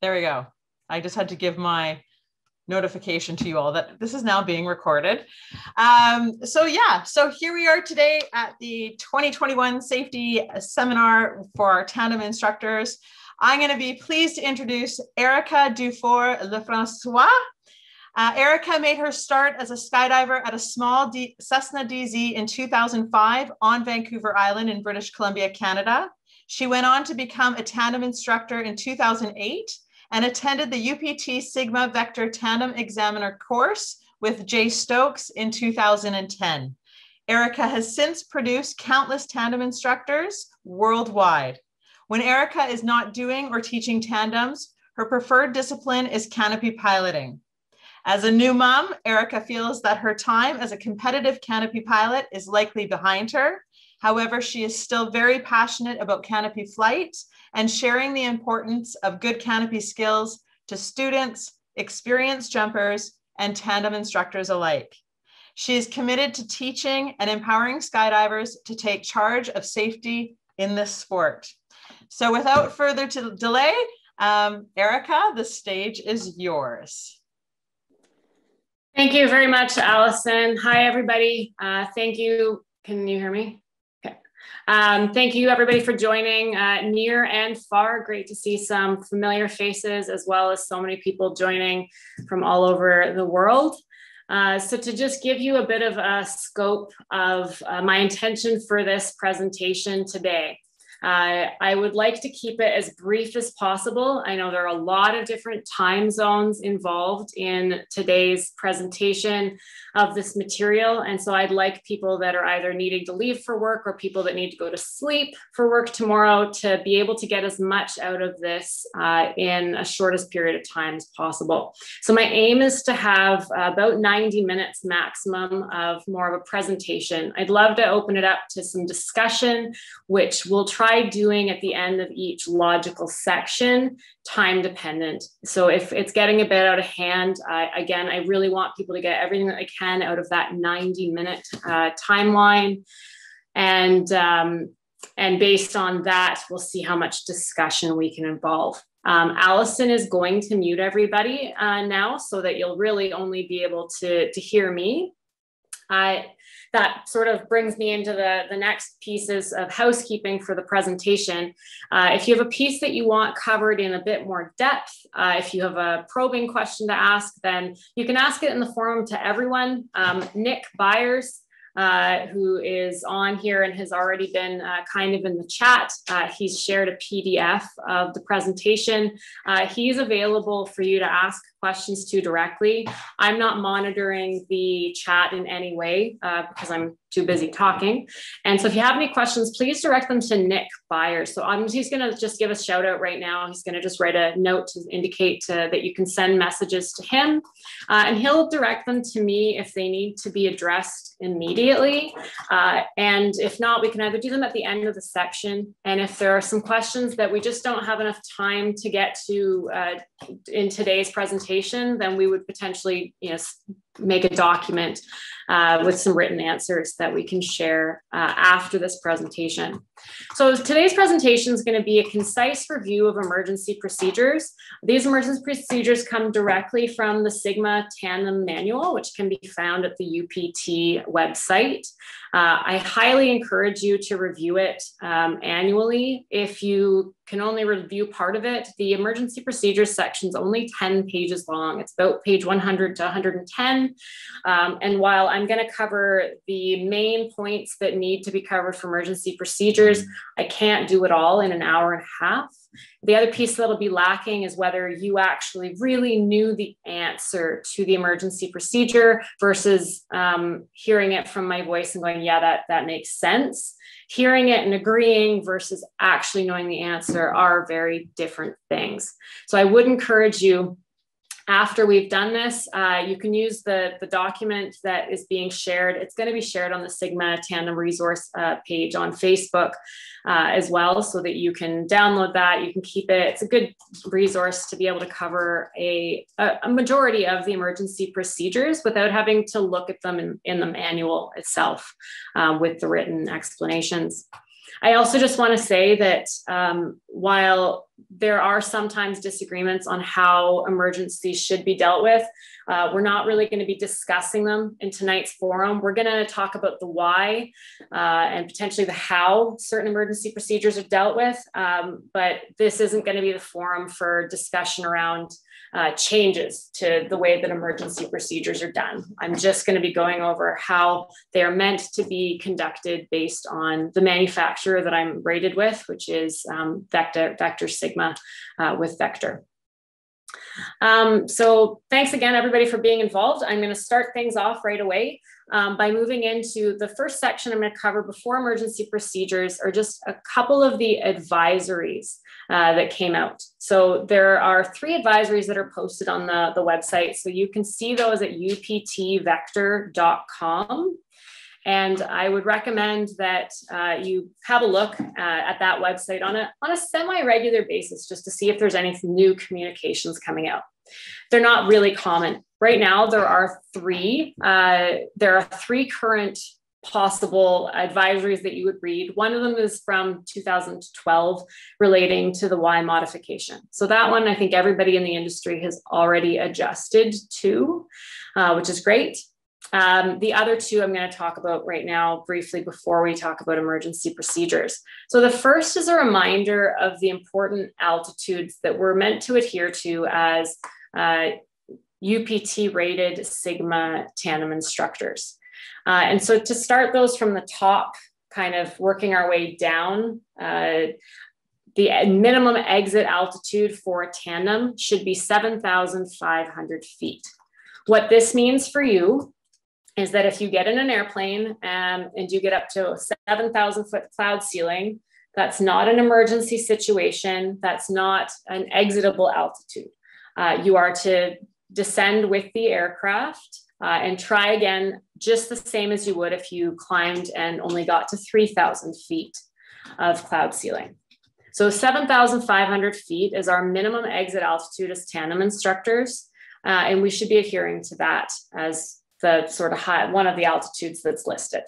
There we go. I just had to give my notification to you all that this is now being recorded. Um, so yeah, so here we are today at the 2021 safety seminar for our tandem instructors. I'm going to be pleased to introduce Erika Dufort Lefrancois. Uh, Erika made her start as a skydiver at a small D Cessna DZ in 2005 on Vancouver Island in British Columbia, Canada. She went on to become a tandem instructor in 2008 and attended the UPT Sigma Vector Tandem Examiner course with Jay Stokes in 2010. Erika has since produced countless tandem instructors worldwide. When Erika is not doing or teaching tandems, her preferred discipline is canopy piloting. As a new mom, Erika feels that her time as a competitive canopy pilot is likely behind her. However, she is still very passionate about canopy flight and sharing the importance of good canopy skills to students, experienced jumpers, and tandem instructors alike. She is committed to teaching and empowering skydivers to take charge of safety in this sport. So without further delay, um, Erika, the stage is yours. Thank you very much, Allison. Hi, everybody. Uh, thank you. Can you hear me? Um, thank you everybody for joining uh, near and far. Great to see some familiar faces as well as so many people joining from all over the world. Uh, so to just give you a bit of a scope of uh, my intention for this presentation today. Uh, I would like to keep it as brief as possible. I know there are a lot of different time zones involved in today's presentation of this material. And so I'd like people that are either needing to leave for work or people that need to go to sleep for work tomorrow to be able to get as much out of this uh, in a shortest period of time as possible. So my aim is to have about 90 minutes maximum of more of a presentation. I'd love to open it up to some discussion, which we'll try doing at the end of each logical section time dependent. So if it's getting a bit out of hand, uh, again, I really want people to get everything that they can out of that 90 minute uh, timeline. And, um, and based on that, we'll see how much discussion we can involve. Um, Allison is going to mute everybody uh, now so that you'll really only be able to, to hear me. Uh, that sort of brings me into the, the next pieces of housekeeping for the presentation. Uh, if you have a piece that you want covered in a bit more depth, uh, if you have a probing question to ask, then you can ask it in the forum to everyone. Um, Nick Byers, uh, who is on here and has already been uh, kind of in the chat. Uh, he's shared a PDF of the presentation. Uh, he's available for you to ask questions to directly. I'm not monitoring the chat in any way uh, because I'm too busy talking. And so if you have any questions, please direct them to Nick Byers. So I'm, he's going to just give a shout out right now. He's going to just write a note to indicate to, that you can send messages to him uh, and he'll direct them to me if they need to be addressed immediately. Uh, and if not, we can either do them at the end of the section. And if there are some questions that we just don't have enough time to get to uh, in today's presentation, then we would potentially you know, make a document uh, with some written answers that we can share uh, after this presentation. So today's presentation is going to be a concise review of emergency procedures. These emergency procedures come directly from the Sigma Tandem Manual, which can be found at the UPT website. Uh, I highly encourage you to review it um, annually. If you can only review part of it, the emergency procedures section is only 10 pages long. It's about page 100 to 110. Um, and while I'm going to cover the main points that need to be covered for emergency procedures, I can't do it all in an hour and a half. The other piece that'll be lacking is whether you actually really knew the answer to the emergency procedure versus um, hearing it from my voice and going, yeah, that, that makes sense. Hearing it and agreeing versus actually knowing the answer are very different things. So I would encourage you after we've done this, uh, you can use the, the document that is being shared. It's going to be shared on the Sigma Tandem resource uh, page on Facebook uh, as well, so that you can download that. You can keep it. It's a good resource to be able to cover a, a, majority of the emergency procedures without having to look at them in, in the manual itself um, with the written explanations. I also just want to say that um, while there are sometimes disagreements on how emergencies should be dealt with. Uh, we're not really going to be discussing them in tonight's forum. We're going to talk about the why uh, and potentially the how certain emergency procedures are dealt with, um, but this isn't going to be the forum for discussion around uh, changes to the way that emergency procedures are done. I'm just going to be going over how they are meant to be conducted based on the manufacturer that I'm rated with, which is um, Vector, Vector Sigma uh, with Vector. Um, so thanks again, everybody, for being involved. I'm going to start things off right away um, by moving into the first section I'm going to cover before emergency procedures are just a couple of the advisories uh, that came out. So there are three advisories that are posted on the, the website. So you can see those at uptvector.com. And I would recommend that uh, you have a look uh, at that website on a, on a semi-regular basis just to see if there's any new communications coming out. They're not really common. Right now, there are three. Uh, there are three current possible advisories that you would read. One of them is from 2012 relating to the Y modification. So that one, I think everybody in the industry has already adjusted to, uh, which is great. Um, the other two I'm going to talk about right now briefly before we talk about emergency procedures. So the first is a reminder of the important altitudes that we're meant to adhere to as uh, UPT rated Sigma tandem instructors. Uh, and so to start those from the top, kind of working our way down, uh, the minimum exit altitude for a tandem should be 7,500 feet. What this means for you is that if you get in an airplane um, and you get up to a 7,000 foot cloud ceiling, that's not an emergency situation. That's not an exitable altitude. Uh, you are to descend with the aircraft uh, and try again just the same as you would if you climbed and only got to 3,000 feet of cloud ceiling. So 7,500 feet is our minimum exit altitude as tandem instructors, uh, and we should be adhering to that as the sort of high, one of the altitudes that's listed.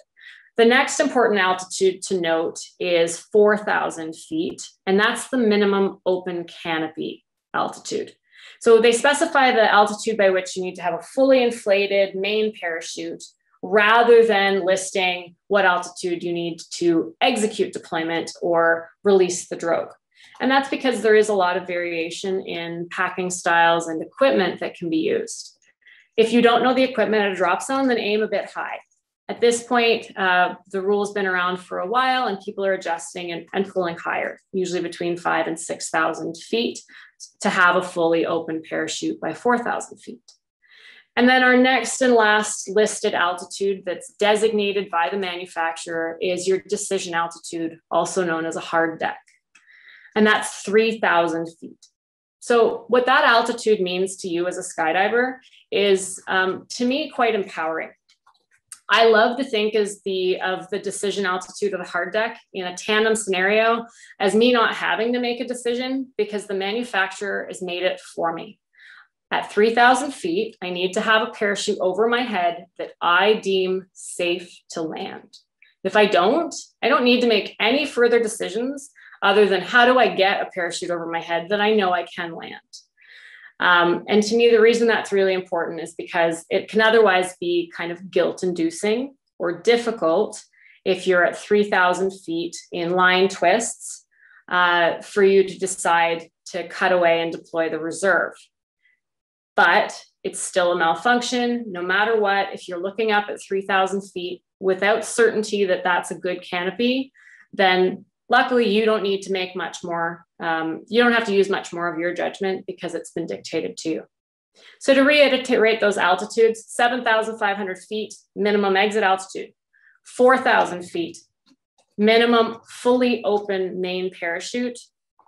The next important altitude to note is 4,000 feet, and that's the minimum open canopy altitude. So they specify the altitude by which you need to have a fully inflated main parachute rather than listing what altitude you need to execute deployment or release the drogue. And that's because there is a lot of variation in packing styles and equipment that can be used. If you don't know the equipment at a drop zone, then aim a bit high. At this point, uh, the rule's been around for a while and people are adjusting and, and pulling higher, usually between five and 6,000 feet to have a fully open parachute by 4,000 feet. And then our next and last listed altitude that's designated by the manufacturer is your decision altitude, also known as a hard deck. And that's 3,000 feet. So, what that altitude means to you as a skydiver is, um, to me, quite empowering. I love to think as the of the decision altitude of the hard deck in a tandem scenario as me not having to make a decision because the manufacturer has made it for me. At 3,000 feet, I need to have a parachute over my head that I deem safe to land. If I don't, I don't need to make any further decisions other than how do I get a parachute over my head that I know I can land. Um, and to me, the reason that's really important is because it can otherwise be kind of guilt inducing or difficult if you're at 3,000 feet in line twists uh, for you to decide to cut away and deploy the reserve. But it's still a malfunction no matter what. If you're looking up at 3,000 feet without certainty that that's a good canopy, then luckily you don't need to make much more um, you don't have to use much more of your judgment because it's been dictated to you so to reiterate those altitudes 7500 feet minimum exit altitude 4000 feet minimum fully open main parachute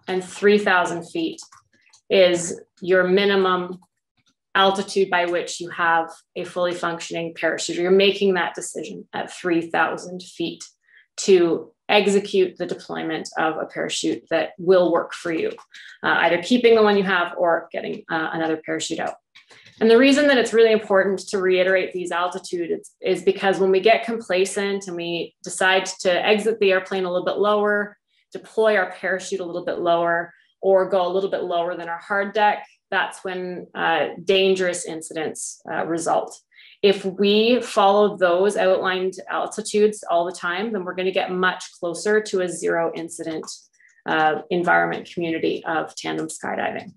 and 3000 feet is your minimum altitude by which you have a fully functioning parachute. You're making that decision at 3,000 feet to execute the deployment of a parachute that will work for you, uh, either keeping the one you have or getting uh, another parachute out. And the reason that it's really important to reiterate these altitudes is because when we get complacent and we decide to exit the airplane a little bit lower, deploy our parachute a little bit lower, or go a little bit lower than our hard deck, that's when uh, dangerous incidents uh, result. If we follow those outlined altitudes all the time, then we're going to get much closer to a zero incident uh, environment community of tandem skydiving.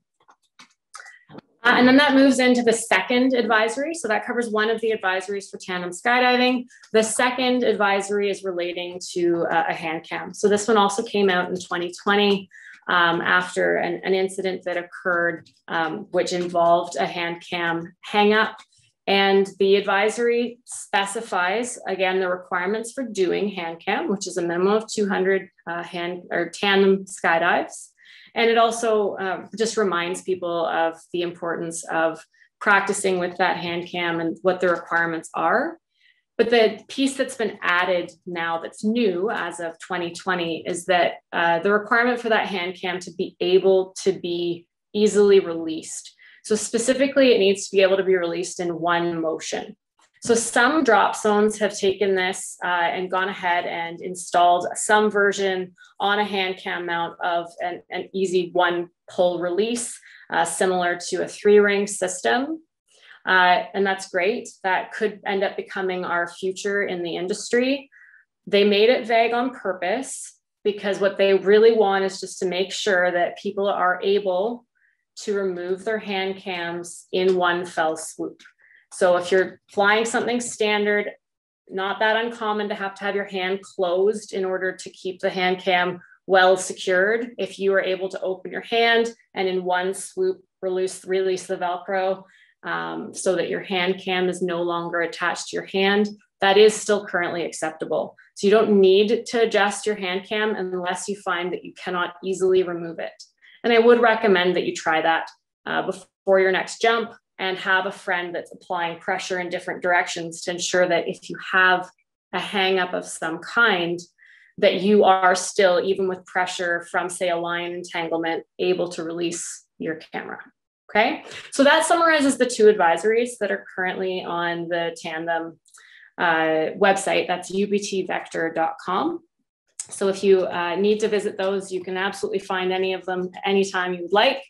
Uh, and then that moves into the second advisory. So that covers one of the advisories for tandem skydiving. The second advisory is relating to uh, a hand cam. So this one also came out in 2020 um, after an, an, incident that occurred, um, which involved a hand cam hang up. And the advisory specifies, again, the requirements for doing hand cam, which is a minimum of 200 uh, hand or tandem skydives. And it also uh, just reminds people of the importance of practicing with that hand cam and what the requirements are. But the piece that's been added now that's new as of 2020 is that uh, the requirement for that hand cam to be able to be easily released. So specifically, it needs to be able to be released in one motion. So some drop zones have taken this uh, and gone ahead and installed some version on a hand cam mount of an, an easy one pull release, uh, similar to a three ring system. Uh, and that's great. That could end up becoming our future in the industry. They made it vague on purpose because what they really want is just to make sure that people are able to remove their hand cams in one fell swoop. So if you're flying something standard, not that uncommon to have to have your hand closed in order to keep the hand cam well secured. If you are able to open your hand and in one swoop release, release the Velcro um, so that your hand cam is no longer attached to your hand, that is still currently acceptable. So you don't need to adjust your hand cam unless you find that you cannot easily remove it. And I would recommend that you try that uh, before your next jump and have a friend that's applying pressure in different directions to ensure that if you have a hang up of some kind, that you are still, even with pressure from, say, a line entanglement, able to release your camera. Okay, so that summarizes the two advisories that are currently on the Tandem uh, website. That's uptvector.com. So if you uh, need to visit those, you can absolutely find any of them anytime you would like.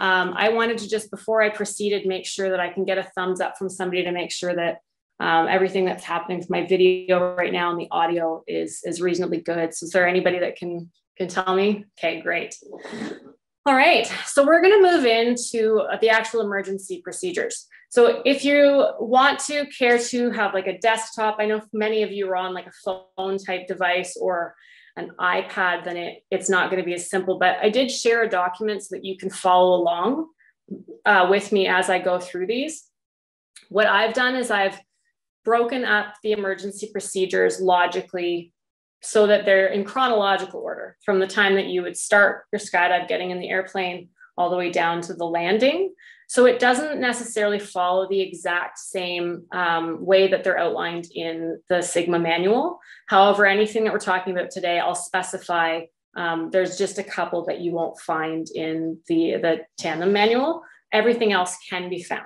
Um, I wanted to just before I proceeded make sure that I can get a thumbs up from somebody to make sure that um, everything that's happening with my video right now and the audio is is reasonably good. So is there anybody that can can tell me? Okay, great. All right, so we're going to move into the actual emergency procedures. So if you want to care to have like a desktop, I know many of you are on like a phone type device or an iPad, then it, it's not going to be as simple. But I did share a document so that you can follow along uh, with me as I go through these. What I've done is I've broken up the emergency procedures logically so that they're in chronological order from the time that you would start your skydive getting in the airplane all the way down to the landing. So it doesn't necessarily follow the exact same um, way that they're outlined in the Sigma manual. However, anything that we're talking about today, I'll specify. Um, there's just a couple that you won't find in the, the tandem manual. Everything else can be found.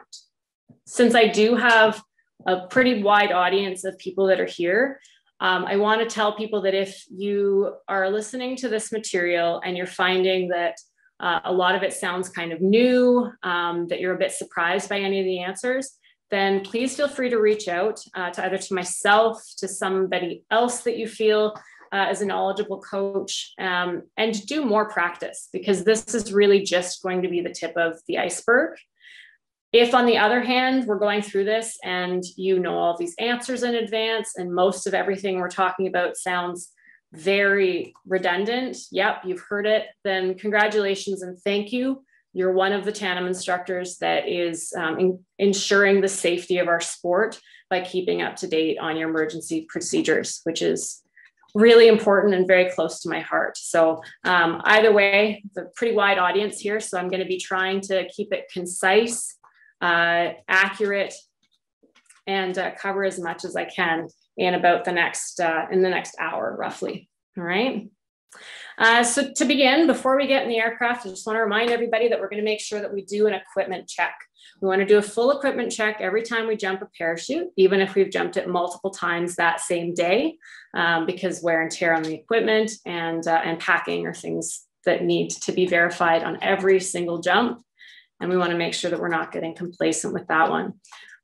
Since I do have a pretty wide audience of people that are here, um, I want to tell people that if you are listening to this material and you're finding that uh, a lot of it sounds kind of new, um, that you're a bit surprised by any of the answers, then please feel free to reach out uh, to either to myself, to somebody else that you feel uh, as a knowledgeable coach, um, and do more practice because this is really just going to be the tip of the iceberg. If, on the other hand, we're going through this and you know all these answers in advance, and most of everything we're talking about sounds very redundant, yep, you've heard it, then congratulations and thank you. You're one of the tandem instructors that is um, in, ensuring the safety of our sport by keeping up to date on your emergency procedures, which is really important and very close to my heart. So um, either way, the pretty wide audience here. So I'm going to be trying to keep it concise, uh, accurate, and uh, cover as much as I can in about the next uh, in the next hour roughly. All right? Uh, so to begin before we get in the aircraft i just want to remind everybody that we're going to make sure that we do an equipment check. We want to do a full equipment check every time we jump a parachute even if we've jumped it multiple times that same day um, because wear and tear on the equipment and uh, and packing are things that need to be verified on every single jump. And we want to make sure that we're not getting complacent with that one.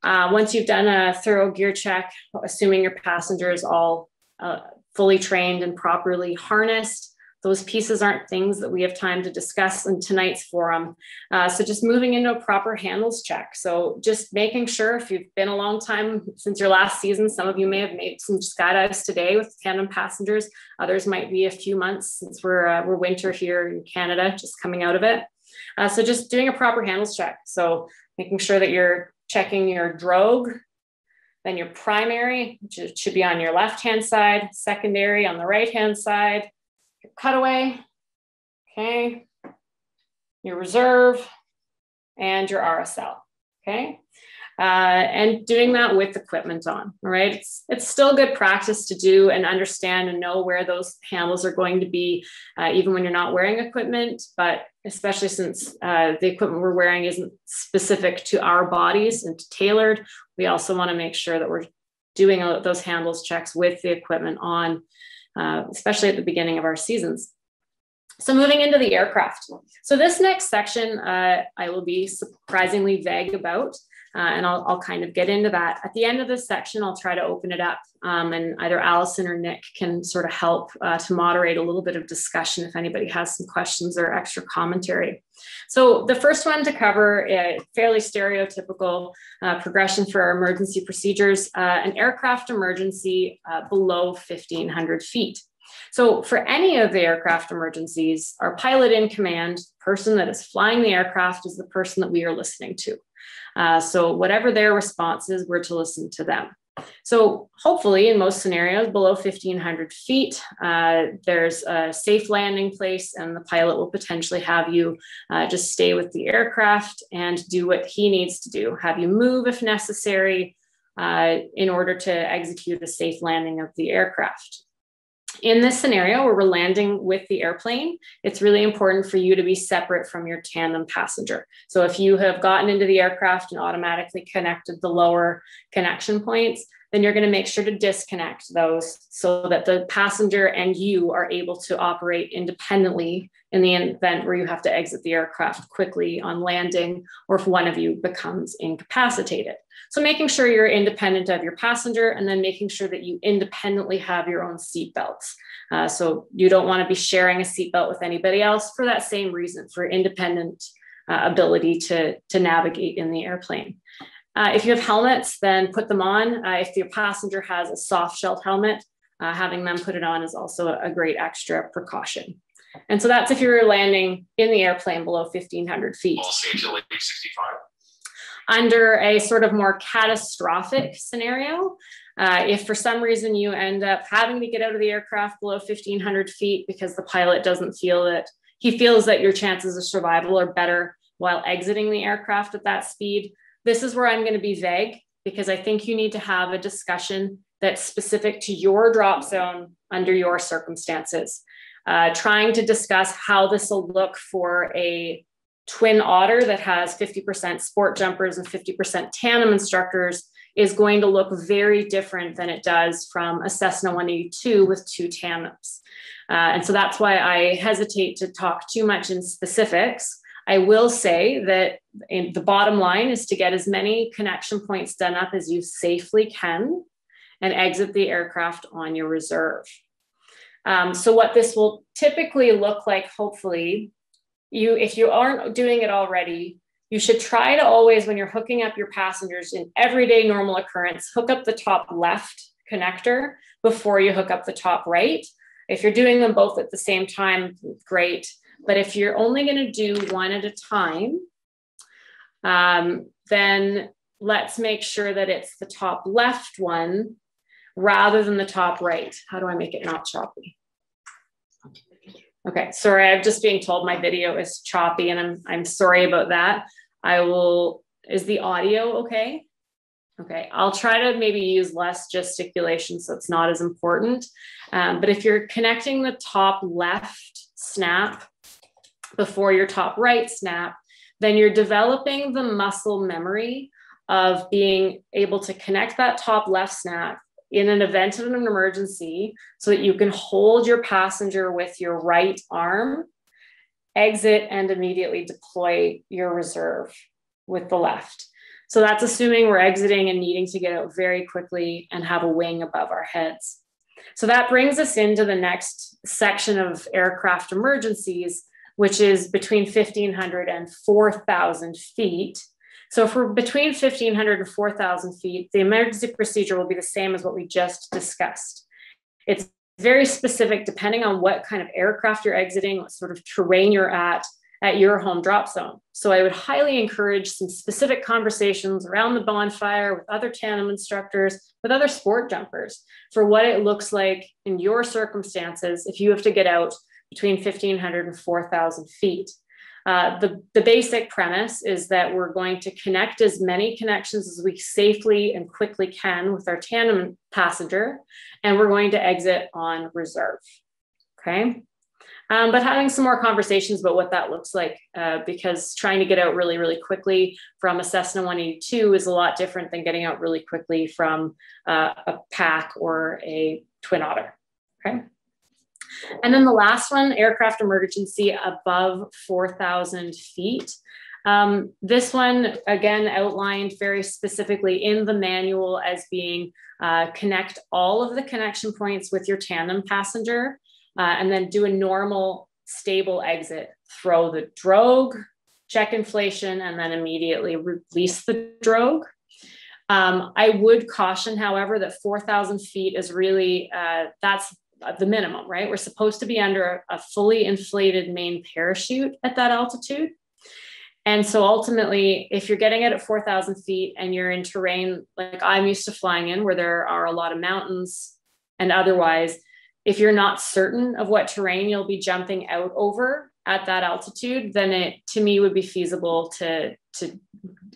Uh, once you've done a thorough gear check, assuming your passenger is all uh, fully trained and properly harnessed, those pieces aren't things that we have time to discuss in tonight's forum. Uh, so just moving into a proper handles check. So just making sure if you've been a long time since your last season, some of you may have made some skydives today with tandem passengers. Others might be a few months since we're, uh, we're winter here in Canada, just coming out of it. Uh, so just doing a proper handles check. So making sure that you're checking your drogue, then your primary, which should be on your left-hand side, secondary on the right-hand side, your cutaway, okay, your reserve, and your RSL, okay? Uh, and doing that with equipment on, right? It's, it's still good practice to do and understand and know where those handles are going to be, uh, even when you're not wearing equipment, but especially since uh, the equipment we're wearing isn't specific to our bodies and tailored, we also wanna make sure that we're doing those handles checks with the equipment on uh, especially at the beginning of our seasons. So moving into the aircraft. So this next section, uh, I will be surprisingly vague about, uh, and I'll, I'll, kind of get into that. At the end of this section, I'll try to open it up um, and either Allison or Nick can sort of help uh, to moderate a little bit of discussion if anybody has some questions or extra commentary. So the first one to cover, a fairly stereotypical uh, progression for our emergency procedures, uh, an aircraft emergency uh, below 1500 feet. So for any of the aircraft emergencies, our pilot in command, person that is flying the aircraft is the person that we are listening to. Uh, so whatever their response is, we're to listen to them. So hopefully in most scenarios below 1500 feet, uh, there's a safe landing place and the pilot will potentially have you uh, just stay with the aircraft and do what he needs to do, have you move if necessary uh, in order to execute a safe landing of the aircraft in this scenario where we're landing with the airplane, it's really important for you to be separate from your tandem passenger. So if you have gotten into the aircraft and automatically connected the lower connection points, then you're going to make sure to disconnect those so that the passenger and you are able to operate independently in the event where you have to exit the aircraft quickly on landing or if one of you becomes incapacitated. So making sure you're independent of your passenger and then making sure that you independently have your own seat belts. Uh, so you don't want to be sharing a seatbelt with anybody else for that same reason, for independent uh, ability to, to navigate in the airplane. Uh, if you have helmets, then put them on. Uh, if your passenger has a soft shell helmet, uh, having them put it on is also a great extra precaution. And so that's if you're landing in the airplane below 1500 feet. Under a sort of more catastrophic scenario, uh, if for some reason you end up having to get out of the aircraft below 1500 feet because the pilot doesn't feel that he feels that your chances of survival are better while exiting the aircraft at that speed, this is where I'm going to be vague because I think you need to have a discussion that's specific to your drop zone under your circumstances uh, trying to discuss how this will look for a twin otter that has 50% sport jumpers and 50% tandem instructors is going to look very different than it does from a Cessna 182 with two tandems. Uh, and so that's why I hesitate to talk too much in specifics. I will say that the bottom line is to get as many connection points done up as you safely can and exit the aircraft on your reserve. Um, so what this will typically look like, hopefully, you if you aren't doing it already, you should try to always, when you're hooking up your passengers in everyday normal occurrence, hook up the top left connector before you hook up the top right. If you're doing them both at the same time, great. But if you're only going to do one at a time, um, then let's make sure that it's the top left one rather than the top right. How do I make it not choppy? Okay, sorry, I'm just being told my video is choppy and I'm, I'm sorry about that. I will, is the audio okay? Okay, I'll try to maybe use less gesticulation so it's not as important. Um, but if you're connecting the top left snap before your top right snap, then you're developing the muscle memory of being able to connect that top left snap in an event of an emergency so that you can hold your passenger with your right arm exit and immediately deploy your reserve with the left. So that's assuming we're exiting and needing to get out very quickly and have a wing above our heads. So that brings us into the next section of aircraft emergencies, which is between 1,500 and 4,000 feet. So for between 1,500 and 4,000 feet, the emergency procedure will be the same as what we just discussed. It's very specific depending on what kind of aircraft you're exiting, what sort of terrain you're at, at your home drop zone. So I would highly encourage some specific conversations around the bonfire with other tandem instructors, with other sport jumpers for what it looks like in your circumstances if you have to get out between 1,500 and 4,000 feet. Uh, the, the basic premise is that we're going to connect as many connections as we safely and quickly can with our tandem passenger, and we're going to exit on reserve. Okay. Um, but having some more conversations about what that looks like, uh, because trying to get out really, really quickly from a Cessna 182 is a lot different than getting out really quickly from uh, a PAC or a Twin Otter. Okay. And then the last one, aircraft emergency above 4,000 feet. Um, this one, again, outlined very specifically in the manual as being uh, connect all of the connection points with your tandem passenger uh, and then do a normal stable exit. Throw the drogue, check inflation, and then immediately release the drogue. Um, I would caution, however, that 4,000 feet is really, uh, that's the minimum, right? We're supposed to be under a, fully inflated main parachute at that altitude. And so ultimately, if you're getting it at 4,000 feet and you're in terrain like I'm used to flying in, where there are a lot of mountains and otherwise, if you're not certain of what terrain you'll be jumping out over at that altitude, then it to me would be feasible to, to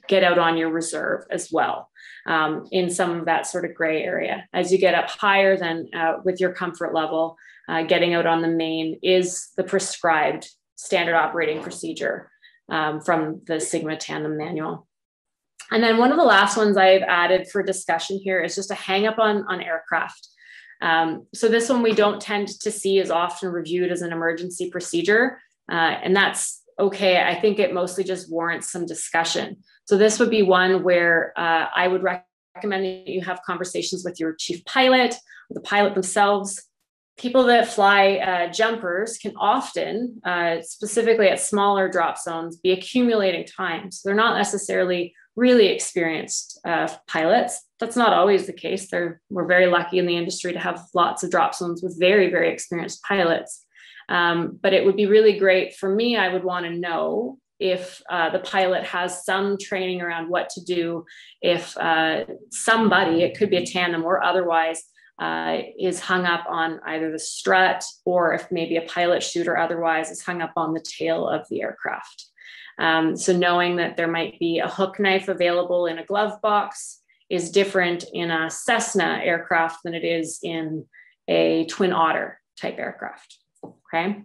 get out on your reserve as well um, in some of that sort of gray area. As you get up higher, then uh, with your comfort level, uh, getting out on the main is the prescribed standard operating procedure um, from the Sigma Tandem manual. And then one of the last ones I've added for discussion here is just a hang up on, on aircraft. Um, so this one we don't tend to see as often reviewed as an emergency procedure. Uh, and that's okay. I think it mostly just warrants some discussion. So this would be one where uh, I would recommend that you have conversations with your chief pilot, the pilot themselves. People that fly uh, jumpers can often, uh, specifically at smaller drop zones, be accumulating time. So they're not necessarily really experienced uh, pilots. That's not always the case. They're, we're very lucky in the industry to have lots of drop zones with very, very experienced pilots. Um, but it would be really great for me. I would want to know if uh, the pilot has some training around what to do if uh, somebody, it could be a tandem or otherwise, uh, is hung up on either the strut or if maybe a pilot chute or otherwise is hung up on the tail of the aircraft. Um, so knowing that there might be a hook knife available in a glove box is different in a Cessna aircraft than it is in a Twin Otter type aircraft. Okay.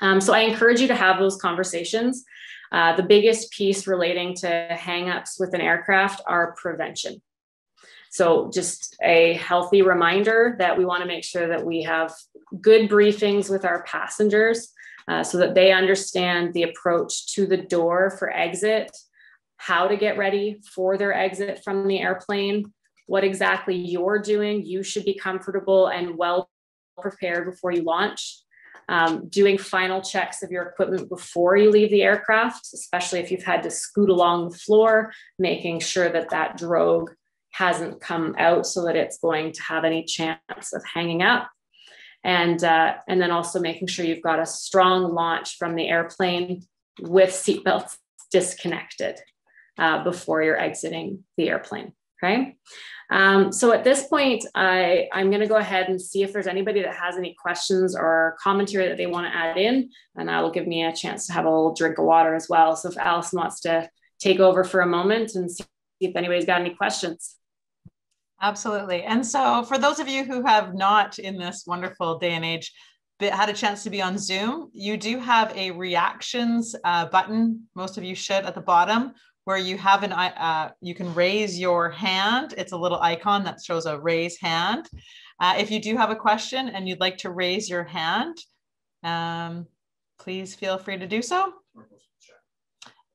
Um, so I encourage you to have those conversations. Uh, the biggest piece relating to hangups with an aircraft are prevention. So just a healthy reminder that we want to make sure that we have good briefings with our passengers uh, so that they understand the approach to the door for exit, how to get ready for their exit from the airplane, what exactly you're doing. You should be comfortable and well prepared before you launch. Um, doing final checks of your equipment before you leave the aircraft, especially if you've had to scoot along the floor, making sure that that drogue hasn't come out so that it's going to have any chance of hanging up and uh, and then also making sure you've got a strong launch from the airplane with seatbelts disconnected uh, before you're exiting the airplane. Okay. Um, so at this point, I, I'm going to go ahead and see if there's anybody that has any questions or commentary that they want to add in, and that will give me a chance to have a little drink of water as well. So if Allison wants to take over for a moment and see if anybody's got any questions. Absolutely. And so, for those of you who have not in this wonderful day and age had a chance to be on Zoom, you do have a reactions uh, button. Most of you should at the bottom where you have an uh, you can raise your hand. It's a little icon that shows a raise hand. Uh, if you do have a question and you'd like to raise your hand, um, please feel free to do so.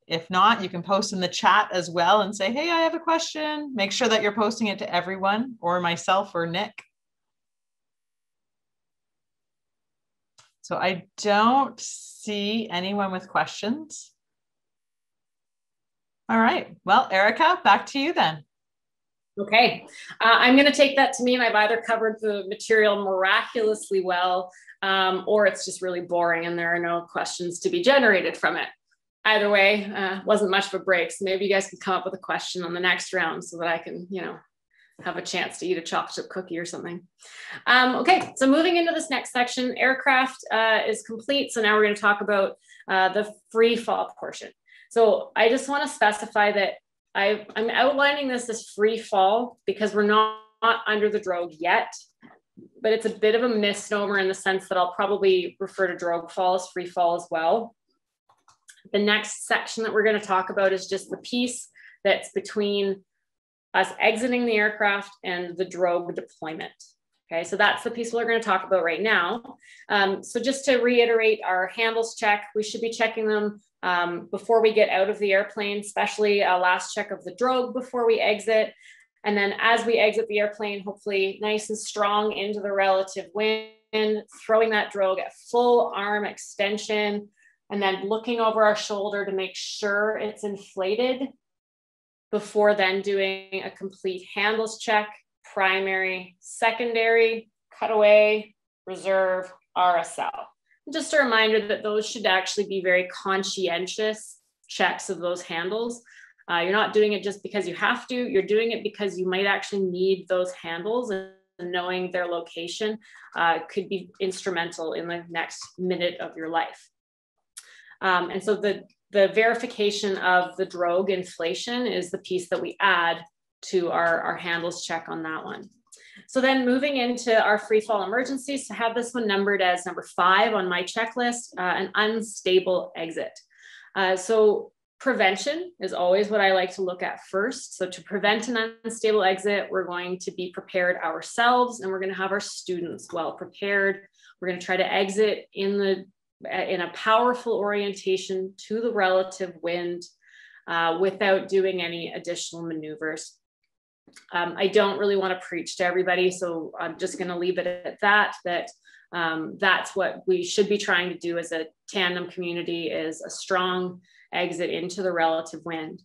If not, you can post in the chat as well and say, hey, I have a question. Make sure that you're posting it to everyone or myself or Nick. So I don't see anyone with questions. All right. Well, Erika, back to you then. Okay, uh, I'm going to take that to mean I've either covered the material miraculously well, um, or it's just really boring and there are no questions to be generated from it either way, uh, wasn't much of a break. So maybe you guys can come up with a question on the next round so that I can, you know, have a chance to eat a chocolate chip cookie or something. Um, okay, so moving into this next section, aircraft uh, is complete. So now we're going to talk about uh, the free fall portion. So I just want to specify that I, am outlining this as free fall because we're not, not under the drogue yet, but it's a bit of a misnomer in the sense that I'll probably refer to drogue fall as free fall as well. The next section that we're going to talk about is just the piece that's between us exiting the aircraft and the drogue deployment. Okay, so that's the piece we're going to talk about right now. Um, so just to reiterate our handles check, we should be checking them um, before we get out of the airplane, especially a last check of the drogue before we exit. And then as we exit the airplane, hopefully nice and strong into the relative wind, throwing that drogue at full arm extension, and then looking over our shoulder to make sure it's inflated before then doing a complete handles check, primary, secondary, cutaway, reserve, RSL. just a reminder that those should actually be very conscientious checks of those handles. Uh, you're not doing it just because you have to, you're doing it because you might actually need those handles and knowing their location uh, could be instrumental in the next minute of your life. Um, and so the, the verification of the drogue inflation is the piece that we add to our, our handles check on that one. So then moving into our free fall emergencies, to have this one numbered as number five on my checklist, uh, an unstable exit. Uh, so prevention is always what I like to look at first. So to prevent an unstable exit, we're going to be prepared ourselves and we're going to have our students well prepared. We're going to try to exit in the in a powerful orientation to the relative wind uh, without doing any additional maneuvers. Um, I don't really want to preach to everybody, so I'm just going to leave it at that, that um, that's what we should be trying to do as a tandem community is a strong exit into the relative wind.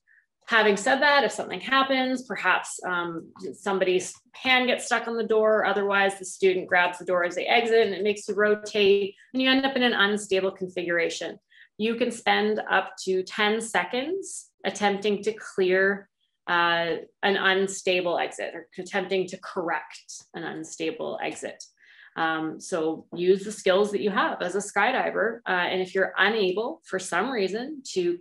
Having said that, if something happens, perhaps um, somebody's hand gets stuck on the door, otherwise the student grabs the door as they exit and it makes you rotate and you end up in an unstable configuration. You can spend up to 10 seconds attempting to clear uh, an unstable exit or attempting to correct an unstable exit. Um, so use the skills that you have as a skydiver. Uh, and if you're unable for some reason to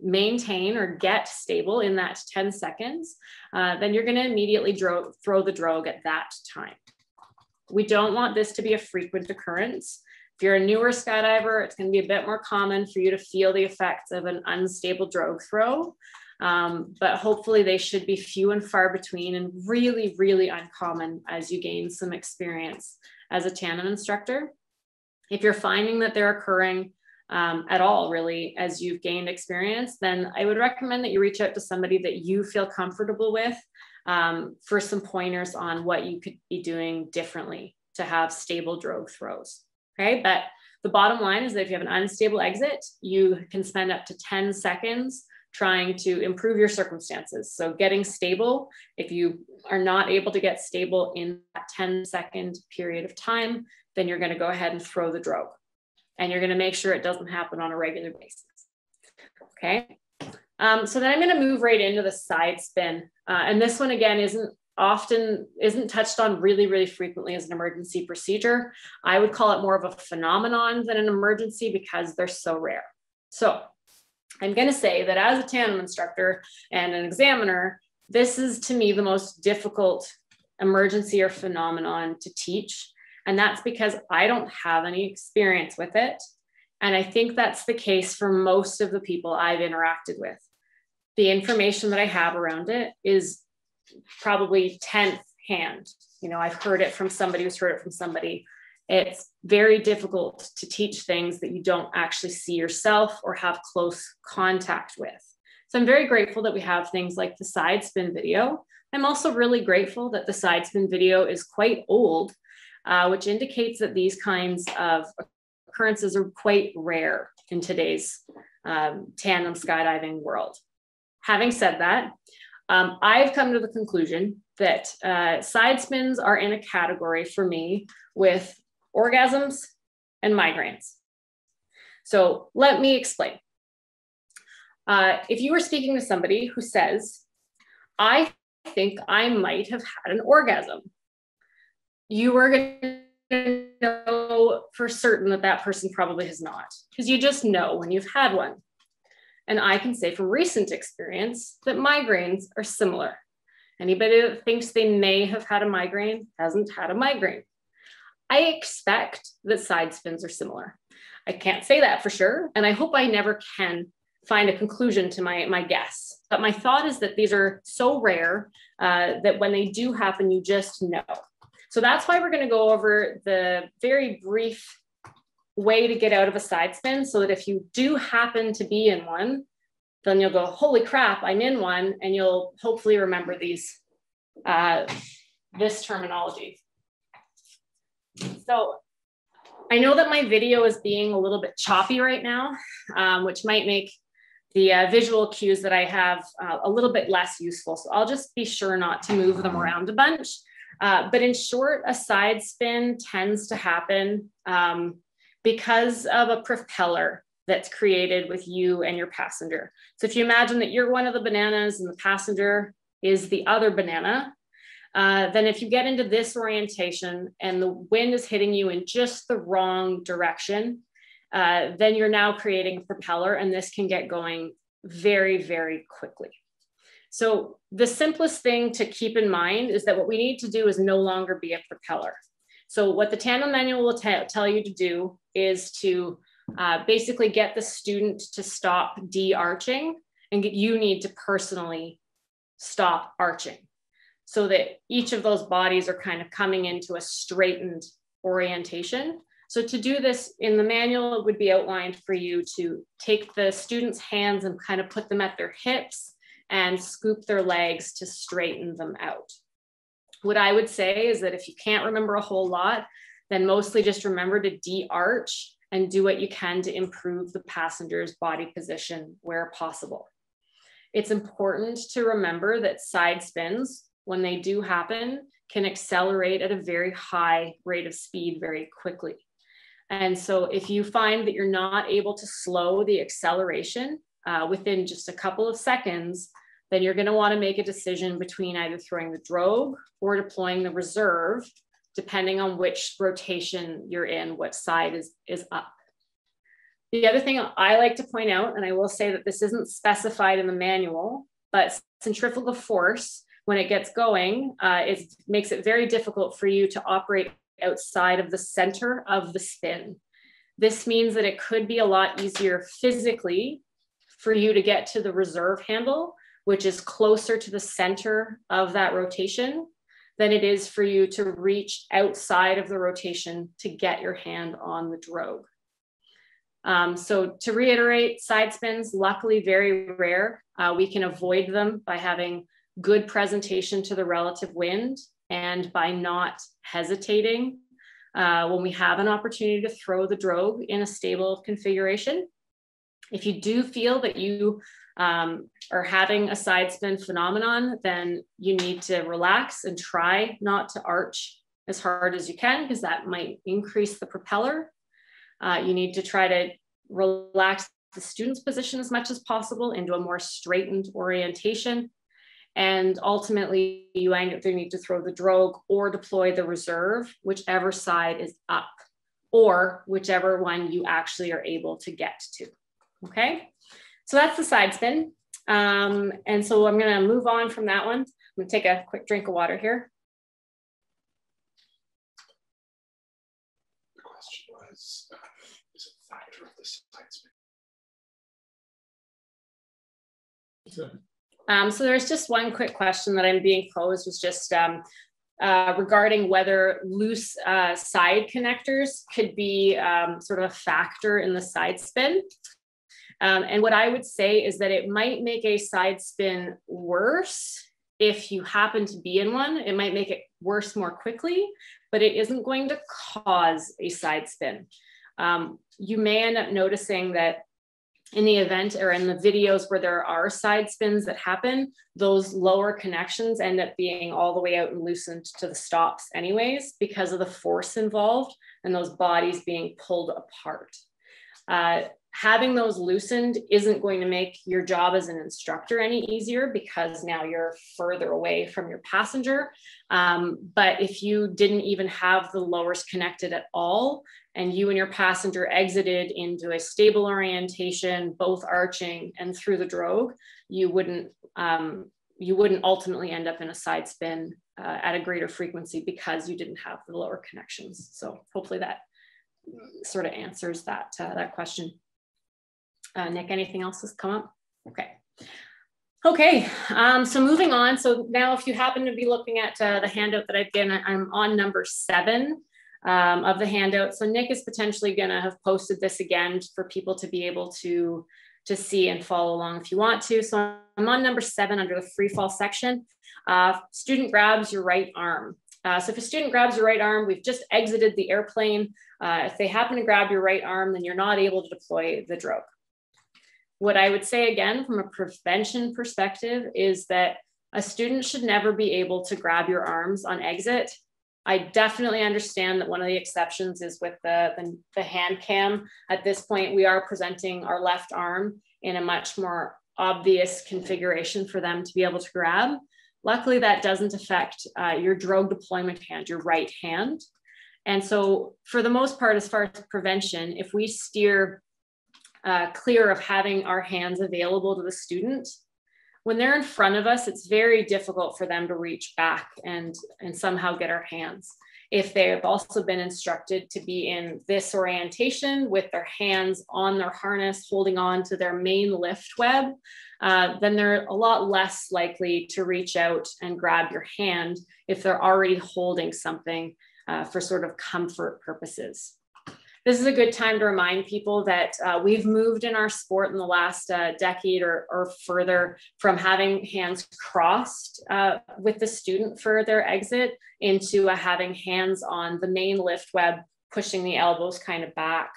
maintain or get stable in that 10 seconds, uh, then you're going to immediately dro- throw the drogue at that time. We don't want this to be a frequent occurrence. If you're a newer skydiver, it's going to be a bit more common for you to feel the effects of an unstable drogue throw. Um, but hopefully they should be few and far between and really, really uncommon as you gain some experience as a tandem instructor. If you're finding that they're occurring, um, at all, really, as you've gained experience, then I would recommend that you reach out to somebody that you feel comfortable with um, for some pointers on what you could be doing differently to have stable drogue throws. Okay, but the bottom line is that if you have an unstable exit, you can spend up to 10 seconds trying to improve your circumstances. So getting stable, if you are not able to get stable in that 10 second period of time, then you're gonna go ahead and throw the drogue and you're going to make sure it doesn't happen on a regular basis. Okay. Um, so then I'm going to move right into the side spin. Uh, and this one again isn't often isn't touched on really, really frequently as an emergency procedure. I would call it more of a phenomenon than an emergency because they're so rare. So I'm going to say that as a tandem instructor and an examiner, this is to me the most difficult emergency or phenomenon to teach and that's because I don't have any experience with it. And I think that's the case for most of the people I've interacted with. The information that I have around it is probably 10th hand. You know, I've heard it from somebody who's heard it from somebody. It's very difficult to teach things that you don't actually see yourself or have close contact with. So I'm very grateful that we have things like the side spin video. I'm also really grateful that the side spin video is quite old, uh, which indicates that these kinds of occurrences are quite rare in today's um, tandem skydiving world. Having said that, um, I've come to the conclusion that uh, side spins are in a category for me with orgasms and migraines. So let me explain. Uh, if you were speaking to somebody who says, I think I might have had an orgasm, you are going to know for certain that that person probably has not, because you just know when you've had one. And I can say from recent experience that migraines are similar. Anybody that thinks they may have had a migraine hasn't had a migraine. I expect that side spins are similar. I can't say that for sure, and I hope I never can find a conclusion to my, my guess. But my thought is that these are so rare uh, that when they do happen, you just know. So that's why we're going to go over the very brief way to get out of a side spin so that if you do happen to be in one, then you'll go, holy crap, I'm in one, and you'll hopefully remember these, uh, this terminology. So I know that my video is being a little bit choppy right now, um, which might make the uh, visual cues that I have uh, a little bit less useful. So I'll just be sure not to move them around a bunch. Uh, but in short, a side spin tends to happen um, because of a propeller that's created with you and your passenger. So if you imagine that you're one of the bananas and the passenger is the other banana, uh, then if you get into this orientation and the wind is hitting you in just the wrong direction, uh, then you're now creating a propeller and this can get going very, very quickly. So the simplest thing to keep in mind is that what we need to do is no longer be a propeller. So what the tandem manual will tell you to do is to uh, basically get the student to stop de-arching and get, you need to personally stop arching so that each of those bodies are kind of coming into a straightened orientation. So to do this in the manual, it would be outlined for you to take the student's hands and kind of put them at their hips and scoop their legs to straighten them out. What I would say is that if you can't remember a whole lot, then mostly just remember to de-arch and do what you can to improve the passenger's body position where possible. It's important to remember that side spins, when they do happen, can accelerate at a very high rate of speed very quickly. And so if you find that you're not able to slow the acceleration uh, within just a couple of seconds, then you're gonna wanna make a decision between either throwing the drogue or deploying the reserve, depending on which rotation you're in, what side is, is up. The other thing I like to point out, and I will say that this isn't specified in the manual, but centrifugal force when it gets going, uh, it makes it very difficult for you to operate outside of the center of the spin. This means that it could be a lot easier physically for you to get to the reserve handle, which is closer to the center of that rotation than it is for you to reach outside of the rotation to get your hand on the drogue. Um, so to reiterate, side spins, luckily very rare. Uh, we can avoid them by having good presentation to the relative wind and by not hesitating uh, when we have an opportunity to throw the drogue in a stable configuration. If you do feel that you um, are having a side spin phenomenon, then you need to relax and try not to arch as hard as you can because that might increase the propeller. Uh, you need to try to relax the student's position as much as possible into a more straightened orientation and ultimately, you either need to throw the drogue or deploy the reserve, whichever side is up, or whichever one you actually are able to get to. Okay, so that's the side spin. Um, and so I'm going to move on from that one. I'm going to take a quick drink of water here. The question was, uh, is a factor of the side spin? Um, so there's just one quick question that I'm being posed was just um, uh, regarding whether loose uh, side connectors could be um, sort of a factor in the side spin. Um, and what I would say is that it might make a side spin worse if you happen to be in one. It might make it worse more quickly, but it isn't going to cause a side spin. Um, you may end up noticing that in the event or in the videos where there are side spins that happen, those lower connections end up being all the way out and loosened to the stops anyways, because of the force involved and those bodies being pulled apart. Uh, having those loosened isn't going to make your job as an instructor any easier because now you're further away from your passenger. Um, but if you didn't even have the lowers connected at all, and you and your passenger exited into a stable orientation, both arching and threw the drogue, you wouldn't um, you wouldn't ultimately end up in a side spin uh, at a greater frequency because you didn't have the lower connections. So hopefully that sort of answers that uh, that question. Uh, Nick, anything else has come up? Okay. Okay, um, so moving on. So now if you happen to be looking at uh, the handout that I've given, I'm on number seven um, of the handout. So Nick is potentially gonna have posted this again for people to be able to, to see and follow along if you want to. So I'm on number seven under the free fall section. Uh, student grabs your right arm. Uh, so if a student grabs your right arm, we've just exited the airplane. Uh, if they happen to grab your right arm, then you're not able to deploy the drogue. What I would say again, from a prevention perspective, is that a student should never be able to grab your arms on exit I definitely understand that one of the exceptions is with the, the, the, hand cam. At this point, we are presenting our left arm in a much more obvious configuration for them to be able to grab. Luckily, that doesn't affect uh, your drogue deployment hand, your right hand. And so for the most part, as far as prevention, if we steer uh, clear of having our hands available to the student, when they're in front of us, it's very difficult for them to reach back and, and somehow get our hands. If they have also been instructed to be in this orientation with their hands on their harness, holding on to their main lift web, uh, then they're a lot less likely to reach out and grab your hand if they're already holding something uh, for sort of comfort purposes this is a good time to remind people that uh, we've moved in our sport in the last uh, decade or, or, further from having hands crossed uh, with the student for their exit into having hands on the main lift web, pushing the elbows kind of back.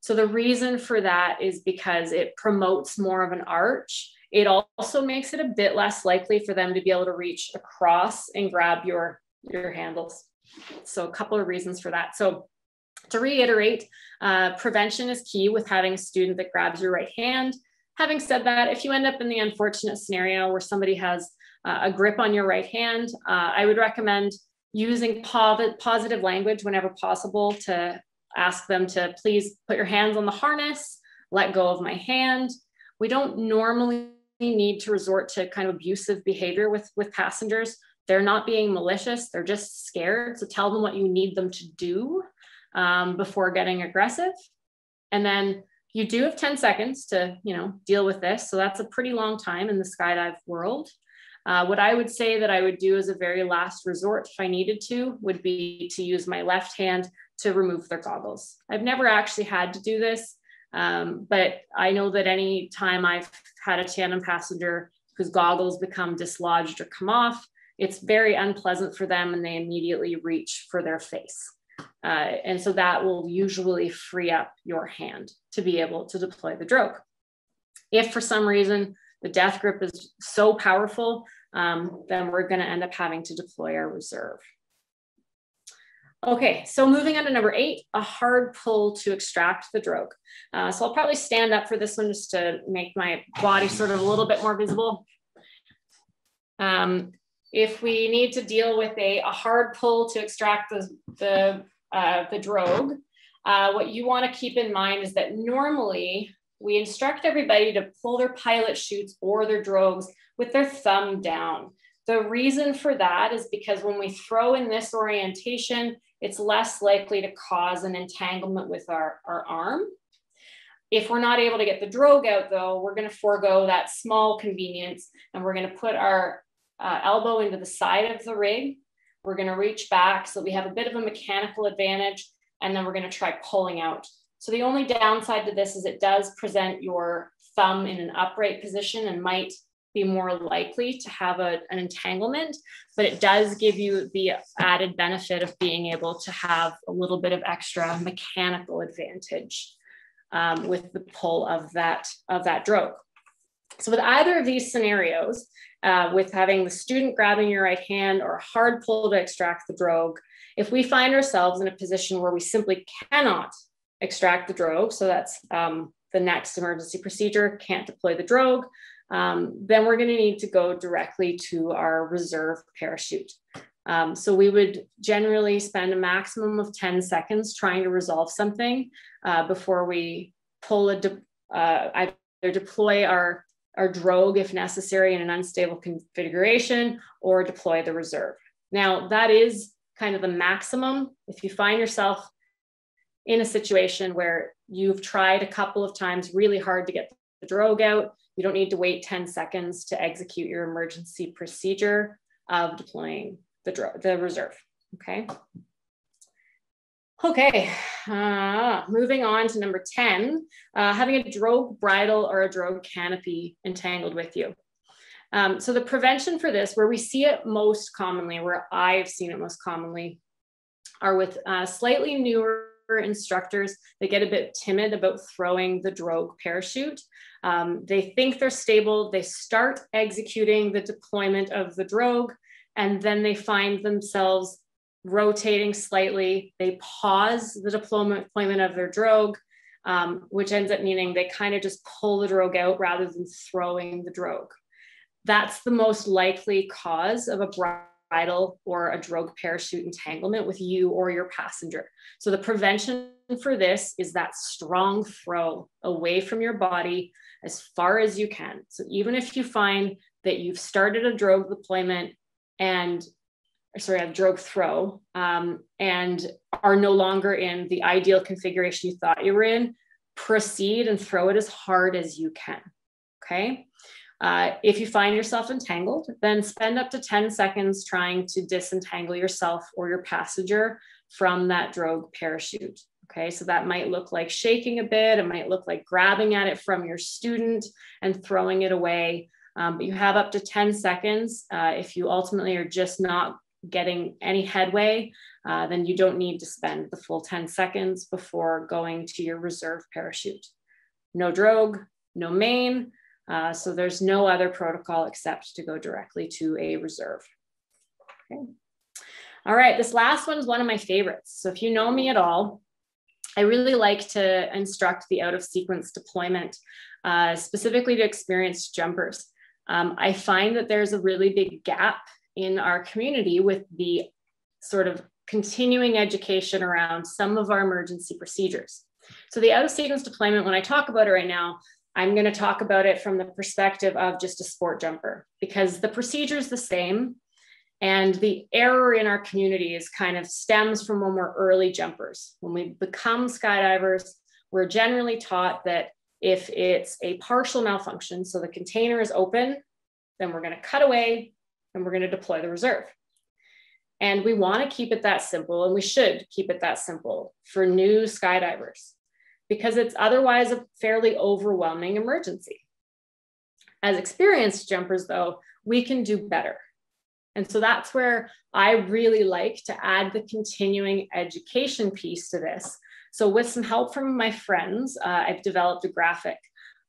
So the reason for that is because it promotes more of an arch. It also makes it a bit less likely for them to be able to reach across and grab your, your handles. So a couple of reasons for that. So to reiterate, uh, prevention is key with having a student that grabs your right hand. Having said that, if you end up in the unfortunate scenario where somebody has uh, a grip on your right hand, uh, I would recommend using positive language whenever possible to ask them to please put your hands on the harness, let go of my hand. We don't normally need to resort to kind of abusive behavior with, with passengers. They're not being malicious, they're just scared. So tell them what you need them to do um, before getting aggressive. And then you do have 10 seconds to, you know, deal with this. So that's a pretty long time in the skydive world. Uh, what I would say that I would do as a very last resort, if I needed to, would be to use my left hand to remove their goggles. I've never actually had to do this, um, but I know that any time I've had a tandem passenger whose goggles become dislodged or come off, it's very unpleasant for them and they immediately reach for their face. Uh, and so that will usually free up your hand to be able to deploy the drogue. If for some reason the death grip is so powerful, um, then we're gonna end up having to deploy our reserve. Okay, so moving on to number eight, a hard pull to extract the drogue. Uh, so I'll probably stand up for this one just to make my body sort of a little bit more visible. Um, if we need to deal with a, a hard pull to extract the, the uh, the drogue, uh, what you want to keep in mind is that normally we instruct everybody to pull their pilot chutes or their drogues with their thumb down. The reason for that is because when we throw in this orientation, it's less likely to cause an entanglement with our, our arm. If we're not able to get the drogue out though, we're gonna forego that small convenience and we're gonna put our uh, elbow into the side of the rig We're gonna reach back so we have a bit of a mechanical advantage and then we're gonna try pulling out. So the only downside to this is it does present your thumb in an upright position and might be more likely to have a, an entanglement, but it does give you the added benefit of being able to have a little bit of extra mechanical advantage um, with the pull of that, of that drogue. So with either of these scenarios, uh, with having the student grabbing your right hand or a hard pull to extract the drogue, if we find ourselves in a position where we simply cannot extract the drogue, so that's um, the next emergency procedure, can't deploy the drogue, um, then we're going to need to go directly to our reserve parachute. Um, so we would generally spend a maximum of 10 seconds trying to resolve something uh, before we pull a, de uh, either deploy our, our drogue if necessary in an unstable configuration or deploy the reserve. Now that is kind of the maximum. If you find yourself in a situation where you've tried a couple of times really hard to get the drogue out, you don't need to wait 10 seconds to execute your emergency procedure of deploying the, the reserve, okay? Okay, uh, moving on to number 10, uh, having a drogue bridle or a drogue canopy entangled with you. Um, so the prevention for this, where we see it most commonly, where I've seen it most commonly, are with uh, slightly newer instructors that get a bit timid about throwing the drogue parachute. Um, they think they're stable, they start executing the deployment of the drogue, and then they find themselves rotating slightly. They pause the deployment, of their drogue, um, which ends up meaning they kind of just pull the drogue out rather than throwing the drogue. That's the most likely cause of a bridle or a drogue parachute entanglement with you or your passenger. So the prevention for this is that strong throw away from your body as far as you can. So even if you find that you've started a drogue deployment and sorry, a drogue throw um, and are no longer in the ideal configuration you thought you were in, proceed and throw it as hard as you can. Okay. Uh, if you find yourself entangled, then spend up to 10 seconds trying to disentangle yourself or your passenger from that drogue parachute. Okay, so that might look like shaking a bit, it might look like grabbing at it from your student and throwing it away. Um, but you have up to 10 seconds. Uh, if you ultimately are just not getting any headway, uh, then you don't need to spend the full 10 seconds before going to your reserve parachute. No drogue, no main, uh, so there's no other protocol except to go directly to a reserve. Okay. All right, this last one is one of my favorites. So if you know me at all, I really like to instruct the out of sequence deployment, uh, specifically to experienced jumpers. Um, I find that there's a really big gap in our community with the sort of continuing education around some of our emergency procedures. So the out of sequence deployment, when I talk about it right now, I'm going to talk about it from the perspective of just a sport jumper because the procedure is the same. And the error in our community is kind of stems from when we're early jumpers. When we become skydivers, we're generally taught that if it's a partial malfunction, so the container is open, then we're going to cut away and we're going to deploy the reserve. And we want to keep it that simple, and we should keep it that simple for new skydivers because it's otherwise a fairly overwhelming emergency. As experienced jumpers, though, we can do better. And so that's where I really like to add the continuing education piece to this. So, with some help from my friends, uh, I've developed a graphic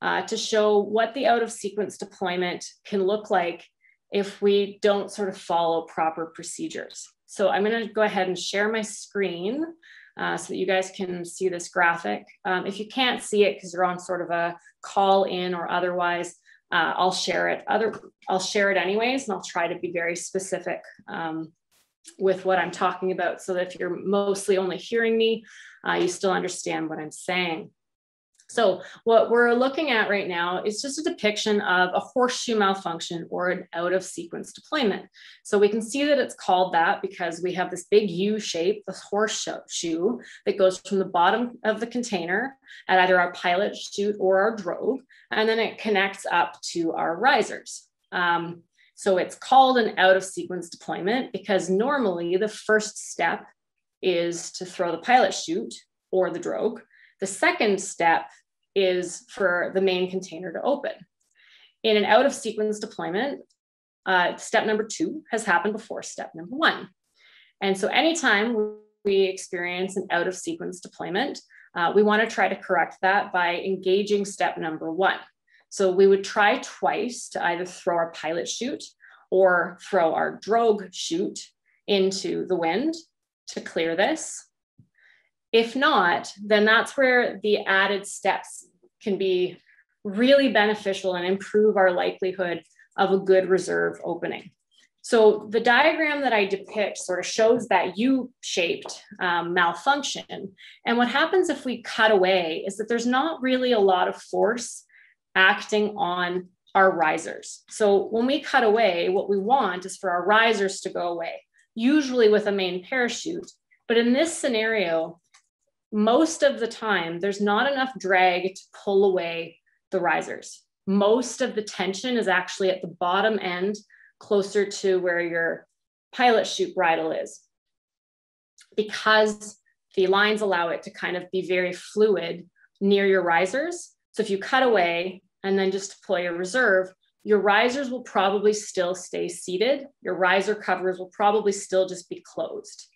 uh, to show what the out of sequence deployment can look like if we don't sort of follow proper procedures. So, I'm going to go ahead and share my screen. Uh, so that you guys can see this graphic. Um, if you can't see it because you're on sort of a call in or otherwise, uh, I'll share it. Other, I'll share it anyways, and I'll try to be very specific um, with what I'm talking about, so that if you're mostly only hearing me, uh, you still understand what I'm saying. So what we're looking at right now is just a depiction of a horseshoe malfunction or an out of sequence deployment. So we can see that it's called that because we have this big U shape, this horseshoe that goes from the bottom of the container at either our pilot chute or our drogue, and then it connects up to our risers. Um, So it's called an out of sequence deployment because normally the first step is to throw the pilot chute or the drogue. The second step is for the main container to open. In an out of sequence deployment, uh, step number two has happened before step number one. And so anytime we experience an out of sequence deployment, uh, we want to try to correct that by engaging step number one. So we would try twice to either throw our pilot chute or throw our drogue chute into the wind to clear this. If not, then that's where the added steps can be really beneficial and improve our likelihood of a good reserve opening. So the diagram that I depict sort of shows that U-shaped um, malfunction. And what happens if we cut away is that there's not really a lot of force acting on our risers. So when we cut away, what we want is for our risers to go away, usually with a main parachute. But in this scenario, most of the time, there's not enough drag to pull away the risers. Most of the tension is actually at the bottom end closer to where your pilot chute bridle is. Because the lines allow it to kind of be very fluid near your risers. So if you cut away and then just deploy your reserve, your risers will probably still stay seated. Your riser covers will probably still just be closed.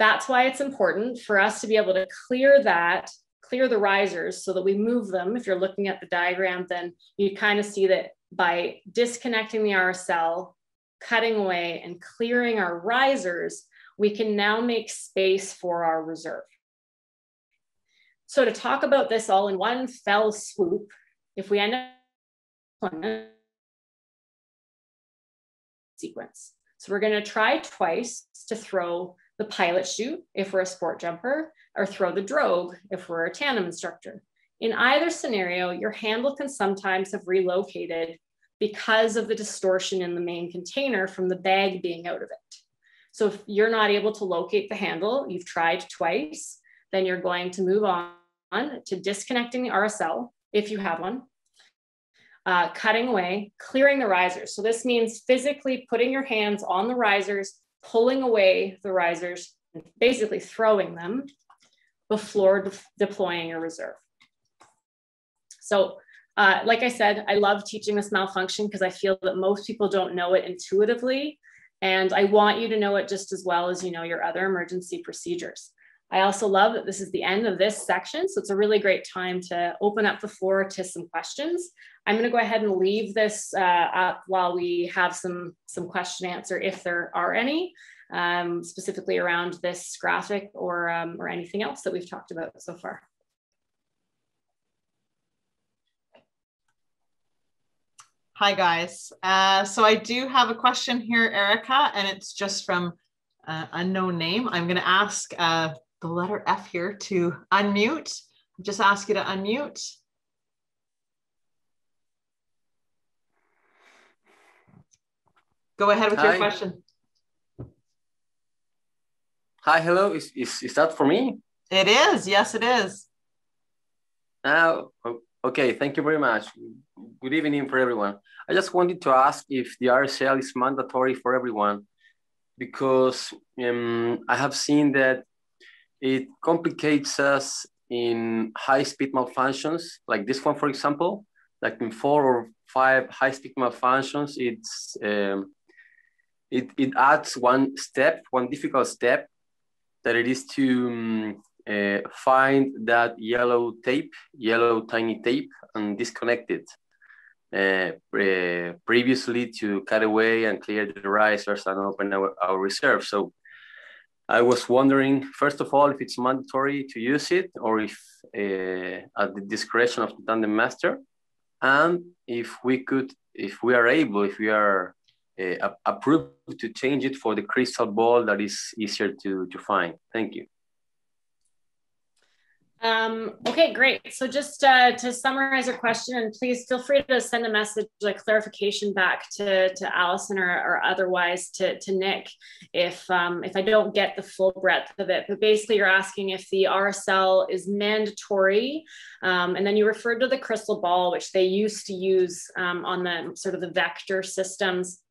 That's why it's important for us to be able to clear that, clear the risers so that we move them. If you're looking at the diagram, then you kind of see that by disconnecting the RSL, cutting away and clearing our risers, we can now make space for our reserve. So to talk about this all in one fell swoop, if we end up sequence. So we're gonna try twice to throw the pilot chute if we're a sport jumper, or throw the drogue if we're a tandem instructor. In either scenario, your handle can sometimes have relocated because of the distortion in the main container from the bag being out of it. So if you're not able to locate the handle, you've tried twice, then you're going to move on to disconnecting the RSL if you have one, uh, cutting away, clearing the risers. So this means physically putting your hands on the risers, pulling away the risers, and basically throwing them before de deploying your reserve. So uh, like I said, I love teaching this malfunction because I feel that most people don't know it intuitively. And I want you to know it just as well as you know your other emergency procedures. I also love that this is the end of this section. So it's a really great time to open up the floor to some questions. I'm gonna go ahead and leave this uh, up while we have some, some question answer if there are any, um, specifically around this graphic or, um, or anything else that we've talked about so far. Hi guys. Uh, so I do have a question here, Erika, and it's just from uh, unknown name. I'm going to ask uh, the letter F here to unmute. Just ask you to unmute. Go ahead with Hi. your question. Hi, hello. Is, is, is that for me? It is. Yes, it is. Uh, okay, thank you very much. Good evening for everyone. I just wanted to ask if the RSL is mandatory for everyone because um, I have seen that it complicates us in high-speed malfunctions, like this one, for example, like in four or five high-speed malfunctions, it's um, it, it adds one step, one difficult step, that it is to um, uh, find that yellow tape, yellow tiny tape, and disconnect it. Uh, uh, previously to cut away and clear the risers and open our, our reserve. So I was wondering, first of all, if it's mandatory to use it or if uh, at the discretion of the tandem master, and if we could, if we are able, if we are uh, approved to change it for the crystal ball that is easier to, to find. Thank you. Um, okay, great. So just uh, to summarize your question, and please feel free to send a message, like clarification back to, to Allison or, or otherwise to, to Nick if, um, if I don't get the full breadth of it. But basically you're asking if the RSL is mandatory. Um, and then you referred to the crystal ball, which they used to use um, on the sort of the vector systems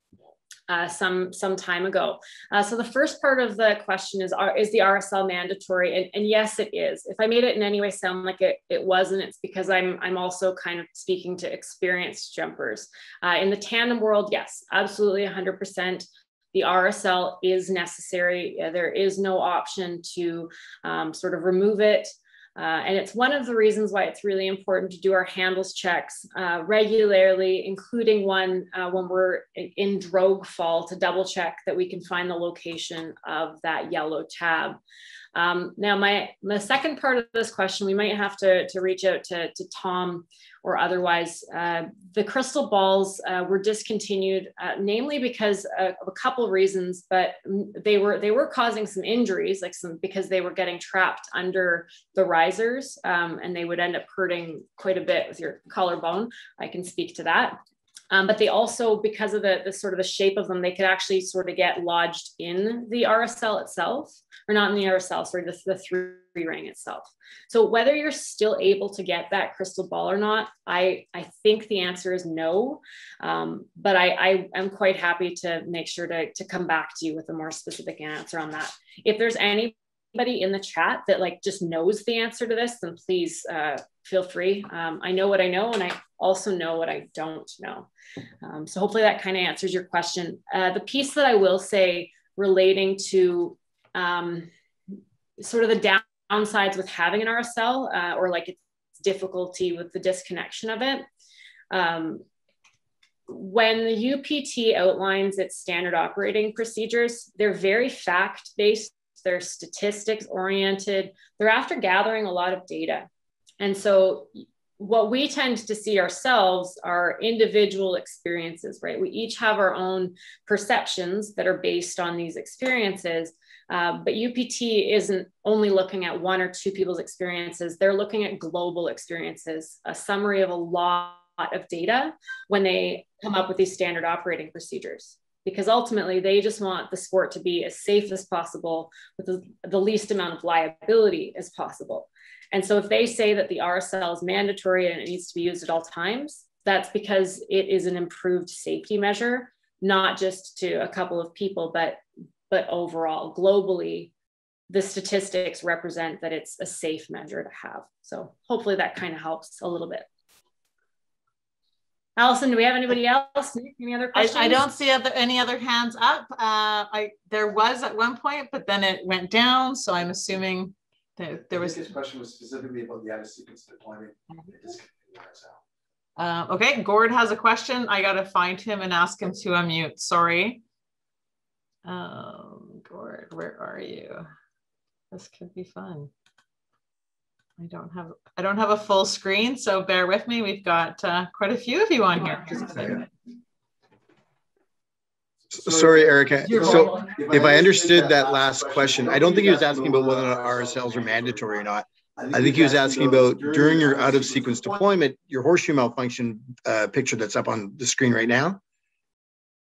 uh, some some time ago. Uh, so the first part of the question is, are, is the RSL mandatory? And, and, yes, it is. If I made it in any way sound like it, it wasn't, it's because I'm, I'm also kind of speaking to experienced jumpers. Uh, in the tandem world, yes, absolutely 100%. The RSL is necessary. There is no option to um, sort of remove it. Uh, and it's one of the reasons why it's really important to do our handles checks uh, regularly, including one uh, when we're in drogue fall to double check that we can find the location of that yellow tab. Um, now, my, my second part of this question, we might have to, to reach out to, to Tom or otherwise. Uh, the crystal balls uh, were discontinued, uh, namely because of a couple of reasons, but they were they were causing some injuries, like some because they were getting trapped under the risers, um, and they would end up hurting quite a bit with your collarbone. I can speak to that. Um, but they also, because of the, the sort of the shape of them, they could actually sort of get lodged in the RSL itself, or not in the RSL, sorry, the, the three ring itself. So whether you're still able to get that crystal ball or not, I, I think the answer is no. Um, but I, I am quite happy to make sure to, to come back to you with a more specific answer on that. If there's any anybody in the chat that like just knows the answer to this, then please uh, feel free. Um, I know what I know, and I also know what I don't know. Um, so hopefully that kind of answers your question. Uh, the piece that I will say relating to um, sort of the downsides with having an RSL uh, or like its difficulty with the disconnection of it. Um, when the UPT outlines its standard operating procedures, they're very fact based they're statistics oriented, they're after gathering a lot of data. And so what we tend to see ourselves are individual experiences, right? We each have our own perceptions that are based on these experiences. Uh, but UPT isn't only looking at one or two people's experiences, they're looking at global experiences, a summary of a lot of data when they come up with these standard operating procedures because ultimately they just want the sport to be as safe as possible with the, the, least amount of liability as possible. And so if they say that the RSL is mandatory and it needs to be used at all times, that's because it is an improved safety measure, not just to a couple of people, but but overall globally the statistics represent that it's a safe measure to have. So hopefully that kind of helps a little bit. Allison, do we have anybody else? Any other questions? I, I don't see other, any other hands up. Uh, I there was at one point, but then it went down. So I'm assuming that there was. This question was specifically about the out of sequence deployment. Uh, okay, Gord has a question. I got to find him and ask him to unmute. Sorry. Um, Gord, where are you? This could be fun. I don't have I don't have a full screen, so bear with me. We've got uh, quite a few of you on here. Sorry, Erika. So if I understood that last question, I don't think he was asking about whether or not RSLs are mandatory or not. I think he was asking about during your out of sequence deployment, your horseshoe malfunction uh, picture that's up on the screen right now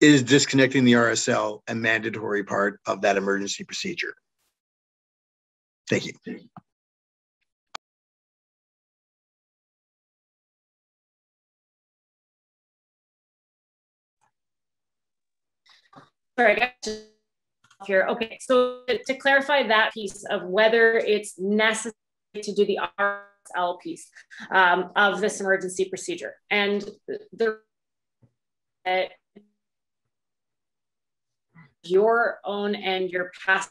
is disconnecting the RSL a mandatory part of that emergency procedure. Thank you. Sorry, here. Okay, so to clarify that piece of whether it's necessary to do the RSL piece um, of this emergency procedure, and the uh, your own and your past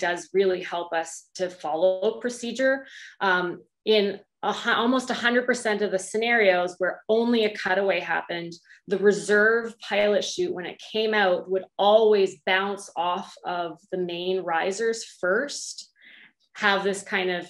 does really help us to follow procedure. Um, in a, almost 100% of the scenarios where only a cutaway happened, the reserve pilot chute, when it came out, would always bounce off of the main risers first, have this kind of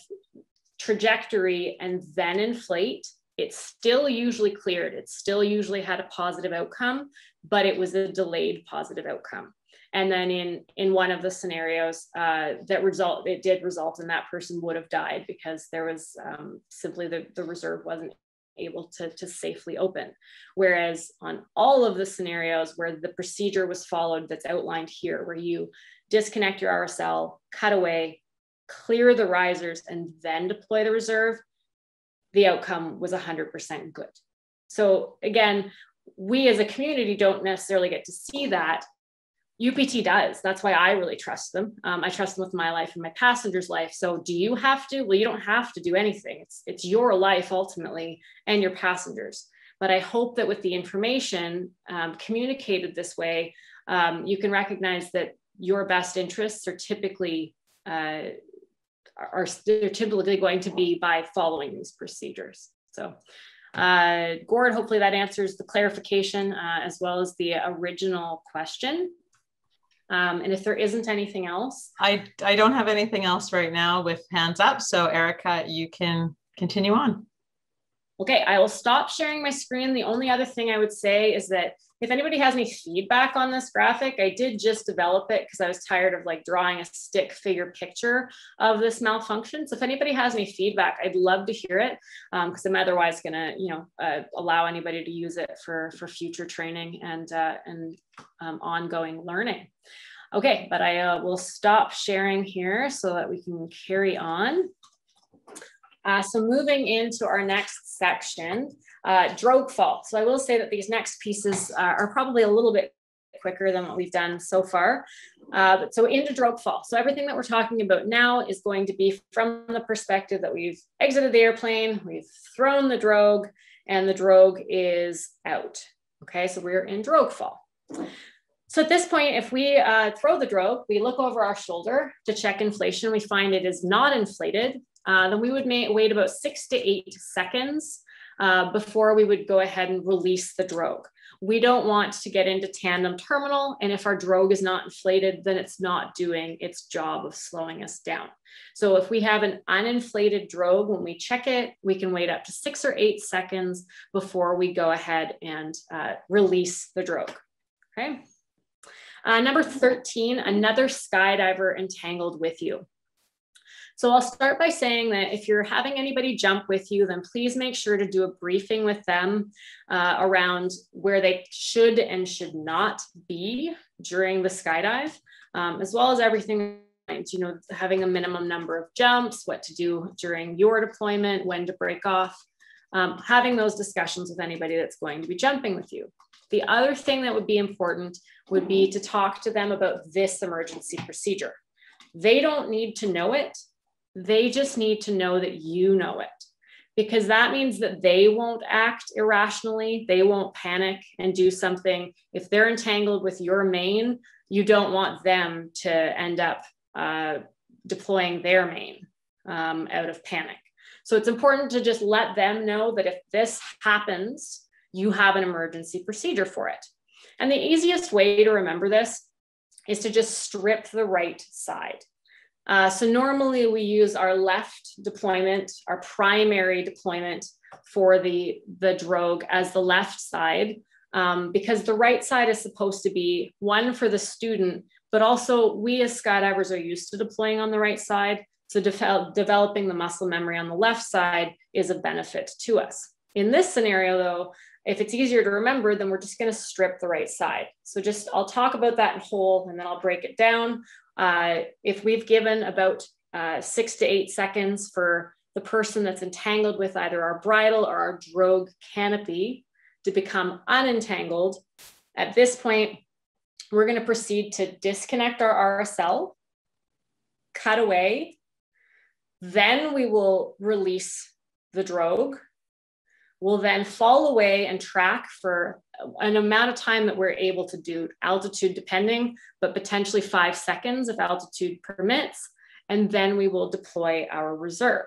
trajectory, and then inflate. It still usually cleared. It still usually had a positive outcome, but it was a delayed positive outcome and then in in one of the scenarios uh, that result it did result in that person would have died because there was um, simply the, the reserve wasn't able to, to safely open. Whereas on all of the scenarios where the procedure was followed that's outlined here where you disconnect your rsl cut away clear the risers and then deploy the reserve the outcome was 100% good. So again we as a community don't necessarily get to see that UPT does. That's why I really trust them. Um, I trust them with my life and my passenger's life. So, do you have to? Well, you don't have to do anything. It's it's your life ultimately and your passengers. But I hope that with the information um, communicated this way, um, you can recognize that your best interests are typically uh, are they're typically going to be by following these procedures. So. Uh, Gord, hopefully that answers the clarification uh, as well as the original question. Um, and if there isn't anything else, I I don't have anything else right now with hands up. So Erika, you can continue on. Okay, I will stop sharing my screen. The only other thing I would say is that if anybody has any feedback on this graphic, I did just develop it because I was tired of like drawing a stick figure picture of this malfunction. So if anybody has any feedback, I'd love to hear it because um, I'm otherwise going to, you know, uh, allow anybody to use it for for future training and uh, and um, ongoing learning. Okay, but I uh, will stop sharing here so that we can carry on. Uh, so moving into our next section, uh, drogue fall. So I will say that these next pieces uh, are probably a little bit quicker than what we've done so far. Uh, so into drogue fall. So everything that we're talking about now is going to be from the perspective that we've exited the airplane, we've thrown the drogue, and the drogue is out. Okay, so we're in drogue fall. So at this point, if we uh, throw the drogue, we look over our shoulder to check inflation, we find it is not inflated, uh, then we would wait about six to eight seconds uh, before we would go ahead and release the drogue. We don't want to get into tandem terminal. And if our drogue is not inflated, then it's not doing its job of slowing us down. So if we have an uninflated drogue, when we check it, we can wait up to six or eight seconds before we go ahead and uh, release the drogue. Okay. Uh, number 13, another skydiver entangled with you. So I'll start by saying that if you're having anybody jump with you, then please make sure to do a briefing with them uh, around where they should and should not be during the skydive, um, as well as everything you know, having a minimum number of jumps, what to do during your deployment, when to break off, um, having those discussions with anybody that's going to be jumping with you. The other thing that would be important would be to talk to them about this emergency procedure. They don't need to know it. They just need to know that you know it because that means that they won't act irrationally. They won't panic and do something. If they're entangled with your main, you don't want them to end up uh, deploying their main um, out of panic. So it's important to just let them know that if this happens, you have an emergency procedure for it. And the easiest way to remember this is to just strip the right side. Uh, so normally we use our left deployment, our primary deployment for the, the drogue as the left side, um, because the right side is supposed to be one for the student, but also we as skydivers are used to deploying on the right side. So de developing the muscle memory on the left side is a benefit to us. In this scenario though, if it's easier to remember, then we're just gonna strip the right side. So just, I'll talk about that in whole and then I'll break it down. Uh, if we've given about uh, six to eight seconds for the person that's entangled with either our bridle or our drogue canopy to become unentangled, at this point, we're going to proceed to disconnect our RSL, cut away, then we will release the drogue. We'll then fall away and track for an amount of time that we're able to do altitude depending, but potentially five seconds if altitude permits. And then we will deploy our reserve.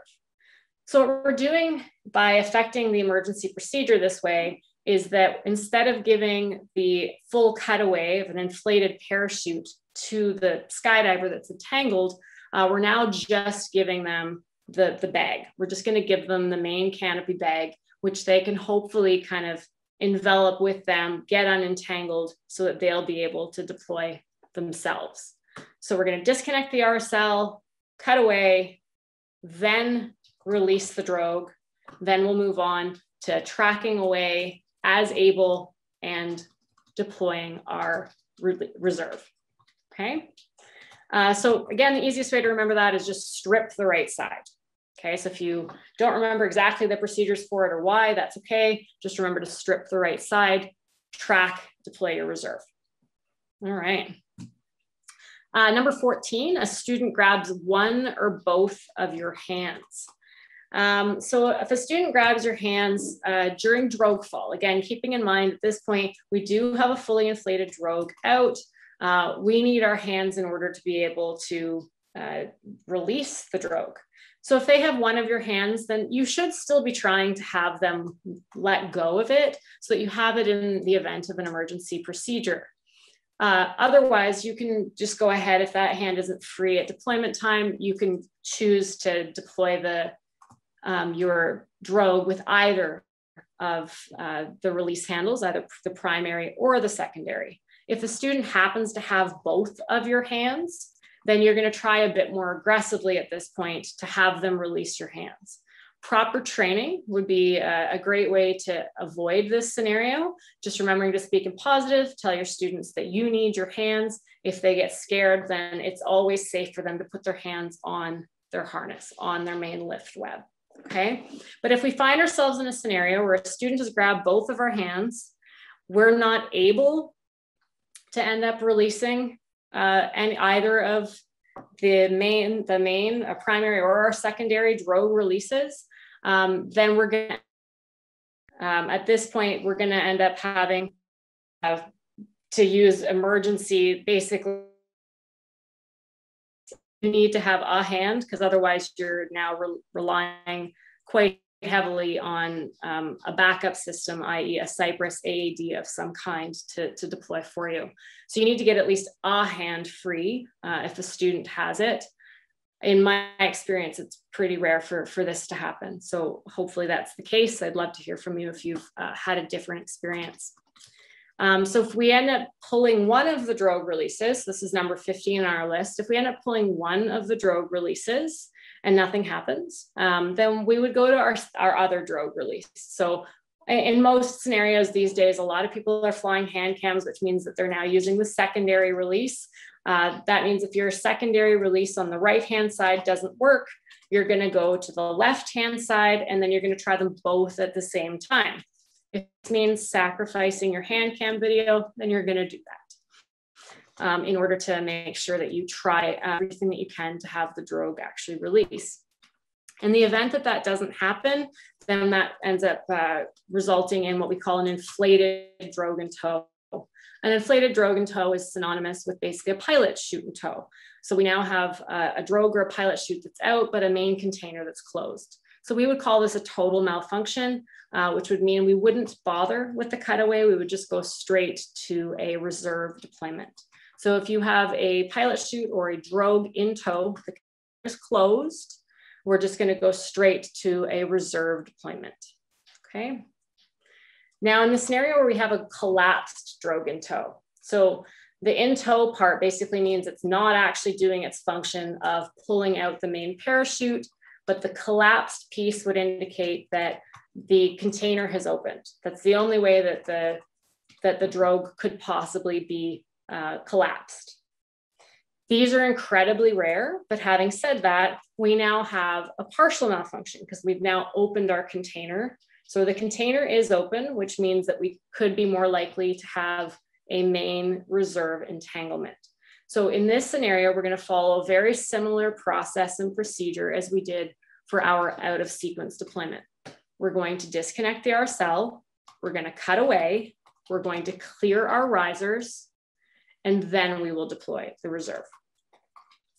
So what we're doing by affecting the emergency procedure this way is that instead of giving the full cutaway of an inflated parachute to the skydiver that's entangled, uh, we're now just giving them the, the bag. We're just going to give them the main canopy bag, which they can hopefully kind of envelop with them, get unentangled so that they'll be able to deploy themselves. So we're going to disconnect the RSL, cut away, then release the drogue. Then we'll move on to tracking away as able and deploying our reserve. Okay. Uh, so again, the easiest way to remember that is just strip the right side. Okay, so if you don't remember exactly the procedures for it or why, that's okay. Just remember to strip the right side, track, deploy your reserve. All right. Uh, number 14, a student grabs one or both of your hands. Um, so if a student grabs your hands uh, during drogue fall, again, keeping in mind at this point, we do have a fully inflated drogue out. Uh, we need our hands in order to be able to uh, release the drogue. So if they have one of your hands, then you should still be trying to have them let go of it so that you have it in the event of an emergency procedure. Uh, otherwise, you can just go ahead if that hand isn't free at deployment time, you can choose to deploy the um, your drogue with either of uh, the release handles, either the primary or the secondary. If the student happens to have both of your hands, then you're going to try a bit more aggressively at this point to have them release your hands. Proper training would be a, a, great way to avoid this scenario. Just remembering to speak in positive, tell your students that you need your hands. If they get scared, then it's always safe for them to put their hands on their harness, on their main lift web. Okay. But if we find ourselves in a scenario where a student has grabbed both of our hands, we're not able to end up releasing uh, and either of the main, the main, a primary or our secondary drogue releases, um, then we're going to, um, at this point, we're going to end up having uh, to use emergency, basically, you need to have a hand because otherwise you're now re relying quite heavily on um, a backup system, i.e. a Cypres AAD of some kind to, to deploy for you. So you need to get at least a hand free uh, if a student has it. In my experience, it's pretty rare for, for this to happen. So hopefully that's the case. I'd love to hear from you if you've uh, had a different experience. Um, so if we end up pulling one of the drogue releases, this is number 15 on our list, if we end up pulling one of the drogue releases, and nothing happens, um, then we would go to our, our other drogue release. So in most scenarios these days, a lot of people are flying hand cams, which means that they're now using the secondary release. Uh, that means if your secondary release on the right hand side doesn't work, you're going to go to the left hand side and then you're going to try them both at the same time. If it means sacrificing your hand cam video, then you're going to do that um, in order to make sure that you try everything that you can to have the drogue actually release. In the event that that doesn't happen, then that ends up uh, resulting in what we call an inflated drogue and tow. An inflated drogue and tow is synonymous with basically a pilot chute and tow. So we now have a, a drogue or a pilot chute that's out, but a main container that's closed. So we would call this a total malfunction, uh, which would mean we wouldn't bother with the cutaway. We would just go straight to a reserve deployment. So if you have a pilot chute or a drogue in tow, the is closed, we're just gonna go straight to a reserve deployment, okay? Now in the scenario where we have a collapsed drogue in tow, so the in tow part basically means it's not actually doing its function of pulling out the main parachute, but the collapsed piece would indicate that the container has opened. That's the only way that the that the drogue could possibly be uh, collapsed. These are incredibly rare, but having said that, we now have a partial malfunction because we've now opened our container. So the container is open, which means that we could be more likely to have a main reserve entanglement. So in this scenario, we're gonna follow a very similar process and procedure as we did for our out of sequence deployment. We're going to disconnect the RSL, we're gonna cut away, we're going to clear our risers, and then we will deploy the reserve.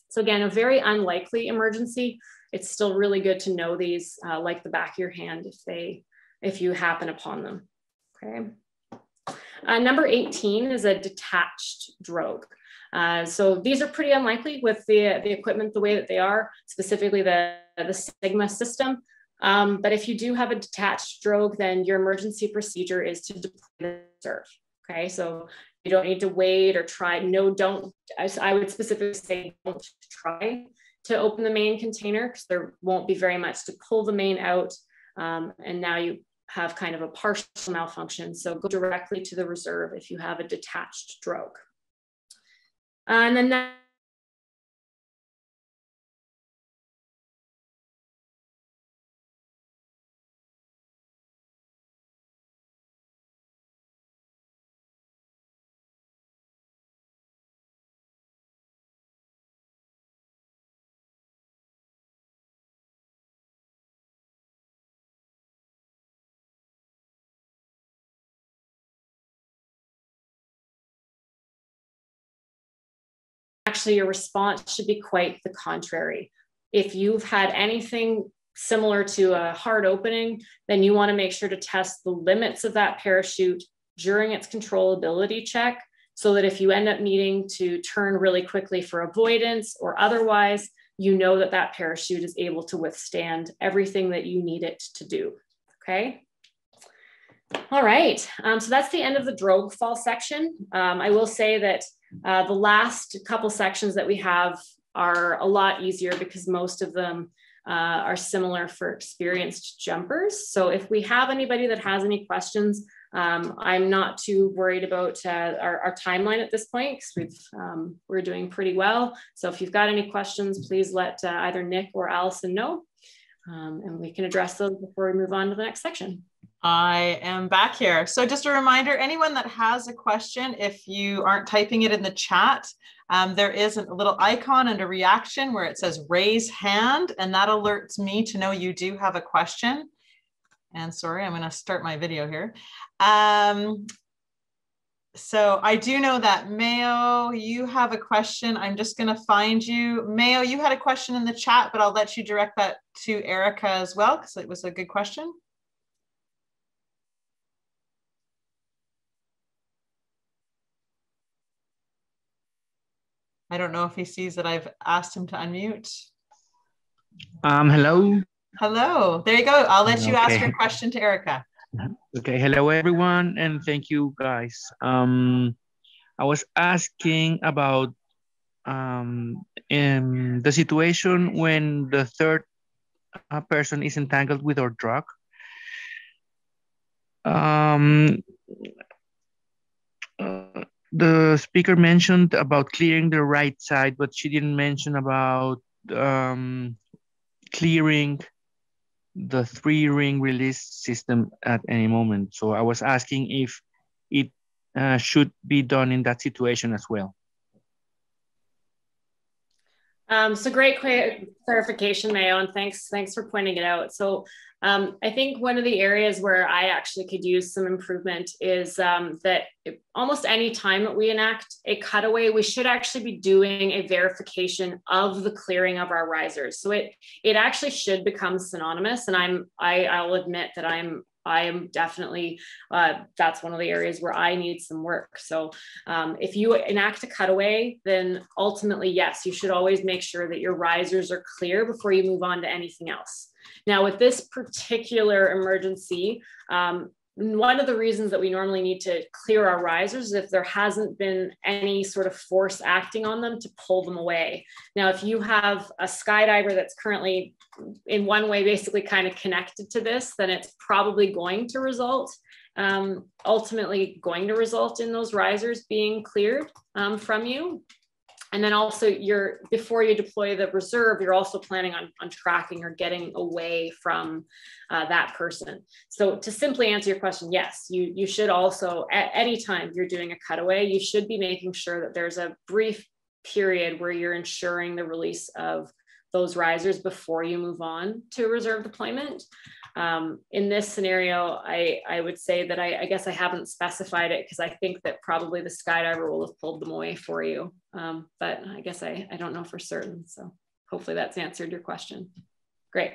So again, a very unlikely emergency. it's still really good to know these uh, like the back of your hand if they, if you happen upon them, okay? Uh, number 18 is a detached drogue. Uh, so these are pretty unlikely with the, the equipment the way that they are, specifically the, the Sigma system. Um, but if you do have a detached drogue, then your emergency procedure is to deploy the reserve. Okay, so you don't need to wait or try. No, don't. I would specifically say don't try to open the main container because there won't be very much to pull the main out. Um, and now you have kind of a partial malfunction. So go directly to the reserve if you have a detached drogue. And then actually your response should be quite the contrary. If you've had anything similar to a hard opening, then you want to make sure to test the limits of that parachute during its controllability check so that if you end up needing to turn really quickly for avoidance or otherwise, you know that that parachute is able to withstand everything that you need it to do, okay? All right, um, so that's the end of the drogue fall section. Um, I will say that uh, the last couple sections that we have are a lot easier because most of them uh, are similar for experienced jumpers. So if we have anybody that has any questions, um, I'm not too worried about uh, our, our, timeline at this point because we've um, we're doing pretty well. So if you've got any questions, please let uh, either Nick or Allison know, um, and we can address those before we move on to the next section. I am back here. So just a reminder, anyone that has a question, if you aren't typing it in the chat, um, there is a little icon and a reaction where it says raise hand, and that alerts me to know you do have a question. And sorry, I'm gonna start my video here. Um, so I do know that Mayo, you have a question. I'm just gonna find you. Mayo, you had a question in the chat, but I'll let you direct that to Erika as well, because it was a good question. I don't know if he sees that I've asked him to unmute. Um, hello. Hello. There you go. I'll let you ask your question to Erika. Okay. Hello, everyone, and thank you, guys. Um, I was asking about um, in the situation when the third uh, person is entangled with our drogue. Um, uh, the speaker mentioned about clearing the right side, but she didn't mention about um, clearing the three ring release system at any moment. So I was asking if it uh, should be done in that situation as well. Um, so great clarification, Mayo, and thanks thanks for pointing it out. So um, I think one of the areas where I actually could use some improvement is um, that almost any time that we enact a cutaway, we should actually be doing a verification of the clearing of our risers. So it it actually should become synonymous. And I'm I, I'll admit that I'm I am definitely, uh, that's one of the areas where I need some work. So um, if you enact a cutaway, then ultimately, yes, you should always make sure that your risers are clear before you move on to anything else. Now, with this particular emergency, um, one of the reasons that we normally need to clear our risers is if there hasn't been any sort of force acting on them to pull them away. Now, if you have a skydiver that's currently in one way basically kind of connected to this, then it's probably going to result, um, ultimately going to result in those risers being cleared um, from you. And then also you're, before you deploy the reserve, you're also planning on, on tracking or getting away from uh, that person. So to simply answer your question, yes, you, you should also, at any time you're doing a cutaway, you should be making sure that there's a brief period where you're ensuring the release of those risers before you move on to reserve deployment. Um, in this scenario, I, I would say that I, I guess I haven't specified it because I think that probably the skydiver will have pulled them away for you. Um, but I guess I, I don't know for certain. So hopefully that's answered your question. Great.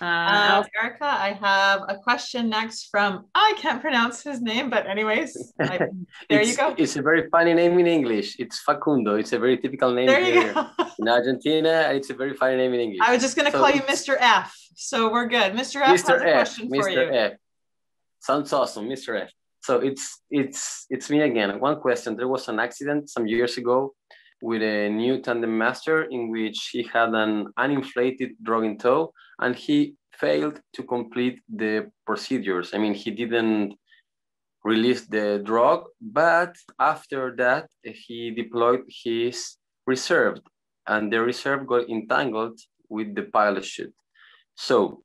Uh, uh, Erika, I have a question next from I can't pronounce his name, but anyways, I, there you go. It's a very funny name in English. It's Facundo. It's a very typical name go. in Argentina. It's a very funny name in English. I was just going to so call you Mr. F, so we're good. Mr. F Mr. has a F, question Mr. for you. F. Sounds awesome, Mr. F. So it's it's it's me again. One question. There was an accident some years ago with a new tandem master in which he had an uninflated drogue in tow and he failed to complete the procedures. I mean, he didn't release the drogue, but after that, he deployed his reserve and the reserve got entangled with the pilot chute. So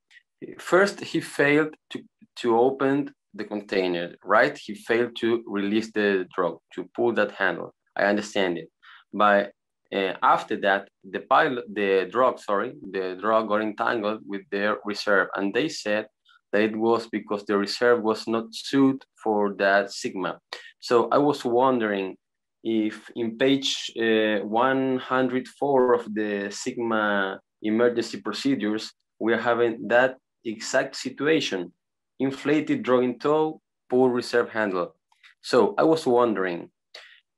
first he failed to, to open the container, right? He failed to release the drogue, to pull that handle. I understand it. But uh, after that, the pilot, the drogue, sorry, the drogue got entangled with their reserve, and they said that it was because the reserve was not suited for that sigma. So I was wondering if in page uh, 104 of the sigma emergency procedures, we are having that exact situation, inflated drogue in tow, poor reserve handle. So I was wondering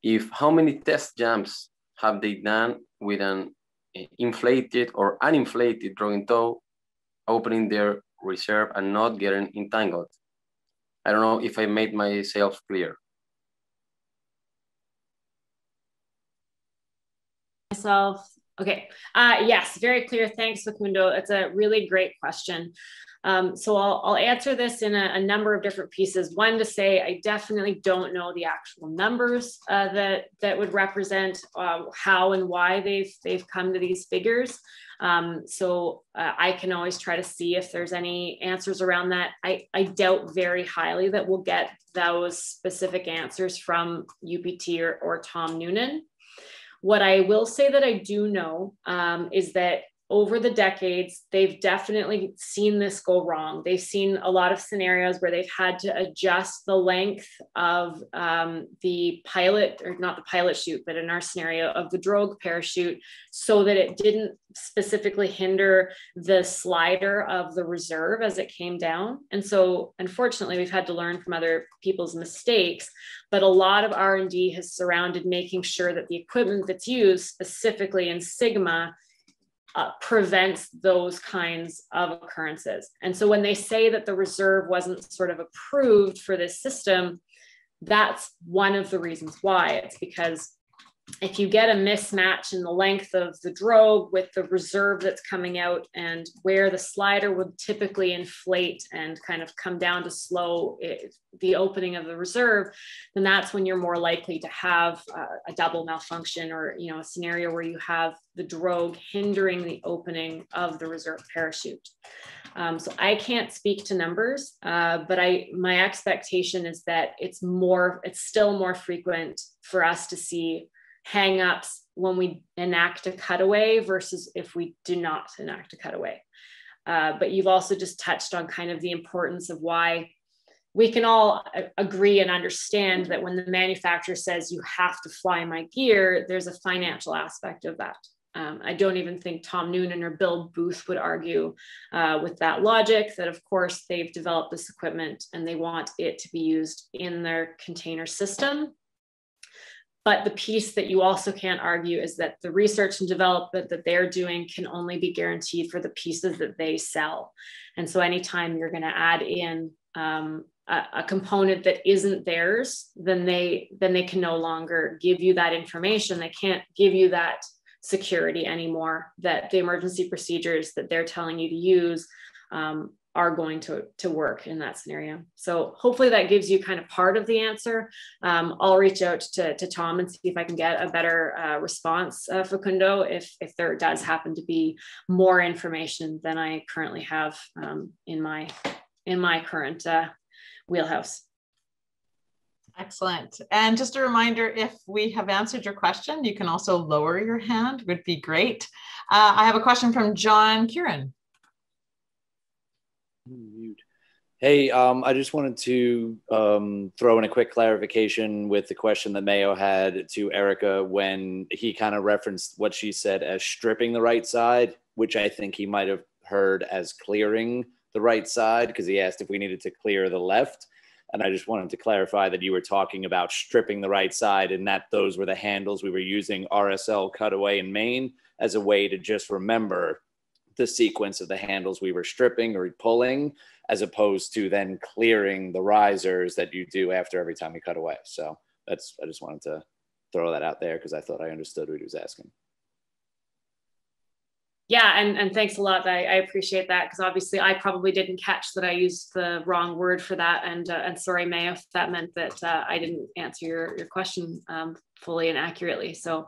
if how many test jumps have they done with an eh, inflated or uninflated drogue in tow, opening their reserve and not getting entangled? I don't know if I made myself clear. Myself, okay. Uh, yes, very clear. Thanks, Facundo. It's a really great question. Um, so I'll, I'll, answer this in a, a, number of different pieces. One to say I definitely don't know the actual numbers uh, that that would represent uh, how and why they've they've come to these figures. Um, so uh, I can always try to see if there's any answers around that. I, I doubt very highly that we'll get those specific answers from UPT or, or Tom Noonan. What I will say that I do know um, is that over the decades, they've definitely seen this go wrong. They've seen a lot of scenarios where they've had to adjust the length of um, the pilot, or not the pilot chute, but in our scenario of the drogue parachute, so that it didn't specifically hinder the slider of the reserve as it came down. And so, unfortunately, we've had to learn from other people's mistakes. But a lot of R&D has surrounded making sure that the equipment that's used, specifically in Sigma, uh, prevents those kinds of occurrences. And so when they say that the reserve wasn't sort of approved for this system, that's one of the reasons why. It's because if you get a mismatch in the length of the drogue with the reserve that's coming out and where the slider would typically inflate and kind of come down to slow it, the opening of the reserve, then that's when you're more likely to have uh, a double malfunction or you know a scenario where you have the drogue hindering the opening of the reserve parachute. Um, so I can't speak to numbers, uh, but I my expectation is that it's more, it's still more frequent for us to see hangups when we enact a cutaway versus if we do not enact a cutaway. Uh, but you've also just touched on kind of the importance of why we can all agree and understand that when the manufacturer says you have to fly my gear, there's a financial aspect of that. Um, I don't even think Tom Noonan or Bill Booth would argue uh, with that logic that, of course, they've developed this equipment and they want it to be used in their container system. But the piece that you also can't argue is that the research and development that they're doing can only be guaranteed for the pieces that they sell. And so anytime you're going to add in um, a, a, component that isn't theirs, then they then they can no longer give you that information. They can't give you that security anymore that the emergency procedures that they're telling you to use um, are going to, to work in that scenario. So hopefully that gives you kind of part of the answer. Um, I'll reach out to, to Tom and see if I can get a better uh, response, uh, Facundo, if, if there does happen to be more information than I currently have um, in my in my current uh, wheelhouse. Excellent. And just a reminder, if we have answered your question, you can also lower your hand, would be great. Uh, I have a question from John Kieran. Mute. Hey, um, I just wanted to um, throw in a quick clarification with the question that Mayo had to Erika when he kind of referenced what she said as stripping the right side, which I think he might have heard as clearing the right side because he asked if we needed to clear the left. And I just wanted to clarify that you were talking about stripping the right side and that those were the handles we were using RSL cutaway and main as a way to just remember the sequence of the handles we were stripping or pulling as opposed to then clearing the risers that you do after every time you cut away. So that's, I just wanted to throw that out there because I thought I understood what he was asking. Yeah, and, and thanks a lot. I, I appreciate that because obviously I probably didn't catch that I used the wrong word for that. And, uh, and sorry, May, if that meant that uh, I didn't answer your, your question um, fully and accurately. So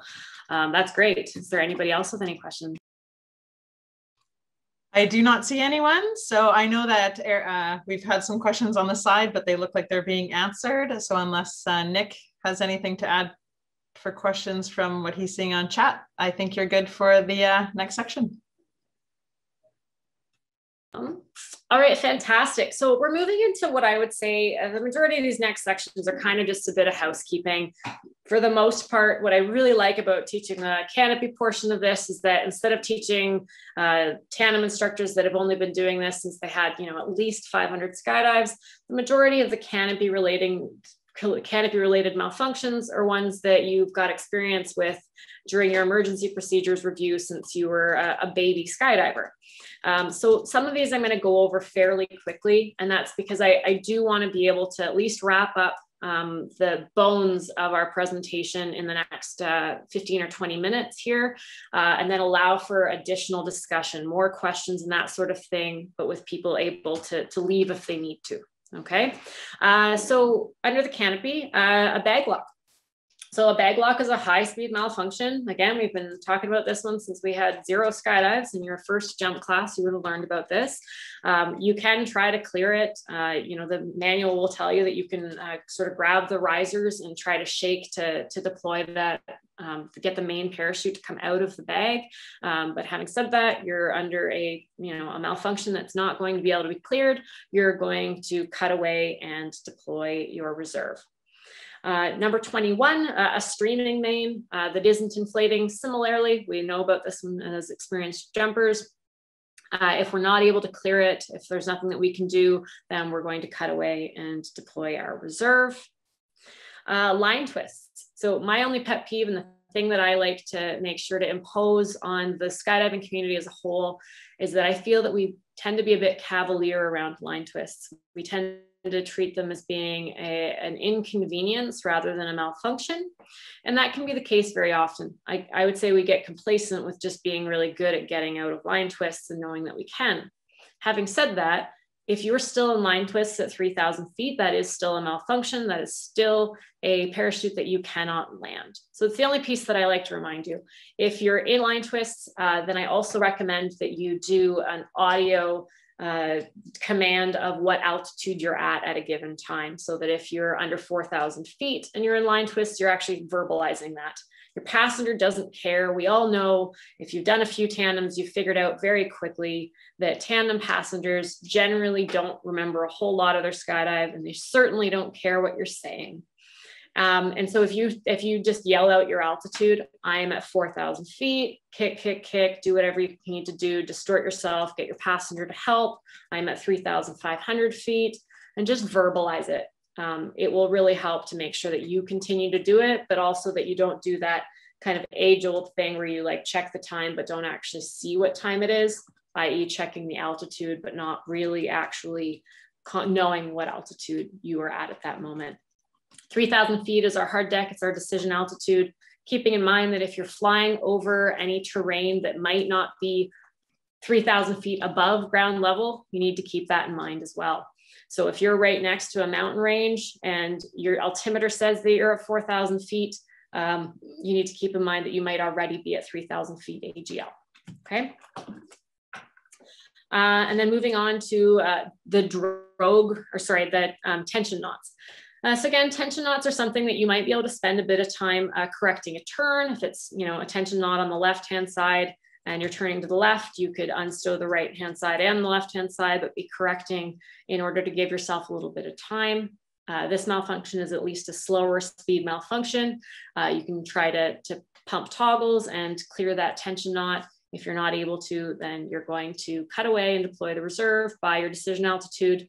um, that's great. Is there anybody else with any questions? I do not see anyone. So I know that uh, we've had some questions on the side, but they look like they're being answered. So unless uh, Nick has anything to add for questions from what he's seeing on chat, I think you're good for the uh, next section. All right, fantastic. So we're moving into what I would say uh, the majority of these next sections are kind of just a bit of housekeeping. For the most part, what I really like about teaching the canopy portion of this is that instead of teaching uh, tandem instructors that have only been doing this since they had, you know, at least 500 skydives, the majority of the canopy relating canopy related malfunctions are ones that you've got experience with during your emergency procedures review since you were a, a baby skydiver. Um, so some of these I'm going to go over fairly quickly, and that's because I, I do want to be able to at least wrap up um, the bones of our presentation in the next uh, 15 or 20 minutes here, uh, and then allow for additional discussion, more questions and that sort of thing, but with people able to, to leave if they need to. Okay, uh, so under the canopy, uh, a bag lock. So a bag lock is a high speed malfunction. Again, we've been talking about this one since we had zero skydives in your first jump class. You would have learned about this. Um, you can try to clear it. Uh, you know, the manual will tell you that you can uh, sort of grab the risers and try to shake to, to deploy that, um, to get the main parachute to come out of the bag. Um, but having said that, you're under a, you know, a malfunction that's not going to be able to be cleared. You're going to cut away and deploy your reserve. Uh, number 21, uh, a streaming main uh, that isn't inflating. Similarly, we know about this one as experienced jumpers. Uh, if we're not able to clear it, if there's nothing that we can do, then we're going to cut away and deploy our reserve. Uh, line twists. So my only pet peeve and the thing that I like to make sure to impose on the skydiving community as a whole is that I feel that we tend to be a bit cavalier around line twists. We tend to treat them as being a, an inconvenience rather than a malfunction. And that can be the case very often. I, I would say we get complacent with just being really good at getting out of line twists and knowing that we can. Having said that, if you're still in line twists at 3000 feet, that is still a malfunction. That is still a parachute that you cannot land. So it's the only piece that I like to remind you. If you're in line twists, uh, then I also recommend that you do an audio uh, command of what altitude you're at at a given time so that if you're under 4,000 feet and you're in line twists, you're actually verbalizing that. Your passenger doesn't care. We all know if you've done a few tandems, you've figured out very quickly that tandem passengers generally don't remember a whole lot of their skydive and they certainly don't care what you're saying. Um, and so if you if you just yell out your altitude, I am at 4,000 feet, kick, kick, kick, do whatever you need to do, distort yourself, get your passenger to help. I'm at 3,500 feet and just verbalize it. Um, it will really help to make sure that you continue to do it, but also that you don't do that kind of age old thing where you like check the time, but don't actually see what time it is, i.e. checking the altitude, but not really actually knowing what altitude you are at at that moment. 3,000 feet is our hard deck, it's our decision altitude. Keeping in mind that if you're flying over any terrain that might not be 3,000 feet above ground level, you need to keep that in mind as well. So if you're right next to a mountain range and your altimeter says that you're at 4,000 feet, um, you need to keep in mind that you might already be at 3,000 feet AGL, okay? Uh, and then moving on to uh, the drogue, or sorry, the um, tension knots. Uh, so again, tension knots are something that you might be able to spend a bit of time uh, correcting a turn. If it's, you know, a tension knot on the left-hand side and you're turning to the left, you could unstow the right-hand side and the left-hand side, but be correcting in order to give yourself a little bit of time. Uh, this malfunction is at least a slower speed malfunction. Uh, you can try to, to pump toggles and clear that tension knot If you're not able to, then you're going to cut away and deploy the reserve by your decision altitude.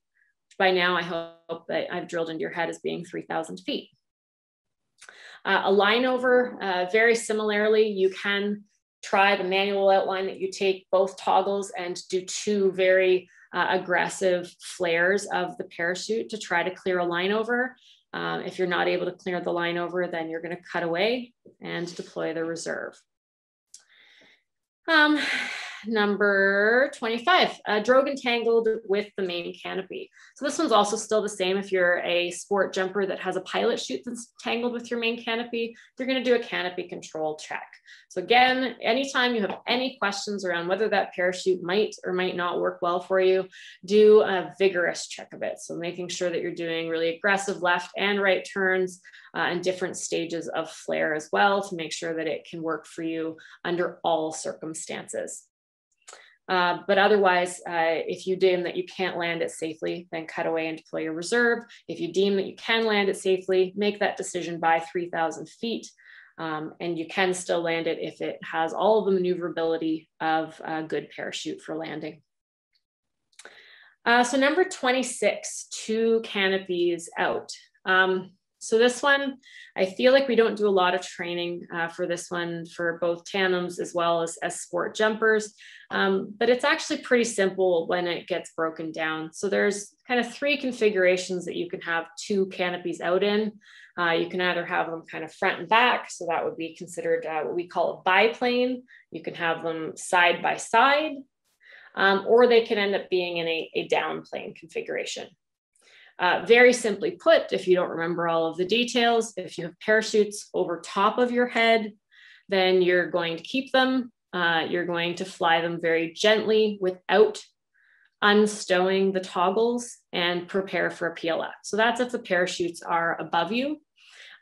By now, I hope that I've drilled into your head as being 3,000 feet. Uh, a line over, uh, very similarly, you can try the manual outline that you take both toggles and do two very uh, aggressive flares of the parachute to try to clear a line over. Um, if you're not able to clear the line over, then you're going to cut away and deploy the reserve. Um, number 25, uh, drogue entangled with the main canopy. So this one's also still the same. If you're a sport jumper that has a pilot chute that's tangled with your main canopy, you're gonna do a canopy control check. So again, anytime you have any questions around whether that parachute might or might not work well for you, do a vigorous check of it. So making sure that you're doing really aggressive left and right turns uh, and different stages of flare as well to make sure that it can work for you under all circumstances. Uh, but otherwise, uh, if you deem that you can't land it safely, then cut away and deploy your reserve. If you deem that you can land it safely, make that decision by 3,000 feet. Um, and you can still land it if it has all the maneuverability of a good parachute for landing. Uh, so number 26, two canopies out. Um, so this one, I feel like we don't do a lot of training uh, for this one for both tandems as well as, as sport jumpers, um, but it's actually pretty simple when it gets broken down. So there's kind of three configurations that you can have two canopies out in. Uh, you can either have them kind of front and back, so that would be considered uh, what we call a biplane. You can have them side by side, um, or they can end up being in a, a down plane configuration. Uh, very simply put, if you don't remember all of the details, if you have parachutes over top of your head, then you're going to keep them. Uh, you're going to fly them very gently without unstowing the toggles and prepare for a PLF. So that's if the parachutes are above you.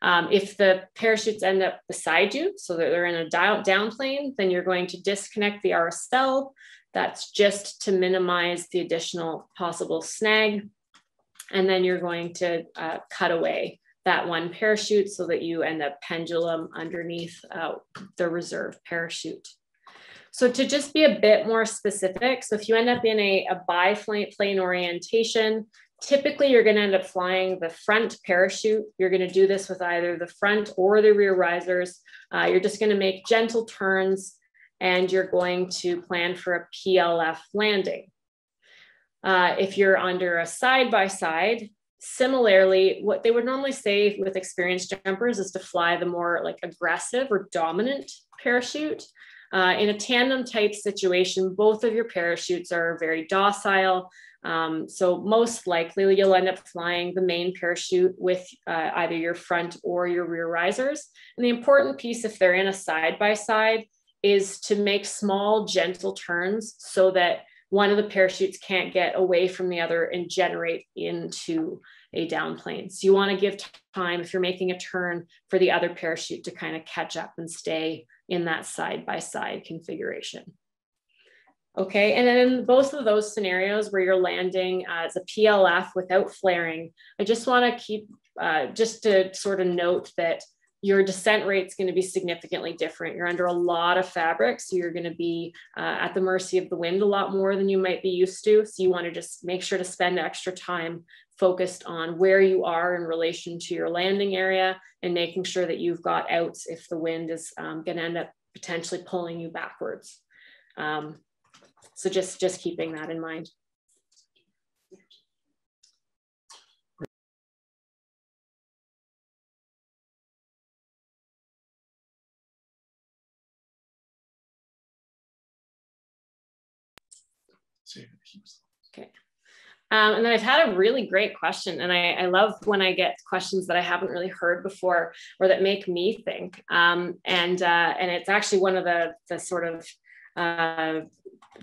Um, if the parachutes end up beside you, so that they're in a down, plane, then you're going to disconnect the RSL. That's just to minimize the additional possible snag and then you're going to uh, cut away that one parachute so that you end up pendulum underneath uh, the reserve parachute. So to just be a bit more specific, so if you end up in a, a biplane orientation, typically you're gonna end up flying the front parachute. You're gonna do this with either the front or the rear risers. Uh, you're just gonna make gentle turns and you're going to plan for a PLF landing. Uh, if you're under a side by side, similarly, what they would normally say with experienced jumpers is to fly the more like aggressive or dominant parachute. Uh, in a tandem type situation, both of your parachutes are very docile. Um, so most likely you'll end up flying the main parachute with uh, either your front or your rear risers. And the important piece, if they're in a side by side, is to make small, gentle turns so that one of the parachutes can't get away from the other and generate into a down plane. So you want to give time if you're making a turn for the other parachute to kind of catch up and stay in that side by side configuration. Okay, and then in both of those scenarios where you're landing as a PLF without flaring, I just want to keep, uh, just to sort of note that your descent rate is going to be significantly different. You're under a lot of fabric, so you're going to be uh, at the mercy of the wind a lot more than you might be used to. So you want to just make sure to spend extra time focused on where you are in relation to your landing area and making sure that you've got outs if the wind is um, going to end up potentially pulling you backwards. Um, so just, just keeping that in mind. Okay. Um, and then I've had a really great question, and I, I, love when I get questions that I haven't really heard before or that make me think. Um, and uh, and it's actually one of the the sort of uh,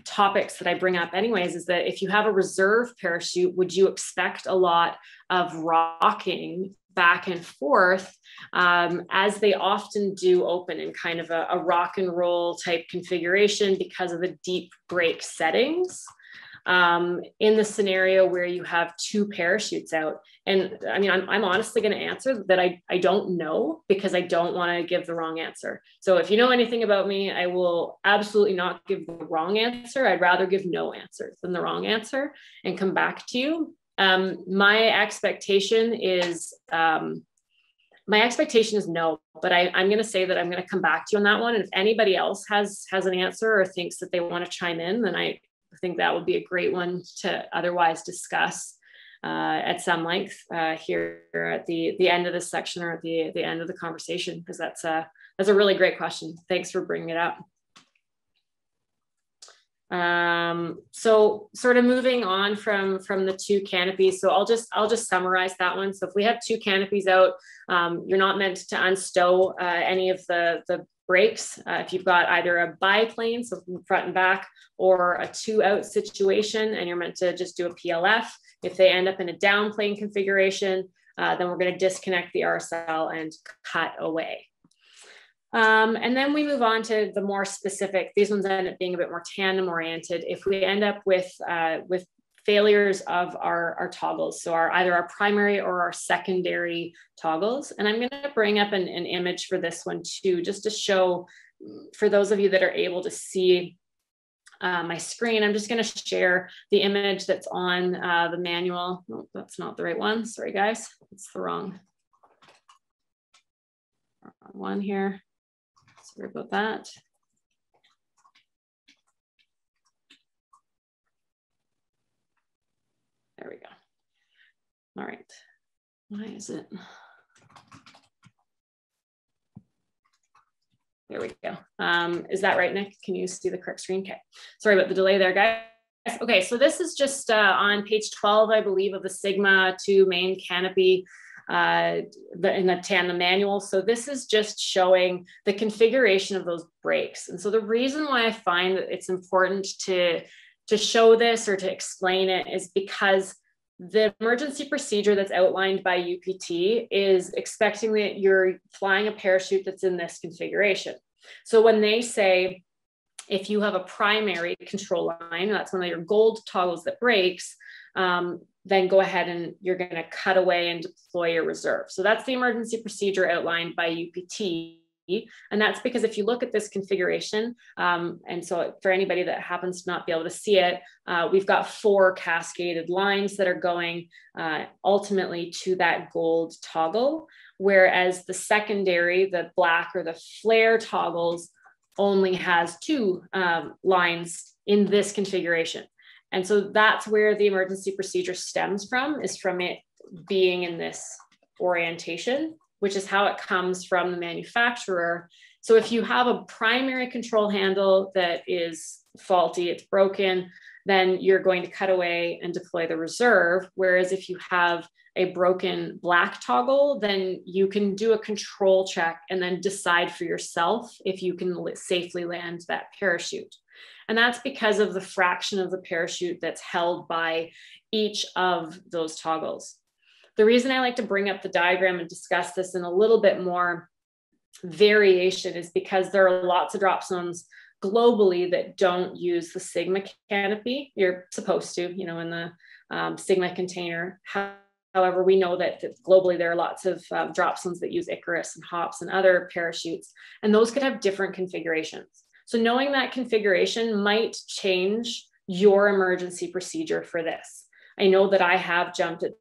topics that I bring up, anyways, is that if you have a reserve parachute, would you expect a lot of rocking back and forth um, as they often do open in kind of a, a rock and roll type configuration because of the deep brake settings? Um, in the scenario where you have two parachutes out? And I mean, I'm, I'm honestly going to answer that I, I don't know because I don't want to give the wrong answer. So if you know anything about me, I will absolutely not give the wrong answer. I'd rather give no answers than the wrong answer and come back to you. Um, my expectation is um, my expectation is no, but I, I'm going to say that I'm going to come back to you on that one. And if anybody else has has an answer or thinks that they want to chime in, then I think that would be a great one to otherwise discuss uh, at some length uh, here at the the end of this section or at the the end of the conversation because that's a that's a really great question. Thanks for bringing it up. Um, so sort of moving on from from the two canopies. So I'll just I'll just summarize that one. So if we have two canopies out, um, you're not meant to unstow uh, any of the the brakes. Uh, if you've got either a biplane, so front and back, or a two out situation, and you're meant to just do a PLF. If they end up in a down plane configuration, uh, then we're going to disconnect the RSL and cut away. Um, and then we move on to the more specific. These ones end up being a bit more tandem oriented. If we end up with uh, with failures of our, our toggles, so our either our primary or our secondary toggles. And I'm going to bring up an, an image for this one too, just to show for those of you that are able to see uh, my screen, I'm just going to share the image that's on uh, the manual. Oh, that's not the right one. Sorry, guys. It's the wrong one here. Sorry about that. There we go. All right. Why is it? There we go. Um, is that right, Nick? Can you see the correct screen? Okay. Sorry about the delay there, guys. Okay, so this is just uh, on page 12, I believe, of the Sigma 2 main canopy uh, the, in the tandem manual. So this is just showing the configuration of those brakes. And so the reason why I find that it's important to, to show this or to explain it is because the emergency procedure that's outlined by UPT is expecting that you're flying a parachute that's in this configuration. So when they say, if you have a primary control line, that's one of your gold toggles that breaks, um, then go ahead and you're going to cut away and deploy your reserve. So that's the emergency procedure outlined by UPT. And that's because if you look at this configuration, um, and so for anybody that happens to not be able to see it, uh, we've got four cascaded lines that are going uh, ultimately to that gold toggle, whereas the secondary, the black or the flare toggles, only has two um, lines in this configuration. And so that's where the emergency procedure stems from, is from it being in this orientation, which is how it comes from the manufacturer. So if you have a primary control handle that is faulty, it's broken, then you're going to cut away and deploy the reserve. Whereas if you have a broken black toggle, then you can do a control check and then decide for yourself if you can safely land that parachute. And that's because of the fraction of the parachute that's held by each of those toggles. The reason I like to bring up the diagram and discuss this in a little bit more variation is because there are lots of drop zones globally that don't use the Sigma canopy. You're supposed to, you know, in the um, Sigma container. However, we know that, globally there are lots of um, drop zones that use Icarus and HOPS and other parachutes, and those could have different configurations. So knowing that configuration might change your emergency procedure for this. I know that I have jumped at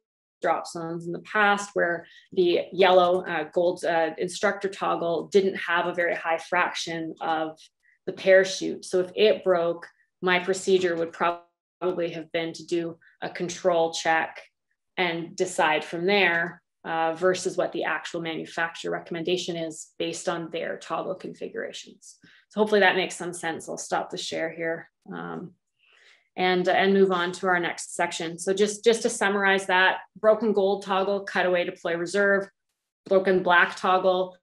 drop zones in the past where the yellow uh, gold uh, instructor toggle didn't have a very high fraction of the parachute. So if it broke, my procedure would probably have been to do a control check and decide from there uh, versus what the actual manufacturer recommendation is based on their toggle configurations. So hopefully that makes some sense. I'll stop the share here um, and, and move on to our next section. So just, just to summarize that, broken gold toggle, cutaway, deploy reserve, broken black toggle,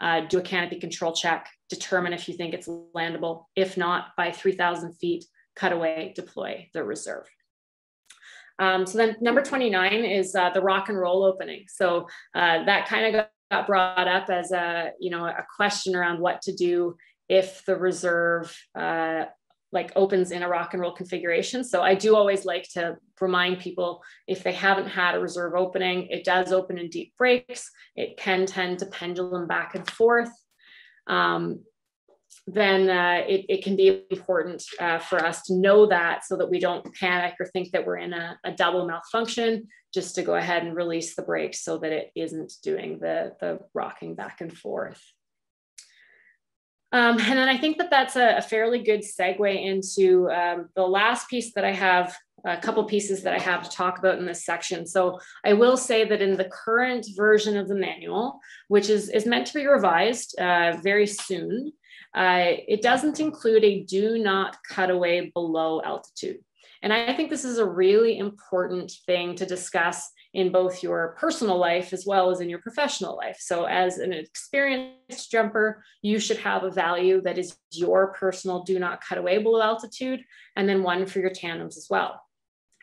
uh, do a canopy control check, determine if you think it's landable. If not, by 3,000 feet, cutaway, deploy the reserve. Um, so then number 29 is uh, the rock and roll opening. So uh, that kind of got, brought up as a, you know, a question around what to do if the reserve uh, like opens in a rock and roll configuration. So I do always like to remind people if they haven't had a reserve opening, it does open in deep brakes. It can tend to pendulum back and forth. Um, then uh, it, it, can be important uh, for us to know that so that we don't panic or think that we're in a, a, double malfunction, just to go ahead and release the brakes so that it isn't doing the, the rocking back and forth. Um, and then I think that that's a, a fairly good segue into um, the last piece that I have, a couple pieces that I have to talk about in this section. So I will say that in the current version of the manual, which is, is meant to be revised uh, very soon, uh, it doesn't include a do not cut away below altitude. And I think this is a really important thing to discuss in both your personal life as well as in your professional life. So, as an experienced jumper, you should have a value that is your personal do not cut away below altitude, and then one for your tandems as well.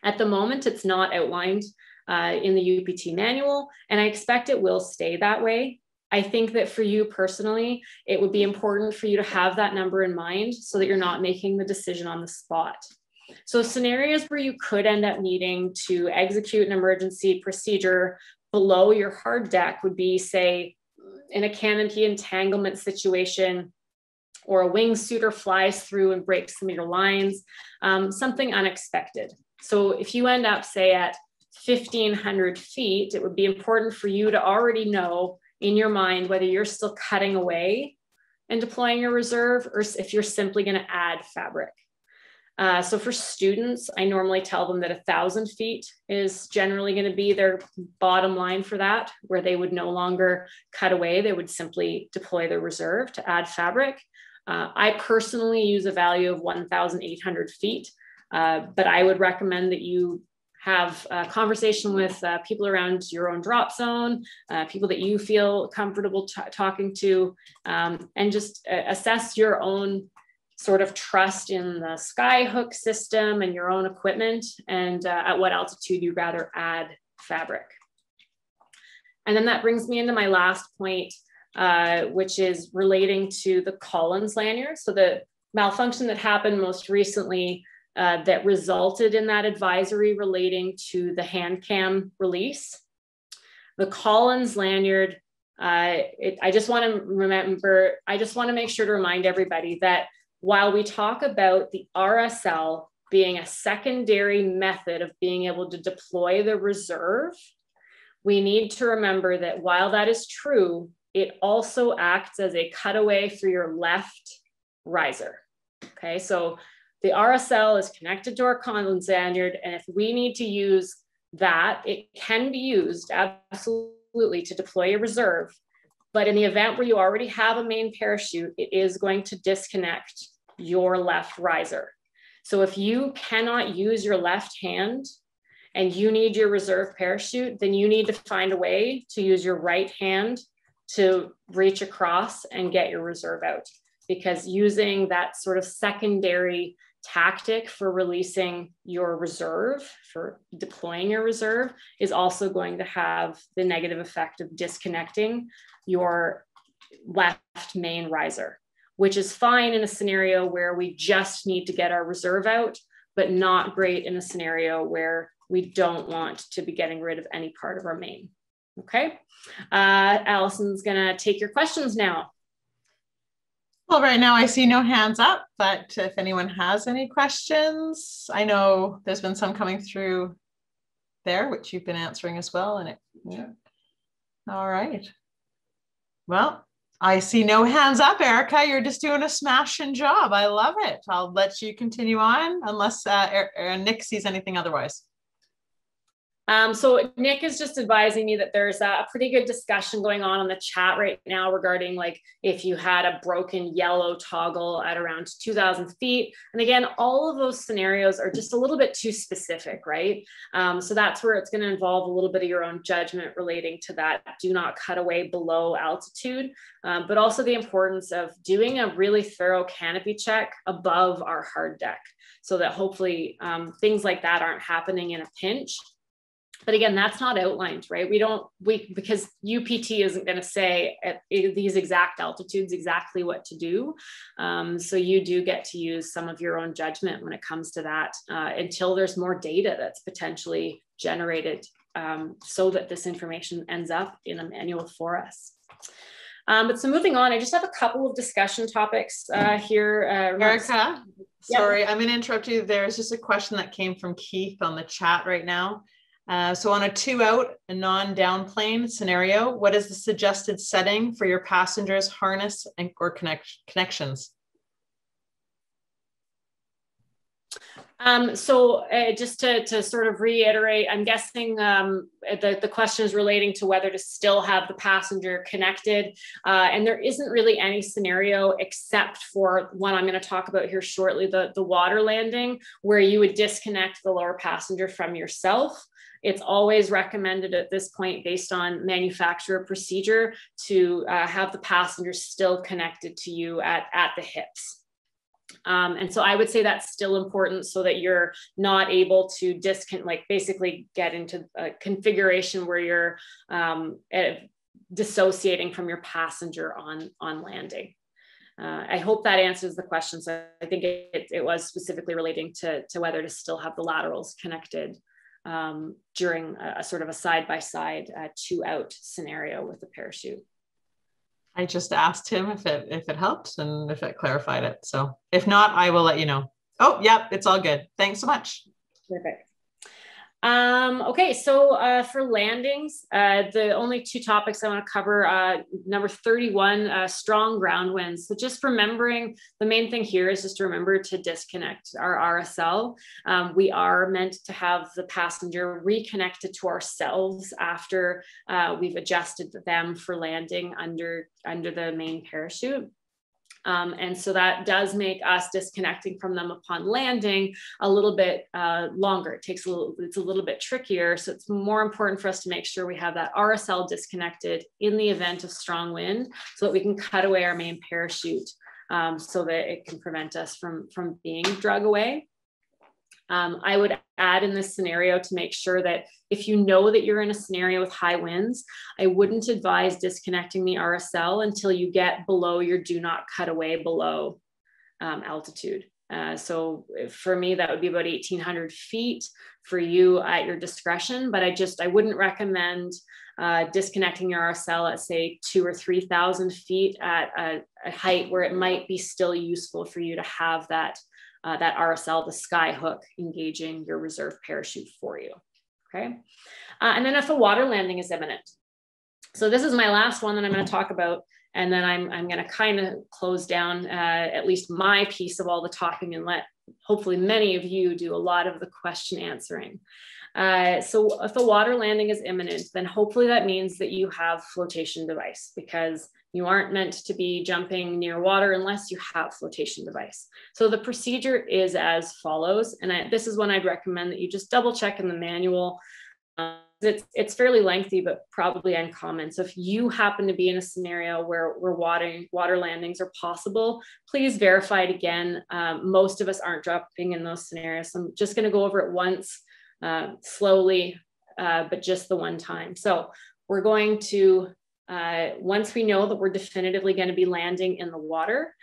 At the moment, it's not outlined uh, in the UPT manual, and I expect it will stay that way. I think that for you personally, it would be important for you to have that number in mind so that you're not making the decision on the spot. So scenarios where you could end up needing to execute an emergency procedure below your hard deck would be, say, in a canopy entanglement situation, or a wingsuiter flies through and breaks some of your lines, um, something unexpected. So if you end up, say, at 1500 feet, it would be important for you to already know in your mind whether you're still cutting away and deploying your reserve or if you're simply going to add fabric. Uh, so for students, I normally tell them that a thousand feet is generally going to be their bottom line for that, where they would no longer cut away. They would simply deploy their reserve to add fabric. Uh, I personally use a value of 1,800 feet, uh, but I would recommend that you have a conversation with uh, people around your own drop zone, uh, people that you feel comfortable talking to, um, and just uh, assess your own sort of trust in the skyhook system and your own equipment and uh, at what altitude you'd rather add fabric. And then that brings me into my last point, uh, which is relating to the Collins lanyard. So the malfunction that happened most recently uh, that resulted in that advisory relating to the hand cam release. The Collins lanyard, uh, it, I just want to remember, I just want to make sure to remind everybody that while we talk about the RSL being a secondary method of being able to deploy the reserve, we need to remember that while that is true, it also acts as a cutaway for your left riser. Okay, so the RSL is connected to our Collins lanyard, and if we need to use that, it can be used absolutely to deploy a reserve. But in the event where you already have a main parachute, it is going to disconnect your left riser. So if you cannot use your left hand and you need your reserve parachute, then you need to find a way to use your right hand to reach across and get your reserve out. Because using that sort of secondary tactic for releasing your reserve, for deploying your reserve, is also going to have the negative effect of disconnecting your left main riser which is fine in a scenario where we just need to get our reserve out, but not great in a scenario where we don't want to be getting rid of any part of our main. Okay, uh, Allison's gonna take your questions now. Well, right now I see no hands up, but if anyone has any questions, I know there's been some coming through there, which you've been answering as well. And it, yeah. All right. Well, I see no hands up, Erika. You're just doing a smashing job. I love it. I'll let you continue on unless uh, er, er, Nick sees anything otherwise. Um, so Nick is just advising me that there's a pretty good discussion going on in the chat right now regarding like if you had a broken yellow toggle at around 2000 feet. And again, all of those scenarios are just a little bit too specific, right? Um, so that's where it's going to involve a little bit of your own judgment relating to that. Do not cut away below altitude, um, but also the importance of doing a really thorough canopy check above our hard deck so that hopefully um, things like that aren't happening in a pinch but again that's not outlined right we don't we because upt isn't going to say at these exact altitudes exactly what to do um, so you do get to use some of your own judgment when it comes to that uh, until there's more data that's potentially generated um, so that this information ends up in a manual for us um, but so moving on, I just have a couple of discussion topics uh, here. Uh, Erika, sorry, I'm going to interrupt you. There's just a question that came from Keith on the chat right now. Uh, so on a two out, a non-downplane scenario, what is the suggested setting for your passengers harness and or connect connections? Um, so uh, just to, to sort of reiterate, I'm guessing um, the, the question is relating to whether to still have the passenger connected. Uh, and there isn't really any scenario except for one I'm going to talk about here shortly, the, the water landing, where you would disconnect the lower passenger from yourself. It's always recommended at this point, based on manufacturer procedure, to uh, have the passenger still connected to you at, at the hips. Um, and so I would say that's still important so that you're not able to discount, like basically get into a configuration where you're um, dissociating from your passenger on, on landing. Uh, I hope that answers the question. So I think it, it was specifically relating to, to whether to still have the laterals connected um, during a, a, sort of a side-by-side uh, two out scenario with the parachute. I just asked him if it if it helped and if it clarified it. So if not, I will let you know. Oh, yep, it's all good. Thanks so much. Perfect. Um, okay, so uh, for landings, uh, the only two topics I want to cover, uh, number 31, uh, strong ground winds. So just remembering, the main thing here is just to remember to disconnect our RSL. Um, we are meant to have the passenger reconnected to ourselves after uh, we've adjusted them for landing under, under the main parachute. Um, and so that does make us disconnecting from them upon landing a little bit uh, longer. It takes a little, it's a little bit trickier. So it's more important for us to make sure we have that RSL disconnected in the event of strong wind so that we can cut away our main parachute um, so that it can prevent us from, from being drug away. Um, I would add in this scenario to make sure that if you know that you're in a scenario with high winds, I wouldn't advise disconnecting the RSL until you get below your do not cut away below um, altitude. Uh, so for me, that would be about 1800 feet for you at your discretion, but I just, I wouldn't recommend uh, disconnecting your RSL at say two or 3,000 feet at a, a height where it might be still useful for you to have that uh, that RSL, the sky hook, engaging your reserve parachute for you. Okay. Uh, and then if a water landing is imminent. So this is my last one that I'm going to talk about. And then I'm, I'm going to kind of close down uh, at least my piece of all the talking and let hopefully many of you do a lot of the question answering. Uh, so if a water landing is imminent, then hopefully that means that you have flotation device because you aren't meant to be jumping near water unless you have flotation device. So the procedure is as follows. And I, this is one I'd recommend that you just double check in the manual. Uh, it's, it's fairly lengthy, but probably uncommon. So if you happen to be in a scenario where, where water, water landings are possible, please verify it again. Um, most of us aren't dropping in those scenarios. So I'm just gonna go over it once, uh, slowly, uh, but just the one time. So we're going to uh, once we know that we're definitively going to be landing in the water,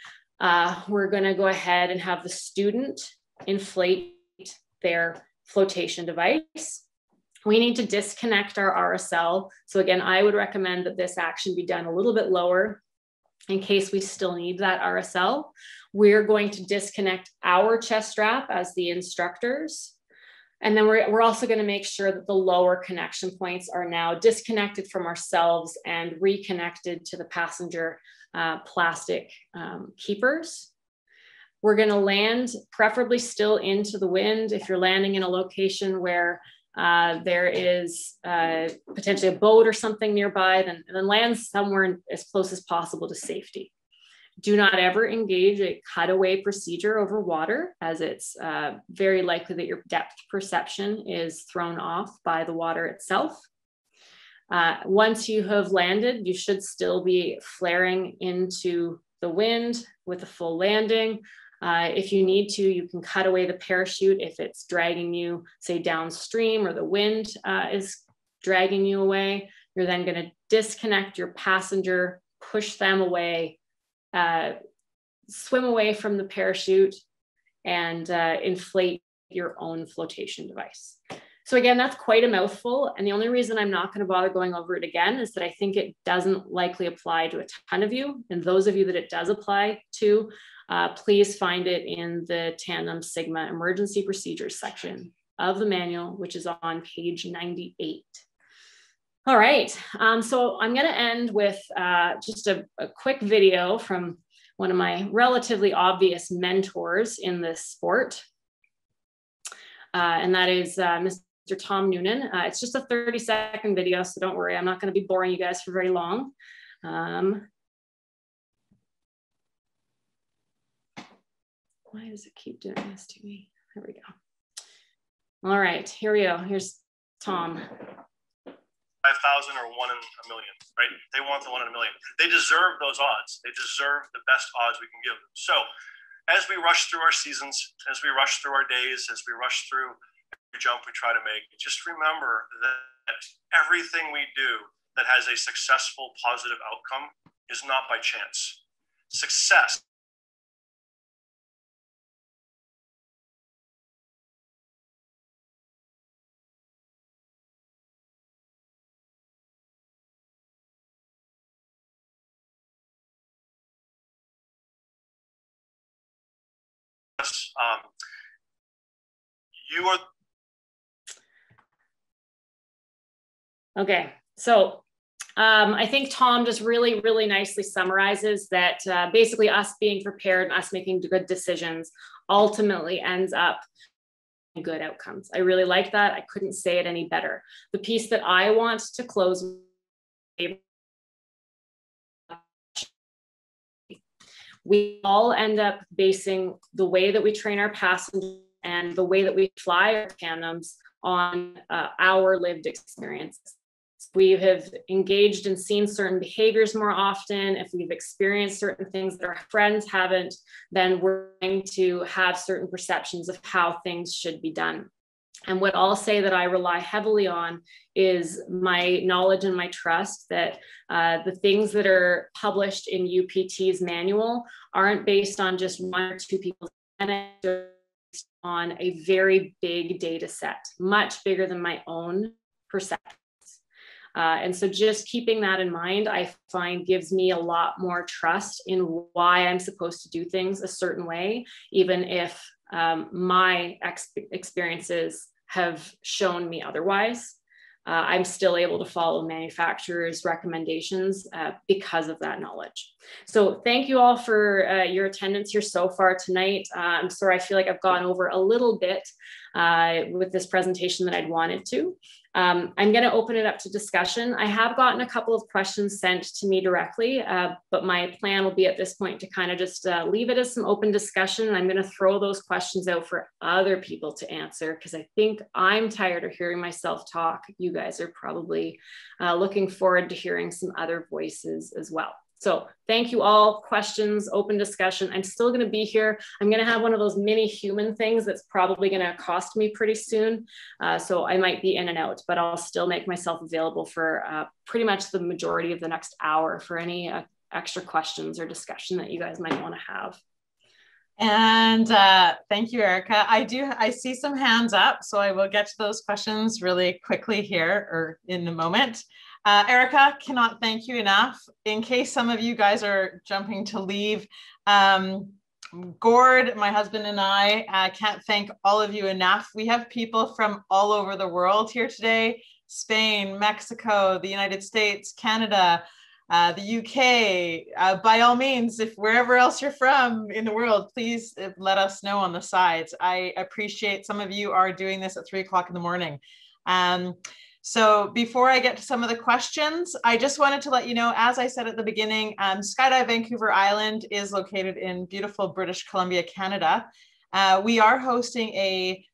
uh, we're going to go ahead and have the student inflate their flotation device. We need to disconnect our RSL. So again, I would recommend that this action be done a little bit lower in case we still need that RSL. We're going to disconnect our chest strap as the instructors. And then we're, we're also going to make sure that the lower connection points are now disconnected from ourselves and reconnected to the passenger uh, plastic um, keepers. We're going to land preferably still into the wind. If you're landing in a location where uh, there is uh, potentially a boat or something nearby, then, then land somewhere as close as possible to safety. Do not ever engage a cutaway procedure over water, as it's uh, very likely that your depth perception is thrown off by the water itself. Uh, once you have landed, you should still be flaring into the wind with a full landing. Uh, if you need to, you can cut away the parachute if it's dragging you, say, downstream or the wind uh, is dragging you away. You're then going to disconnect your passenger, push them away, uh, swim away from the parachute, and uh, inflate your own flotation device. So again, that's quite a mouthful. And the only reason I'm not going to bother going over it again is that I think it doesn't likely apply to a ton of you. And those of you that it does apply to, uh, please find it in the Tandem Sigma emergency procedures section of the manual, which is on page 98. All right, um, so I'm gonna end with uh, just a, a quick video from one of my relatively obvious mentors in this sport. Uh, and that is uh, Mr. Tom Noonan. Uh, it's just a 30 second video, so don't worry, I'm not gonna be boring you guys for very long. Um, why does it keep doing this to me? There we go. All right, here we go. Here's Tom. 5,000 or one in a million, right? They want the one in a million. They deserve those odds. They deserve the best odds we can give them. So, as we rush through our seasons, as we rush through our days, as we rush through every jump we try to make, just remember that everything we do that has a successful, positive outcome is not by chance. Success um, you are. Okay, so um, I think Tom just really, really nicely summarizes that uh, basically us being prepared and us making good decisions ultimately ends up good outcomes. I really like that. I couldn't say it any better. The piece that I want to close we all end up basing the way that we train our passengers and the way that we fly our tandems on uh, our lived experiences. We have engaged and seen certain behaviors more often. If we've experienced certain things that our friends haven't, then we're going to have certain perceptions of how things should be done. And what I'll say that I rely heavily on is my knowledge and my trust that uh, the things that are published in UPT's manual aren't based on just one or two people's on a very big data set, much bigger than my own perceptions. Uh, and so just keeping that in mind, I find gives me a lot more trust in why I'm supposed to do things a certain way, even if um, my ex- experiences have shown me otherwise. Uh, I'm still able to follow manufacturers' recommendations uh, because of that knowledge. So thank you all for uh, your attendance here so far tonight. Uh, I'm sorry, I feel like I've gone over a little bit uh, with this presentation that I'd wanted to. Um, I'm going to open it up to discussion. I have gotten a couple of questions sent to me directly, uh, but my plan will be at this point to kind of just uh, leave it as some open discussion. I'm going to throw those questions out for other people to answer because I think I'm tired of hearing myself talk. You guys are probably uh, looking forward to hearing some other voices as well. So thank you all. Questions, open discussion. I'm still going to be here. I'm going to have one of those mini human things that's probably going to cost me pretty soon. Uh, so I might be in and out, but I'll still make myself available for uh, pretty much the majority of the next hour for any uh, extra questions or discussion that you guys might want to have. And uh, thank you, Erika. I do, I see some hands up, so I will get to those questions really quickly here or in a moment. Uh, Erika, cannot thank you enough. In case some of you guys are jumping to leave, um, Gord, my husband and I uh, can't thank all of you enough. We have people from all over the world here today Spain, Mexico, the United States, Canada, uh, the UK. Uh, by all means, if wherever else you're from in the world, please uh, let us know on the sides. I appreciate some of you are doing this at three o'clock in the morning. Um, so before I get to some of the questions, I just wanted to let you know, as I said at the beginning, um, Skydive Vancouver Island is located in beautiful British Columbia, Canada. Uh, we are hosting a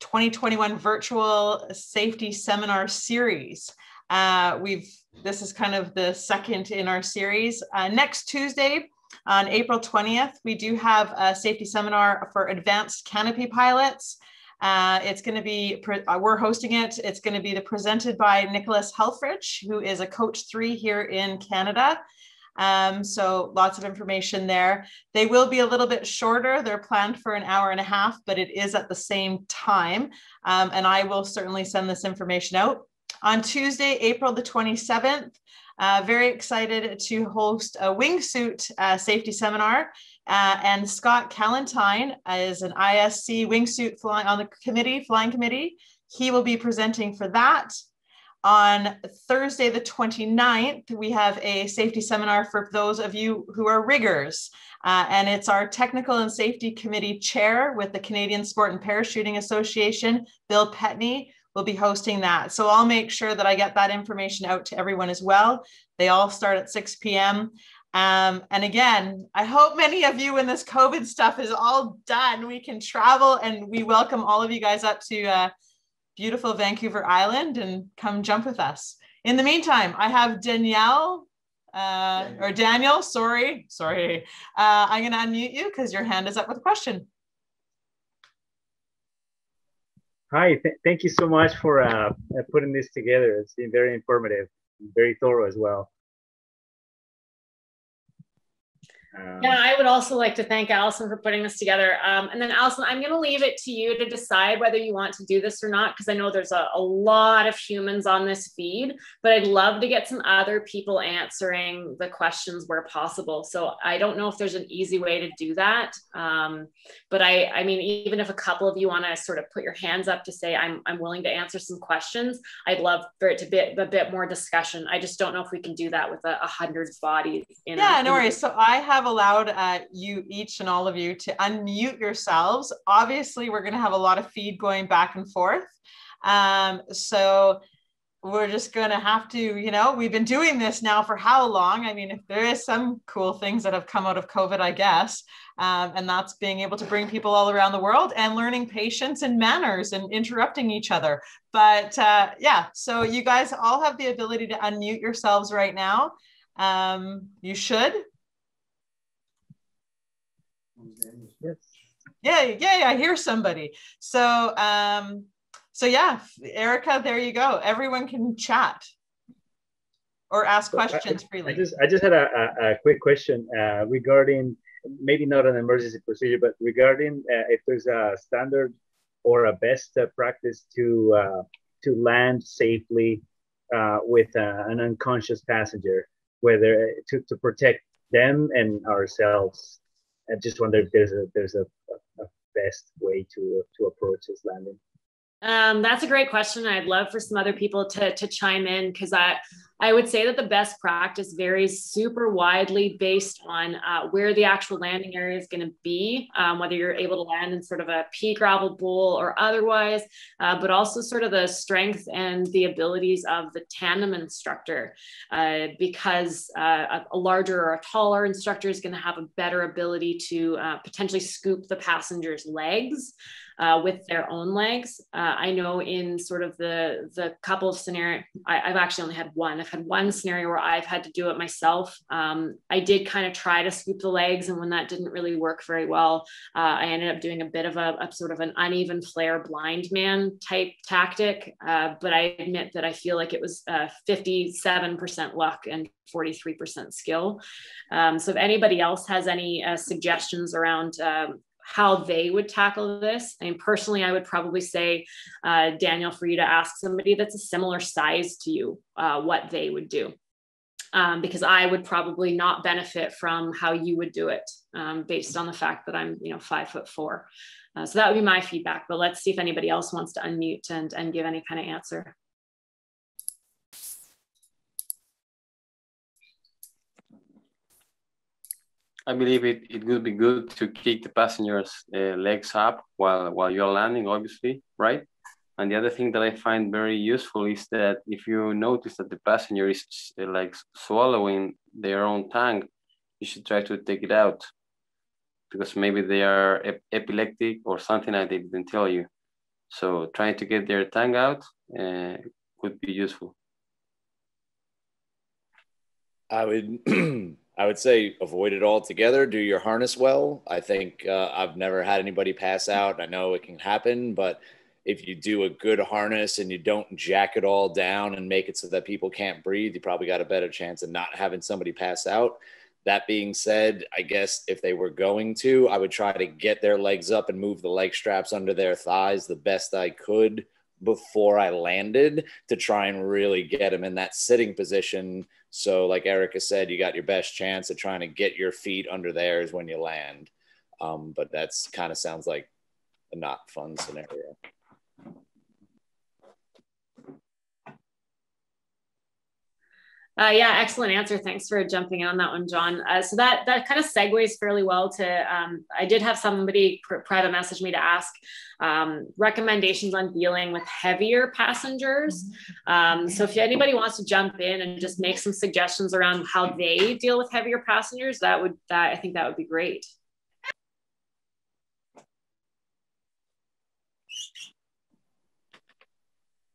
2021 virtual safety seminar series. Uh, we've this is kind of the second in our series. Uh, next Tuesday, On April 20th, we do have a safety seminar for advanced canopy pilots. Uh, it's going to be, uh, we're hosting it. It's going to be the, presented by Nicholas Helfrich, who is a coach three here in Canada. Um, so lots of information there. They will be a little bit shorter. They're planned for an hour and a half, but it is at the same time. Um, and I will certainly send this information out. On Tuesday, April the 27th, uh, very excited to host a wingsuit uh, safety seminar. Uh, and Scott Callentine is an ISC wingsuit flying on the committee, flying committee. He will be presenting for that. On Thursday, the 29th, we have a safety seminar for those of you who are riggers. Uh, and it's our technical and safety committee chair with the Canadian Sport and Parachuting Association, Bill Petney, will be hosting that. So I'll make sure that I get that information out to everyone as well. They all start at 6 p.m. Um, and again, I hope many of you when this COVID stuff is all done, we can travel and we welcome all of you guys up to uh, beautiful Vancouver Island and come jump with us. In the meantime, I have Danielle uh, or Daniel, sorry, sorry. Uh, I'm going to unmute you because your hand is up with a question. Hi, th thank you so much for uh, putting this together. It's been very informative, very thorough as well. Um, yeah, I would also like to thank Allison for putting this together. Um, and then, Allison, I'm going to leave it to you to decide whether you want to do this or not, because I know there's a, a, lot of humans on this feed, but I'd love to get some other people answering the questions where possible. So I don't know if there's an easy way to do that. Um, but I, I mean, even if a couple of you want to sort of put your hands up to say, I'm, I'm willing to answer some questions, I'd love for it to be a bit more discussion. I just don't know if we can do that with a, a hundred bodies. In yeah, no worries. So I have have allowed uh, you each and all of you to unmute yourselves. Obviously, we're going to have a lot of feed going back and forth. Um, so we're just going to have to, you know, we've been doing this now for how long? I mean, if there is some cool things that have come out of COVID, I guess, um, and that's being able to bring people all around the world and learning patience and manners and interrupting each other. But uh, yeah, so you guys all have the ability to unmute yourselves right now. Um, you should. Yes. Yeah, yeah, I hear somebody. So, um, so yeah, Erika, there you go. Everyone can chat or ask questions I, freely. I just, I just had a, a, a quick question uh, regarding maybe not an emergency procedure, but regarding uh, if there's a standard or a best uh, practice to uh, to land safely uh, with uh, an unconscious passenger, whether to, to protect them and ourselves I just wonder if there's a there's a, a, best way to to approach this landing. Um, that's a great question. I'd love for some other people to, to chime in because I, I would say that the best practice varies super widely based on uh, where the actual landing area is going to be, um, whether you're able to land in sort of a pea gravel bowl or otherwise, uh, but also sort of the strength and the abilities of the tandem instructor. Uh, because uh, a larger or a taller instructor is going to have a better ability to uh, potentially scoop the passenger's legs uh, with their own legs. Uh, I know in sort of the the couple of scenario, I, have actually only had one. I've had one scenario where I've had to do it myself. Um, I did kind of try to scoop the legs, and when that didn't really work very well, uh, I ended up doing a bit of a, a, sort of an uneven flare blind man type tactic. Uh, but I admit that I feel like it was 57% uh, luck and 43% skill. Um, so if anybody else has any uh, suggestions around um, how they would tackle this. I mean, personally, I would probably say, uh, Daniel, for you to ask somebody that's a similar size to you uh, what they would do. Um, because I would probably not benefit from how you would do it um, based on the fact that I'm, you know, five foot four. Uh, so that would be my feedback. But let's see if anybody else wants to unmute and, and give any kind of answer. I believe it, it would be good to kick the passengers' uh, legs up while, while you're landing, obviously, right? And the other thing that I find very useful is that if you notice that the passenger is uh, like swallowing their own tongue, you should try to take it out because maybe they are ep epileptic or something that they didn't tell you. So trying to get their tongue out uh, would be useful. I would I would say avoid it altogether. Do your harness well. I think uh, I've never had anybody pass out. I know it can happen, but if you do a good harness and you don't jack it all down and make it so that people can't breathe, you probably got a better chance of not having somebody pass out. That being said, I guess if they were going to, I would try to get their legs up and move the leg straps under their thighs the best I could before I landed to try and really get them in that sitting position. So, like Erika said, you got your best chance of trying to get your feet under theirs when you land. Um, but that's kind of sounds like a not fun scenario. Uh, yeah, excellent answer. Thanks for jumping in on that one, John. Uh, so that that kind of segues fairly well to. Um, I did have somebody pr- private message me to ask um, recommendations on dealing with heavier passengers. Um, so if anybody wants to jump in and just make some suggestions around how they deal with heavier passengers, that would that I think that would be great.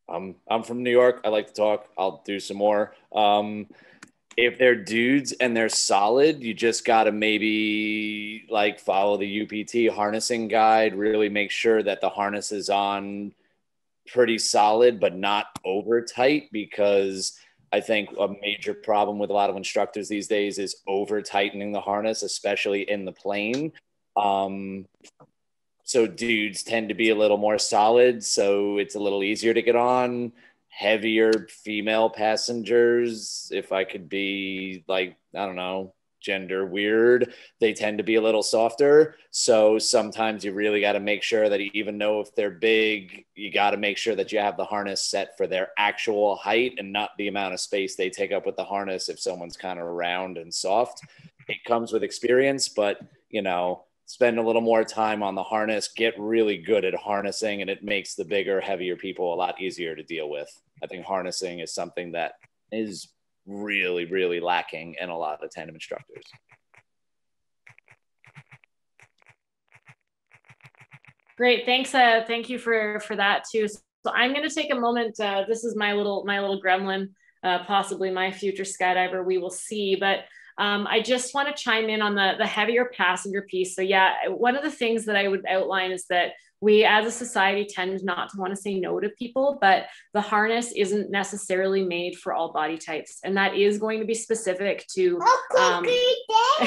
I'm I'm from New York. I like to talk. I'll do some more. Um, if they're dudes and they're solid, you just got to maybe like follow the UPT harnessing guide. Really make sure that the harness is on pretty solid, but not over tight because I think a major problem with a lot of instructors these days is over tightening the harness, especially in the plane. Um, so dudes tend to be a little more solid so it's a little easier to get on heavier female passengers if i could be like i don't know gender weird they tend to be a little softer so sometimes you really got to make sure that even though if they're big you got to make sure that you have the harness set for their actual height and not the amount of space they take up with the harness if someone's kind of round and soft it comes with experience but you know spend a little more time on the harness, get really good at harnessing, and it makes the bigger, heavier people a lot easier to deal with. I think harnessing is something that is really, really lacking in a lot of tandem instructors. Great, thanks. Uh, thank you for for that too. So I'm going to take a moment. Uh, this is my little my little gremlin, uh, possibly my future skydiver. We will see, but um, I just want to chime in on the, the heavier passenger piece. So, yeah, one of the things that I would outline is that we as a society tend not to want to say no to people, but the harness isn't necessarily made for all body types. And that is going to be specific to, um,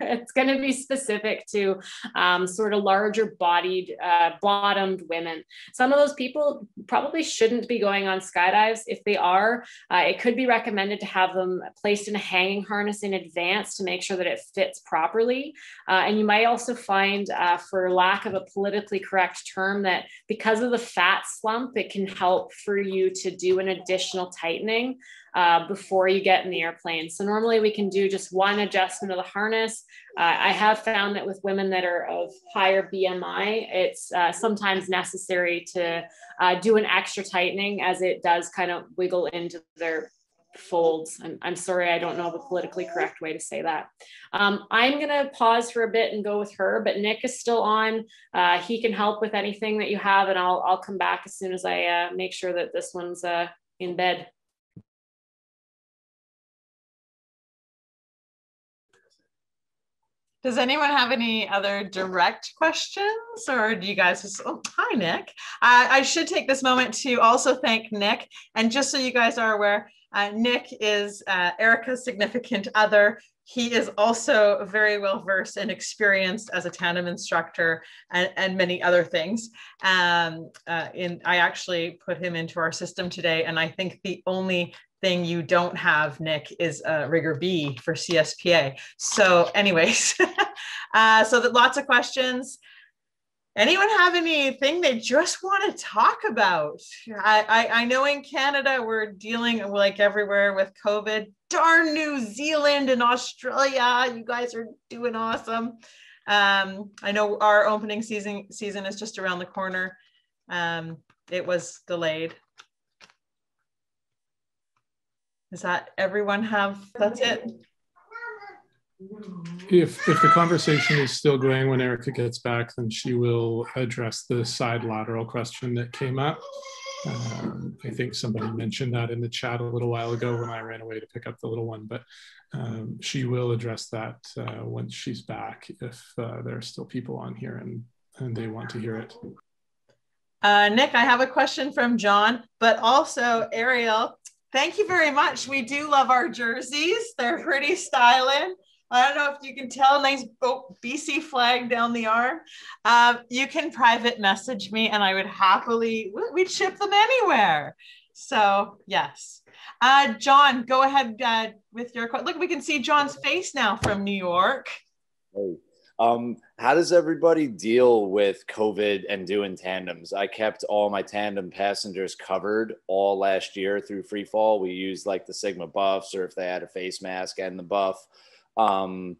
it's going to be specific to um, sort of larger bodied, uh, bottomed women. Some of those people probably shouldn't be going on skydives. If they are, uh, it could be recommended to have them placed in a hanging harness in advance to make sure that it fits properly. Uh, and you might also find, uh, for lack of a politically correct correct term that because of the fat slump, it can help for you to do an additional tightening uh, before you get in the airplane. So normally we can do just one adjustment of the harness. Uh, I have found that with women that are of higher BMI, it's uh, sometimes necessary to uh, do an extra tightening as it does kind of wiggle into their folds. I'm, I'm sorry, I don't know the politically correct way to say that. Um, I'm going to pause for a bit and go with her, but Nick is still on. Uh, he can help with anything that you have, and I'll, I'll come back as soon as I uh, make sure that this one's uh, in bed. Does anyone have any other direct questions or do you guys just, oh, hi, Nick. I should take this moment to also thank Nick. And just so you guys are aware, uh, Nick is uh, Erika's significant other. He is also very well versed and experienced as a tandem instructor and, and many other things. Um, uh, in, I actually put him into our system today, and I think the only thing you don't have, Nick, is uh, rigger B for CSPA. So, anyways, uh, so that lots of questions anyone have anything they just want to talk about? I, I, I know in canada we're dealing like everywhere with covid. Darn new zealand and australia you guys are doing awesome. Um, i know our opening season season is just around the corner. Um, it was delayed. Is that everyone have that's it if if the conversation is still going when Erika gets back, then she will address the side lateral question that came up. Um, I think somebody mentioned that in the chat a little while ago when I ran away to pick up the little one, but um, she will address that uh, once she's back if uh, there are still people on here and, and they want to hear it. Uh, Nick, I have a question from John, but also Ariel. Thank you very much. We do love our jerseys. They're pretty styling. I don't know if you can tell, nice BC flag down the arm. Uh, you can private message me and I would happily, we'd ship them anywhere. So yes. Uh, John, go ahead uh, with your, look, we can see John's face now from New York. Hey. Um, how does everybody deal with COVID and doing tandems? I kept all my tandem passengers covered all last year through free fall. We used like the Sigma buffs or if they had a face mask and the buff. Um,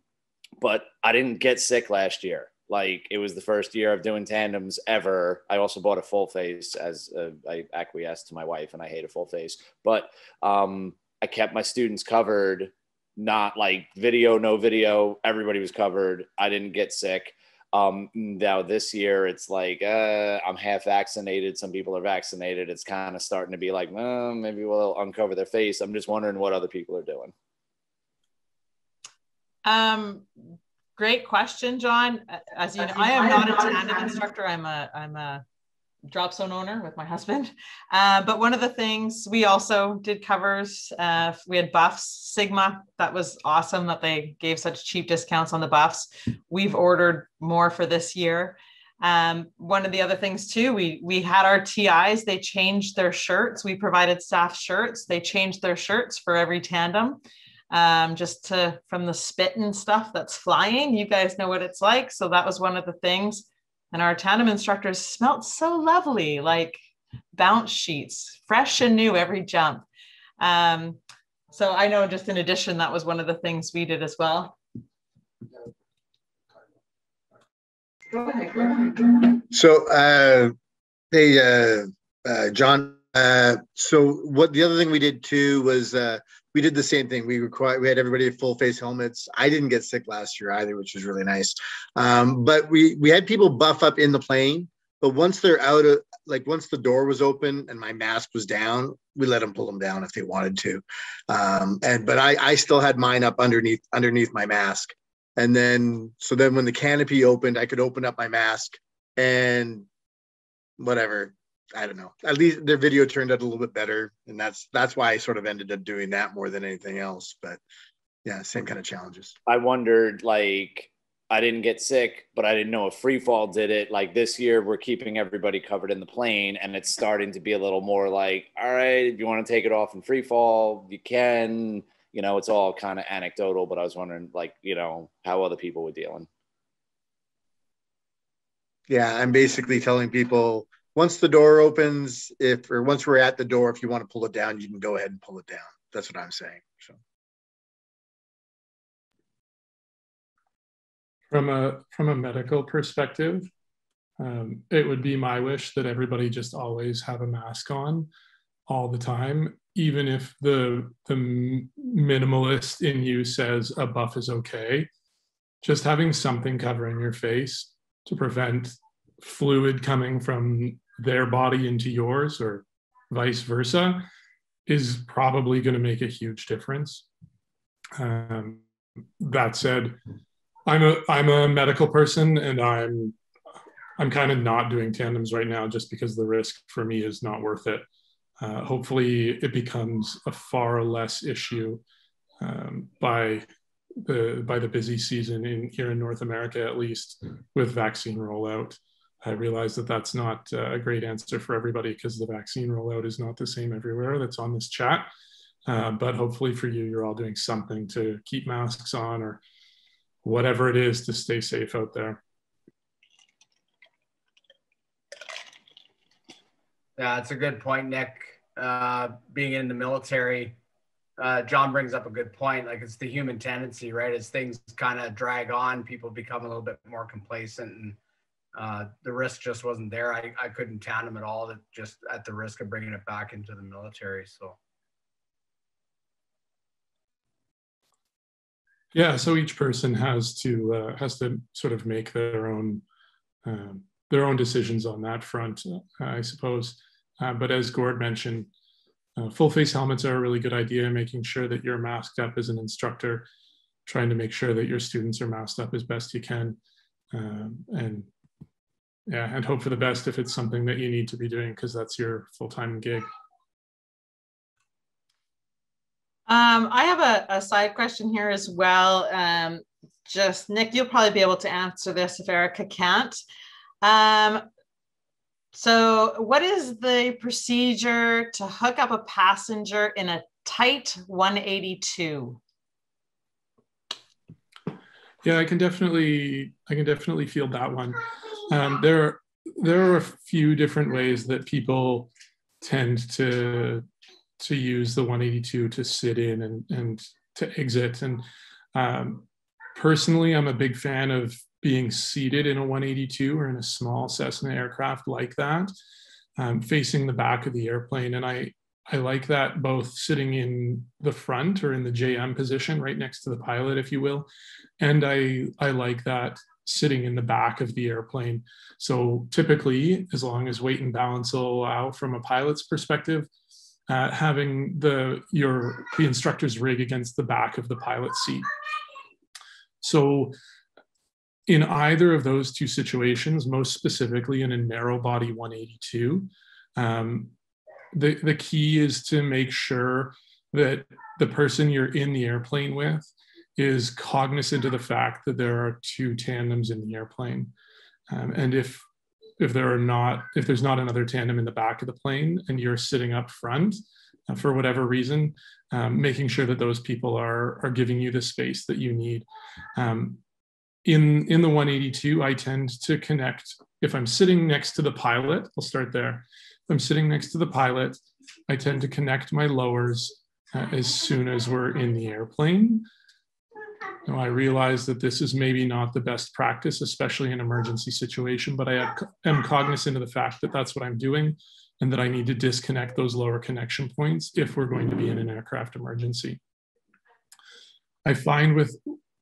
but I didn't get sick last year. Like it was the first year of doing tandems ever. I also bought a full face as a, I acquiesced to my wife, and I hate a full face. But um, I kept my students covered. Not like video, no video. Everybody was covered. I didn't get sick. Um, now this year it's like uh, I'm half vaccinated. Some people are vaccinated. It's kind of starting to be like, well, maybe we'll uncover their face. I'm just wondering what other people are doing. Um, great question, John. As you know, I am not a tandem instructor. I'm a I'm a drop zone owner with my husband. Uh, but one of the things we also did covers, uh, we had buffs, Sigma. That was awesome that they gave such cheap discounts on the buffs. We've ordered more for this year. Um, one of the other things too, we we had our TIs. They changed their shirts. We provided staff shirts. They changed their shirts for every tandem um, just to from the spit and stuff that's flying. You guys know what it's like. So that was one of the things. And our tandem instructors smelled so lovely, like bounce sheets, fresh and new every jump. Um, so I know just in addition, that was one of the things we did as well. So uh, they, uh, uh, John, uh, so what the other thing we did too was uh, we did the same thing. We required we had everybody full face helmets. I didn't get sick last year either, which was really nice. Um, but we we had people buff up in the plane. But once they're out of like once the door was open and my mask was down, we let them pull them down if they wanted to. Um, and but I I still had mine up underneath underneath my mask. And then so then when the canopy opened, I could open up my mask and whatever I don't know. At least their video turned out a little bit better, and that's that's why I sort of ended up doing that more than anything else. But yeah, same kind of challenges. I wondered, like, I didn't get sick, but I didn't know if free fall did it. Like this year, we're keeping everybody covered in the plane, and it's starting to be a little more like, all right, if you want to take it off in free fall, you can. You know, it's all kind of anecdotal, but I was wondering, like, you know, how other people were dealing. Yeah, I'm basically telling people once the door opens, if or once we're at the door, if you want to pull it down, you can go ahead and pull it down. That's what I'm saying. So. From a from a medical perspective, um, it would be my wish that everybody just always have a mask on all the time, even if the the minimalist in you says a buff is okay. Just having something covering your face to prevent fluid coming from their body into yours or vice versa is probably going to make a huge difference. Um, that said, I'm a I'm a medical person and I'm I'm kind of not doing tandems right now just because the risk for me is not worth it. Uh, hopefully, it becomes a far less issue um, by the by the busy season in here in North America, at least with vaccine rollout. I realize that that's not a great answer for everybody because the vaccine rollout is not the same everywhere that's on this chat. Uh, but hopefully for you, you're all doing something to keep masks on or whatever it is to stay safe out there. Yeah, it's a good point, Nick. Uh, being in the military, uh, John brings up a good point. Like it's the human tendency, right? As things kind of drag on, people become a little bit more complacent and uh, the risk just wasn't there. I, I couldn't tandem at all, just at the risk of bringing it back into the military. So. Yeah, so each person has to uh, has to sort of make their own um, their own decisions on that front, uh, I suppose. Uh, but as Gord mentioned, uh, full face helmets are a really good idea, making sure that you're masked up as an instructor, trying to make sure that your students are masked up as best you can. Um, and yeah, and hope for the best if it's something that you need to be doing because that's your full-time gig. Um, I have a, a, side question here as well. Um, just Nick, you'll probably be able to answer this if Erika can't. Um, so, what is the procedure to hook up a passenger in a tight 182? Yeah, I can definitely, I can definitely feel that one. Um, there, there are a few different ways that people tend to to use the 182 to sit in and and to exit. And um, personally, I'm a big fan of being seated in a 182 or in a small Cessna aircraft like that, um, facing the back of the airplane. And I, I like that both sitting in the front or in the JM position right next to the pilot, if you will. And I, I like that sitting in the back of the airplane. So typically, as long as weight and balance will allow from a pilot's perspective, uh, having the your the instructor's rig against the back of the pilot seat. So in either of those two situations, most specifically in a narrow body 182, um, the, the key is to make sure that the person you're in the airplane with is cognizant of the fact that there are two tandems in the airplane. Um, and if if there are not if there's not another tandem in the back of the plane and you're sitting up front uh, for whatever reason, um, making sure that those people are are giving you the space that you need. Um, in in the 182 i tend to connect if i'm sitting next to the pilot i'll start there if i'm sitting next to the pilot i tend to connect my lowers uh, as soon as we're in the airplane now, i realize that this is maybe not the best practice especially in emergency situation but i am cognizant of the fact that that's what i'm doing and that i need to disconnect those lower connection points if we're going to be in an aircraft emergency i find with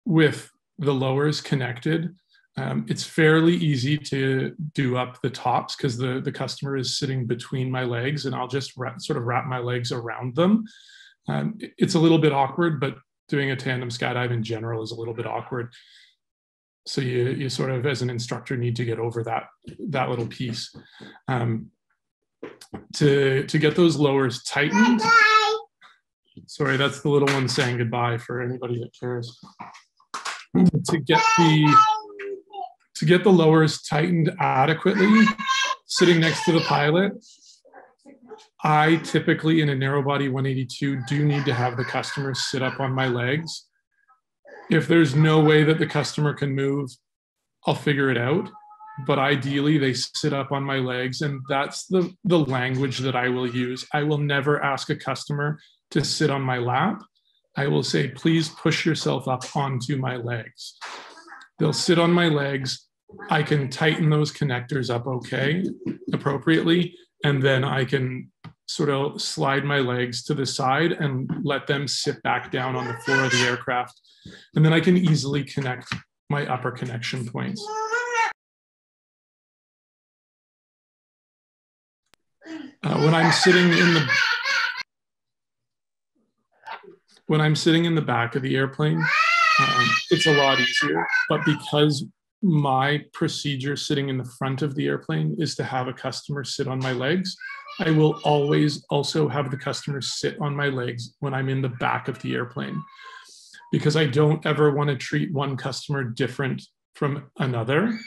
with the lowers connected, um, it's fairly easy to do up the tops because the, the customer is sitting between my legs and I'll just wrap, sort of wrap my legs around them. Um, it's a little bit awkward, but doing a tandem skydive in general is a little bit awkward. So you, you sort of, as an instructor, need to get over that, that little piece. Um, to, to get those lowers tightened, sorry, that's the little one saying goodbye for anybody that cares to get the to get the lowers tightened adequately, sitting next to the pilot, I typically in a narrow body 182 do need to have the customer sit up on my legs. If there's no way that the customer can move, I'll figure it out. But ideally, they sit up on my legs, and that's the, the language that I will use. I will never ask a customer to sit on my lap. I will say, please push yourself up onto my legs. They'll sit on my legs. I can tighten those connectors up okay, appropriately, and then I can sort of slide my legs to the side and let them sit back down on the floor of the aircraft. And then I can easily connect my upper connection points. Uh, when I'm sitting in the when I'm sitting in the back of the airplane, um, it's a lot easier. But because my procedure sitting in the front of the airplane is to have a customer sit on my legs, I will always also have the customer sit on my legs when I'm in the back of the airplane because I don't ever want to treat one customer different from another,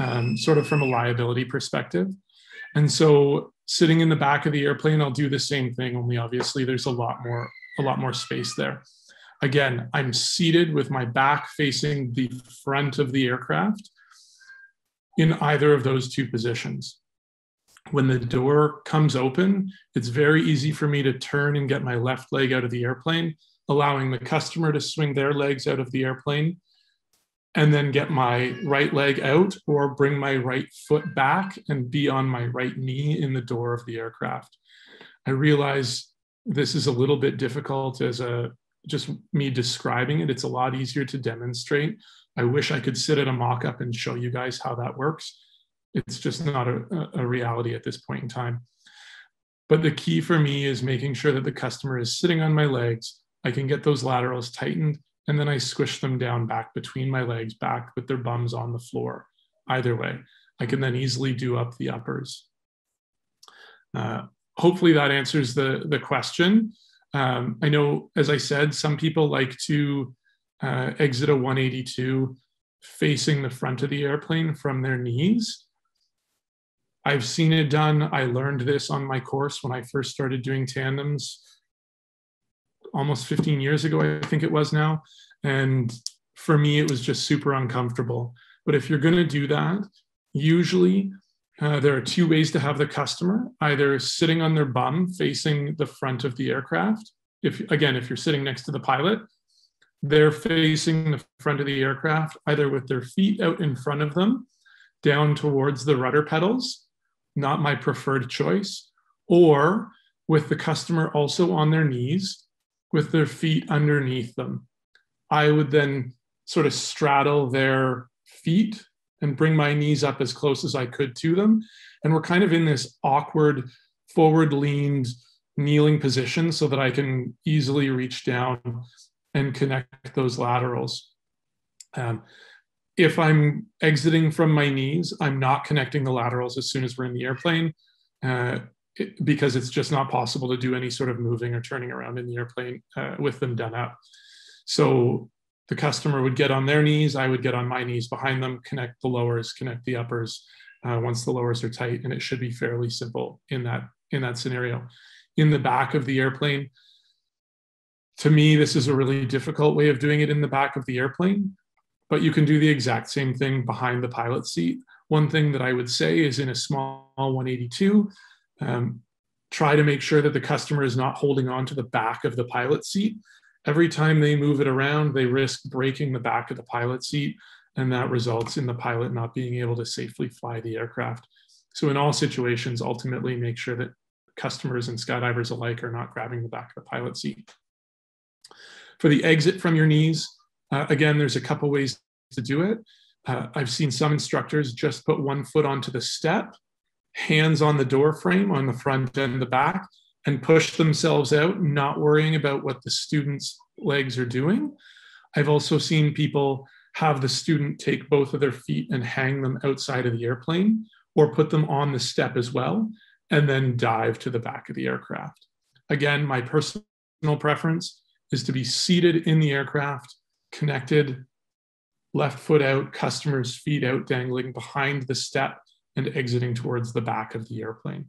um, sort of from a liability perspective. And so sitting in the back of the airplane, I'll do the same thing, only obviously there's a lot more a lot more space there. Again, I'm seated with my back facing the front of the aircraft in either of those two positions. When the door comes open, it's very easy for me to turn and get my left leg out of the airplane, allowing the customer to swing their legs out of the airplane and then get my right leg out or bring my right foot back and be on my right knee in the door of the aircraft. I realize this is a little bit difficult as a just me describing it. It's a lot easier to demonstrate. I wish I could sit at a mock-up and show you guys how that works. It's just not a, a reality at this point in time. But the key for me is making sure that the customer is sitting on my legs. I can get those laterals tightened and then I squish them down back between my legs, back with their bums on the floor. Either way, I can then easily do up the uppers. Uh, hopefully that answers the, the question. Um, I know, as I said, some people like to uh, exit a 182 facing the front of the airplane from their knees. I've seen it done. I learned this on my course when I first started doing tandems almost 15 years ago, I think it was now. And for me, it was just super uncomfortable. But if you're going to do that, usually uh, there are two ways to have the customer either sitting on their bum facing the front of the aircraft. If again, if you're sitting next to the pilot, they're facing the front of the aircraft either with their feet out in front of them, down towards the rudder pedals, not my preferred choice, or with the customer also on their knees with their feet underneath them. I would then sort of straddle their feet and bring my knees up as close as I could to them. And we're kind of in this awkward, forward leaned, kneeling position so that I can easily reach down and connect those laterals. Um, if I'm exiting from my knees, I'm not connecting the laterals as soon as we're in the airplane uh, it, because it's just not possible to do any sort of moving or turning around in the airplane uh, with them done up. So the customer would get on their knees, I would get on my knees behind them, connect the lowers, connect the uppers uh, once the lowers are tight, and it should be fairly simple in that in that scenario. In the back of the airplane, to me, this is a really difficult way of doing it in the back of the airplane, but you can do the exact same thing behind the pilot seat. One thing that I would say is in a small 182, um, try to make sure that the customer is not holding on to the back of the pilot seat. Every time they move it around, they risk breaking the back of the pilot seat, and that results in the pilot not being able to safely fly the aircraft. So, in all situations, ultimately make sure that customers and skydivers alike are not grabbing the back of the pilot seat. For the exit from your knees, uh, again, there's a couple ways to do it. Uh, I've seen some instructors just put one foot onto the step, hands on the door frame on the front and the back, and push themselves out, not worrying about what the student's legs are doing. I've also seen people have the student take both of their feet and hang them outside of the airplane or put them on the step as well, and then dive to the back of the aircraft. Again, my personal preference is to be seated in the aircraft, connected, left foot out, customer's feet out, dangling behind the step and exiting towards the back of the airplane.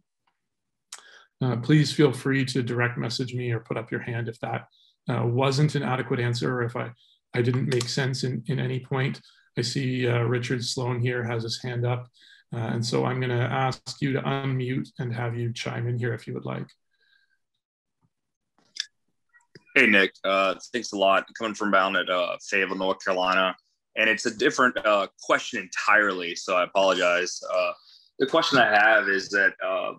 Uh, please feel free to direct message me or put up your hand if that uh, wasn't an adequate answer or if I, I didn't make sense in, in any point. I see uh, Richard Sloan here has his hand up. Uh, and so I'm going to ask you to unmute and have you chime in here if you would like. Hey, Nick. Uh, thanks a lot. Coming from down at uh, Fayetteville, North Carolina. And it's a different uh, question entirely. So I apologize. Uh, the question I have is that uh,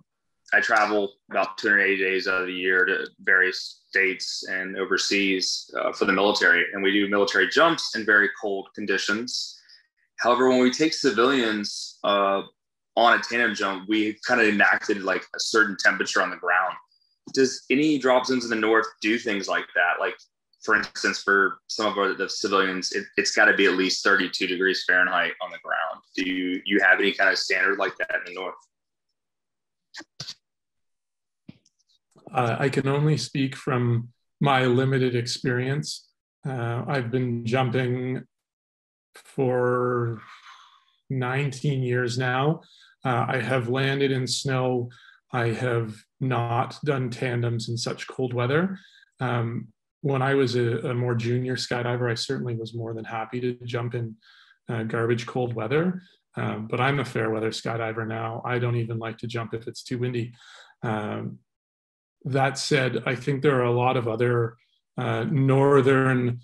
I travel about 280 days out of the year to various states and overseas uh, for the military. And we do military jumps in very cold conditions. However, when we take civilians uh, on a tandem jump, we kind of enacted like a certain temperature on the ground does any drop zones in the north do things like that? Like, for instance, for some of our, the civilians, it, has got to be at least 32 degrees Fahrenheit on the ground. Do you you have any kind of standard like that in the north? Uh, I can only speak from my limited experience. Uh, I've been jumping for 19 years now. Uh, I have landed in snow. I have not done tandems in such cold weather. Um, when I was a, a, more junior skydiver, I certainly was more than happy to jump in uh, garbage cold weather. Um, but I'm a fair weather skydiver now. I don't even like to jump if it's too windy. Um, that said, I think there are a lot of other uh, northern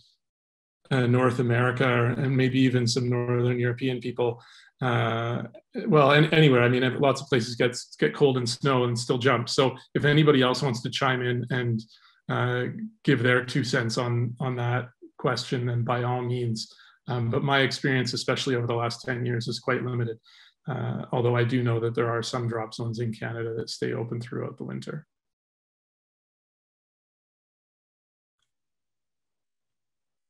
uh, North America and maybe even some northern European people uh, well, and anywhere. I mean, lots of places get get cold and snow and still jump. So if anybody else wants to chime in and uh, give their two cents on on that question, then by all means. Um, but my experience, especially over the last ten years, is quite limited. Uh, although I do know that there are some drop zones in Canada that stay open throughout the winter.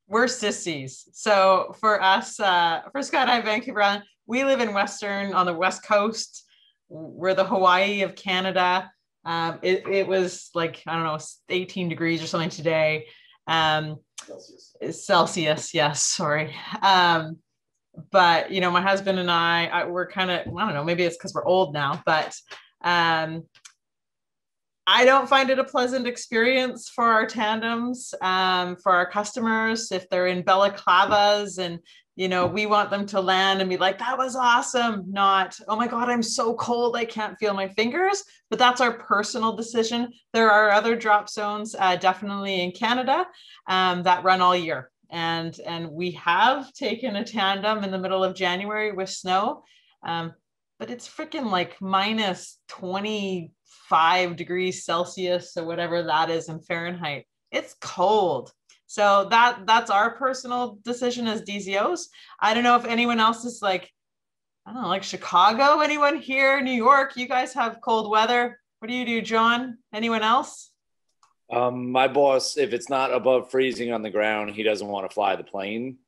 We're sissies. So for us, uh, for Skydive Vancouver we live in Western on the West Coast. We're the Hawaii of Canada. Um, it, it was like, I don't know, 18 degrees or something today. Um, Celsius. Celsius, yes, sorry. Um, but you know, my husband and I, I we're kind of, I don't know, maybe it's because we're old now, but um, I don't find it a pleasant experience for our tandems, um, for our customers. If they're in balaclavas and you know we want them to land and be like that was awesome not oh my god i'm so cold i can't feel my fingers. But that's our personal decision. There are other drop zones uh, definitely in canada um, that run all year. And and we have taken a tandem in the middle of january with snow um, but it's freaking like minus 25 degrees celsius or whatever that is in fahrenheit. It's cold. So that that's our personal decision as dzos i don't know if anyone else is like i don't know like chicago anyone here new york you guys have cold weather. What do you do john? Anyone else? Um, my boss, if it's not above freezing on the ground, he doesn't want to fly the plane.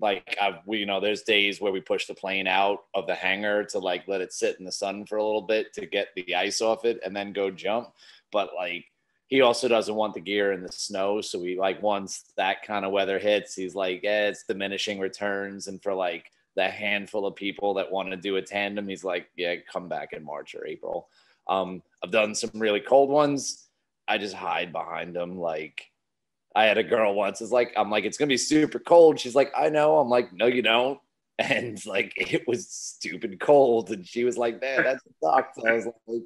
Like I've, we, you know, there's days where we push the plane out of the hangar to like let it sit in the sun for a little bit to get the ice off it and then go jump. But like he also doesn't want the gear in the snow. So we like once that kind of weather hits, he's like, yeah, it's diminishing returns. And for like the handful of people that want to do a tandem, he's like, yeah, come back in March or April. Um, I've done some really cold ones I just hide behind them. Like I had a girl once. It's like I'm like it's gonna be super cold. She's like I know. I'm like no, you don't. And like it was stupid cold, and she was like, "Man, that sucks." I was like,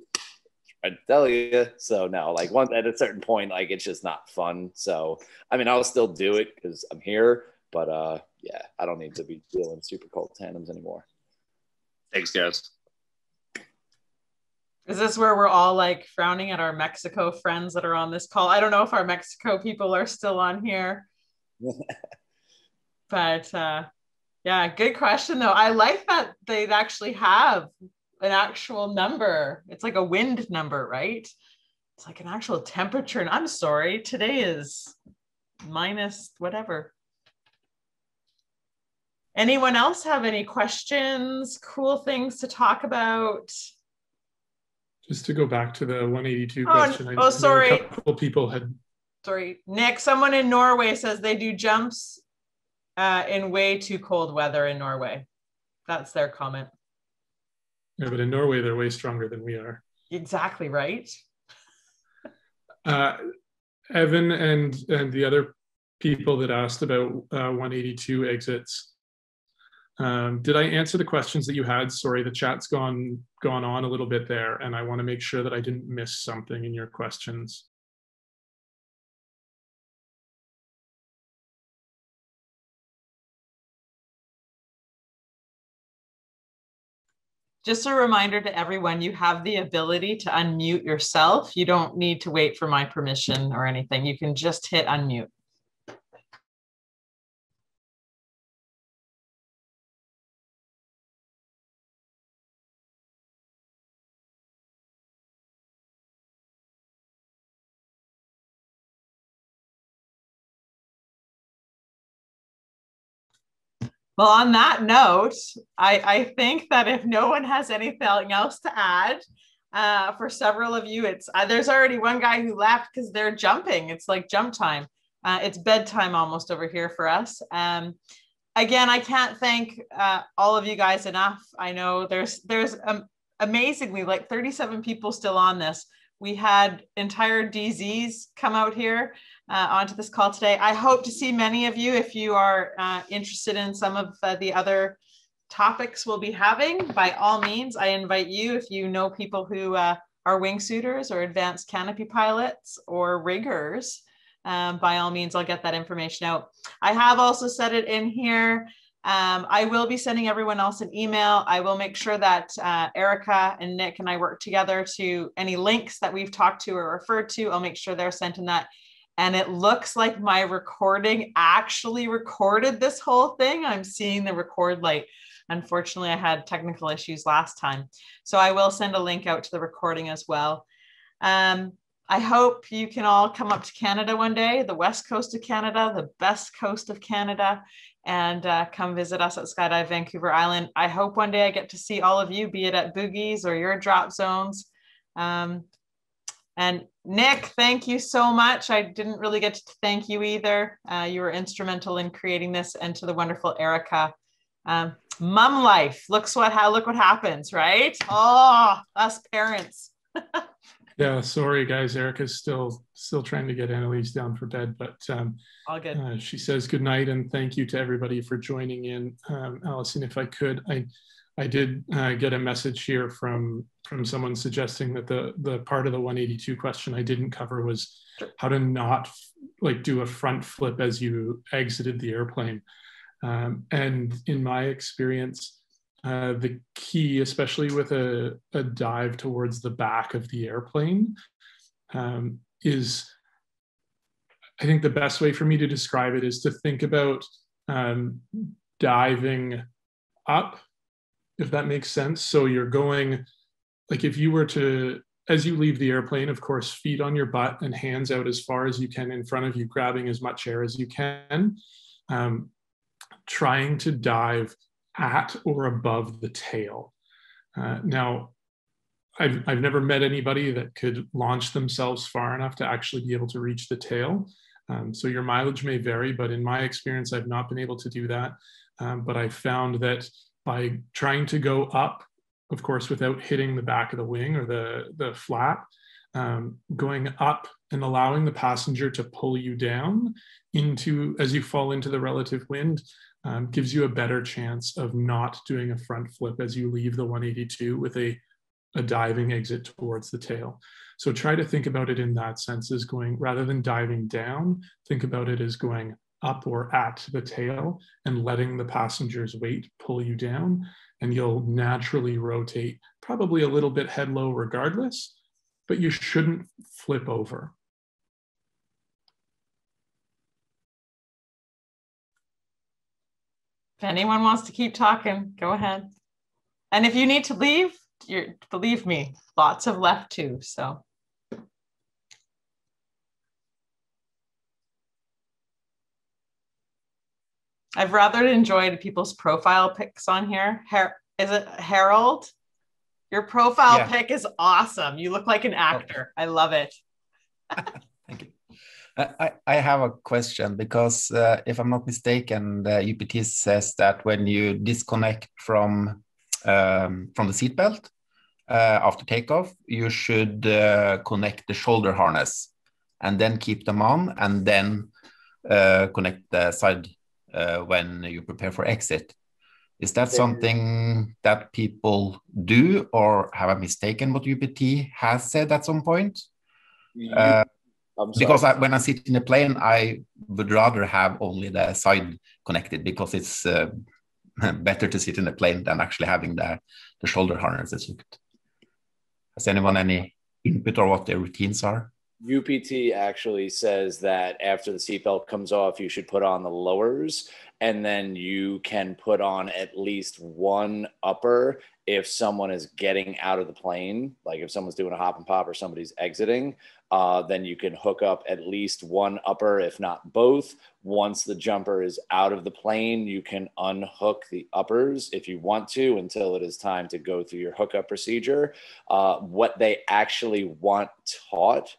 "I tell you." So no, like once at a certain point, like it's just not fun. So I mean, I'll still do it because I'm here, but uh, yeah, I don't need to be dealing super cold tandems anymore. Thanks, guys. Is this where we're all like frowning at our Mexico friends that are on this call? I don't know if our Mexico people are still on here. but uh, yeah, good question though. I like that they actually have an actual number. It's like a wind number, right? It's like an actual temperature. And I'm sorry, today is minus whatever. Anyone else have any questions, cool things to talk about? Just to go back to the 182 oh, question. I oh, sorry. A couple people had. Sorry, Nick. Someone in Norway says they do jumps uh, in way too cold weather in Norway. That's their comment. Yeah, but in Norway they're way stronger than we are. Exactly right. uh, Evan and and the other people that asked about uh, 182 exits um, did I answer the questions that you had? Sorry, the chat's gone gone on a little bit there, and I want to make sure that I didn't miss something in your questions. Just a reminder to everyone, you have the ability to unmute yourself. You don't need to wait for my permission or anything. You can just hit unmute. Well, on that note, I, I think that if no one has anything else to add, uh, for several of you, it's uh, there's already one guy who left because they're jumping. It's like jump time. Uh, it's bedtime almost over here for us. Um, again, I can't thank uh, all of you guys enough. I know there's there's um, amazingly like 37 people still on this. We had entire DZs come out here uh, onto this call today. I hope to see many of you if you are uh, interested in some of uh, the other topics we'll be having. By all means, I invite you if you know people who uh, are wingsuiters or advanced canopy pilots or riggers. Um, by all means, I'll get that information out. I have also set it in here. Um, I will be sending everyone else an email. I will make sure that uh, Erika and Nick and I work together to any links that we've talked to or referred to. I'll make sure they're sent in that and it looks like my recording actually recorded this whole thing. I'm seeing the record light. Unfortunately, I had technical issues last time. So I will send a link out to the recording as well. Um, I hope you can all come up to Canada one day, the west coast of Canada, the best coast of Canada, and uh, come visit us at Skydive Vancouver Island. I hope one day I get to see all of you, be it at Boogies or your drop zones. Um, and Nick, thank you so much. I didn't really get to thank you either. Uh, you were instrumental in creating this, and to the wonderful Erika. Um, mom life. Looks what how look what happens, right? Oh, us parents. yeah, sorry guys. Erika's still still trying to get Annalise down for bed, but um, all good. Uh, she says good night and thank you to everybody for joining in. Um, Allison, if I could, I I did uh, get a message here from from someone suggesting that the the part of the 182 question I didn't cover was how to not like do a front flip as you exited the airplane. Um, and in my experience, uh, the key, especially with a, a dive towards the back of the airplane, um, is I think the best way for me to describe it is to think about um, diving up if that makes sense. So you're going, like if you were to, as you leave the airplane, of course, feet on your butt and hands out as far as you can in front of you, grabbing as much air as you can, um, trying to dive at or above the tail. Uh, now, I've, I've never met anybody that could launch themselves far enough to actually be able to reach the tail. Um, so your mileage may vary, but in my experience, I've not been able to do that. Um, but I found that by trying to go up, of course, without hitting the back of the wing or the, the flap, um, going up and allowing the passenger to pull you down into as you fall into the relative wind um, gives you a better chance of not doing a front flip as you leave the 182 with a, a diving exit towards the tail. So try to think about it in that sense as going rather than diving down, think about it as going up or at the tail and letting the passenger's weight pull you down. And you'll naturally rotate, probably a little bit head low regardless, but you shouldn't flip over. If anyone wants to keep talking, go ahead. And if you need to leave, you're, believe me, lots of left too. So. I've rather enjoyed people's profile pics on here. Her- is it Harold? Your profile yeah. pic is awesome. You look like an actor. I love it. Thank you. I, I have a question because uh, if I'm not mistaken, the UPT says that when you disconnect from um, from the seatbelt uh, after takeoff, you should uh, connect the shoulder harness and then keep them on and then uh, connect the side when you prepare for exit. Is that something that people do, or have I mistaken what UPT has said at some point? Uh, because I, when I sit in a plane, I would rather have only the side connected because it's uh, better to sit in a plane than actually having the, the shoulder harnesses hooked. Has anyone any input or what their routines are? UPT actually says that after the seatbelt comes off, you should put on the lowers and then you can put on at least one upper if someone is getting out of the plane. Like if someone's doing a hop and pop or somebody's exiting, uh, then you can hook up at least one upper, if not both. Once the jumper is out of the plane, you can unhook the uppers if you want to until it is time to go through your hookup procedure. Uh, what they actually want taught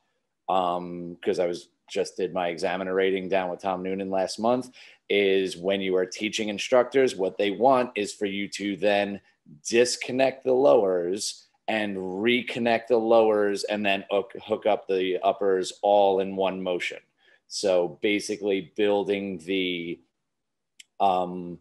because um, I was just did my examiner rating down with Tom Noonan last month is when you are teaching instructors, what they want is for you to then disconnect the lowers and reconnect the lowers and then hook, hook up the uppers all in one motion. So basically building the um,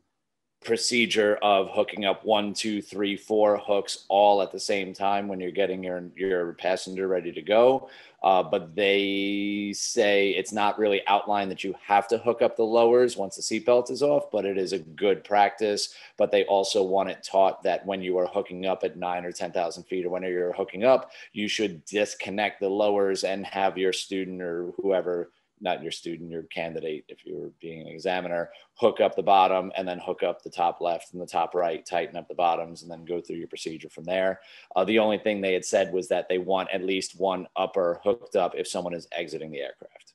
procedure of hooking up one, two, three, four hooks all at the same time when you're getting your your passenger ready to go. Uh, but they say it's not really outlined that you have to hook up the lowers once the seatbelt is off, but it is a good practice. But they also want it taught that when you are hooking up at nine or 10,000 feet or whenever you're hooking up, you should disconnect the lowers and have your student or whoever not your student, your candidate, if you were being an examiner, hook up the bottom and then hook up the top left and the top right, tighten up the bottoms, and then go through your procedure from there. Uh, the only thing they had said was that they want at least one upper hooked up if someone is exiting the aircraft.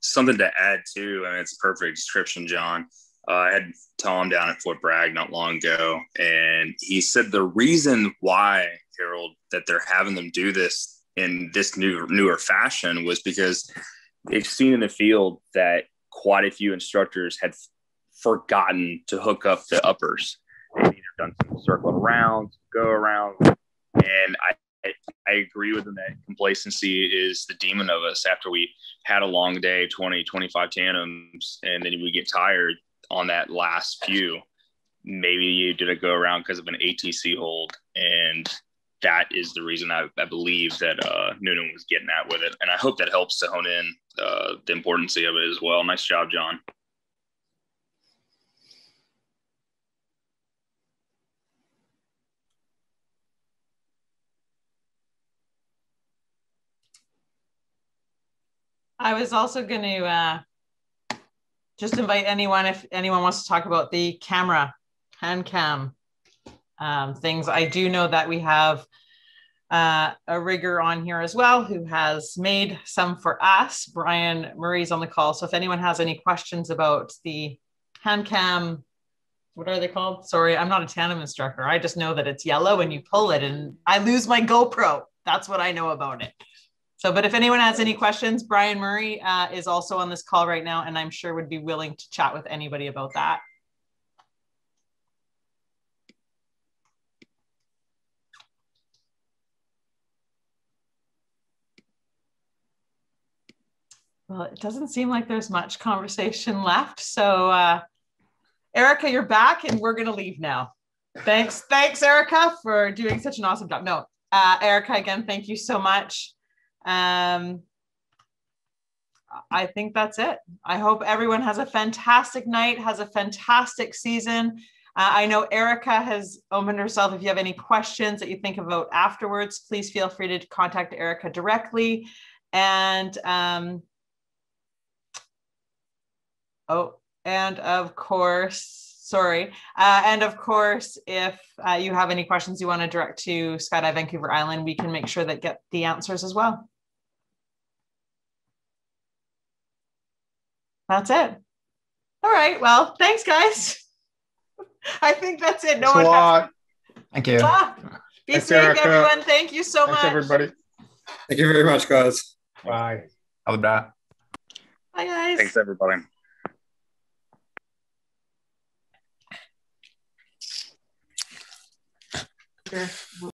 Something to add to, too, and it's a perfect description, John. Uh, I had Tom down at Fort Bragg not long ago, and he said the reason why Harold that they're having them do this in this new newer fashion was because they've seen in the field that quite a few instructors had forgotten to hook up the uppers. They've either done some circling around, go around, and I I agree with them that complacency is the demon of us after we had a long day, 20, 25 tandems, and then we get tired on that last few. Maybe you did a go around because of an ATC hold and that is the reason I, I believe that uh, Noonan was getting at with it. And I hope that helps to hone in uh, the importance of it as well. Nice job, John. I was also going to uh, just invite anyone if anyone wants to talk about the camera, hand cam um, things. I do know that we have uh, a rigger on here as well who has made some for us. Brian Murray's on the call. So if anyone has any questions about the hand cam, what are they called? Sorry, I'm not a tandem instructor. I just know that it's yellow and you pull it and I lose my GoPro. That's what I know about it. So, but if anyone has any questions, Brian Murray uh, is also on this call right now, and I'm sure would be willing to chat with anybody about that. Well, it doesn't seem like there's much conversation left. So, uh, Erika, you're back, and we're going to leave now. Thanks. Thanks, Erika, for doing such an awesome job. No, uh, Erika, again, thank you so much. Um, I think that's it. I hope everyone has a fantastic night, has a fantastic season. Uh, I know Erika has opened herself. If you have any questions that you think about afterwards, please feel free to contact Erika directly. And um, Oh, and of course, sorry. Uh, and of course, if uh, you have any questions you want to direct to Skydive Vancouver Island, we can make sure that get the answers as well. That's it. All right. Well, thanks, guys. I think that's it. No Thanks one. a lot. Thank you. Ah, be Thanks, safe, Erika. everyone. Thank you so Thanks, much. everybody. Thank you very much, guys. Bye. Ha det bra. Bye, guys. Thanks, everybody. Sure.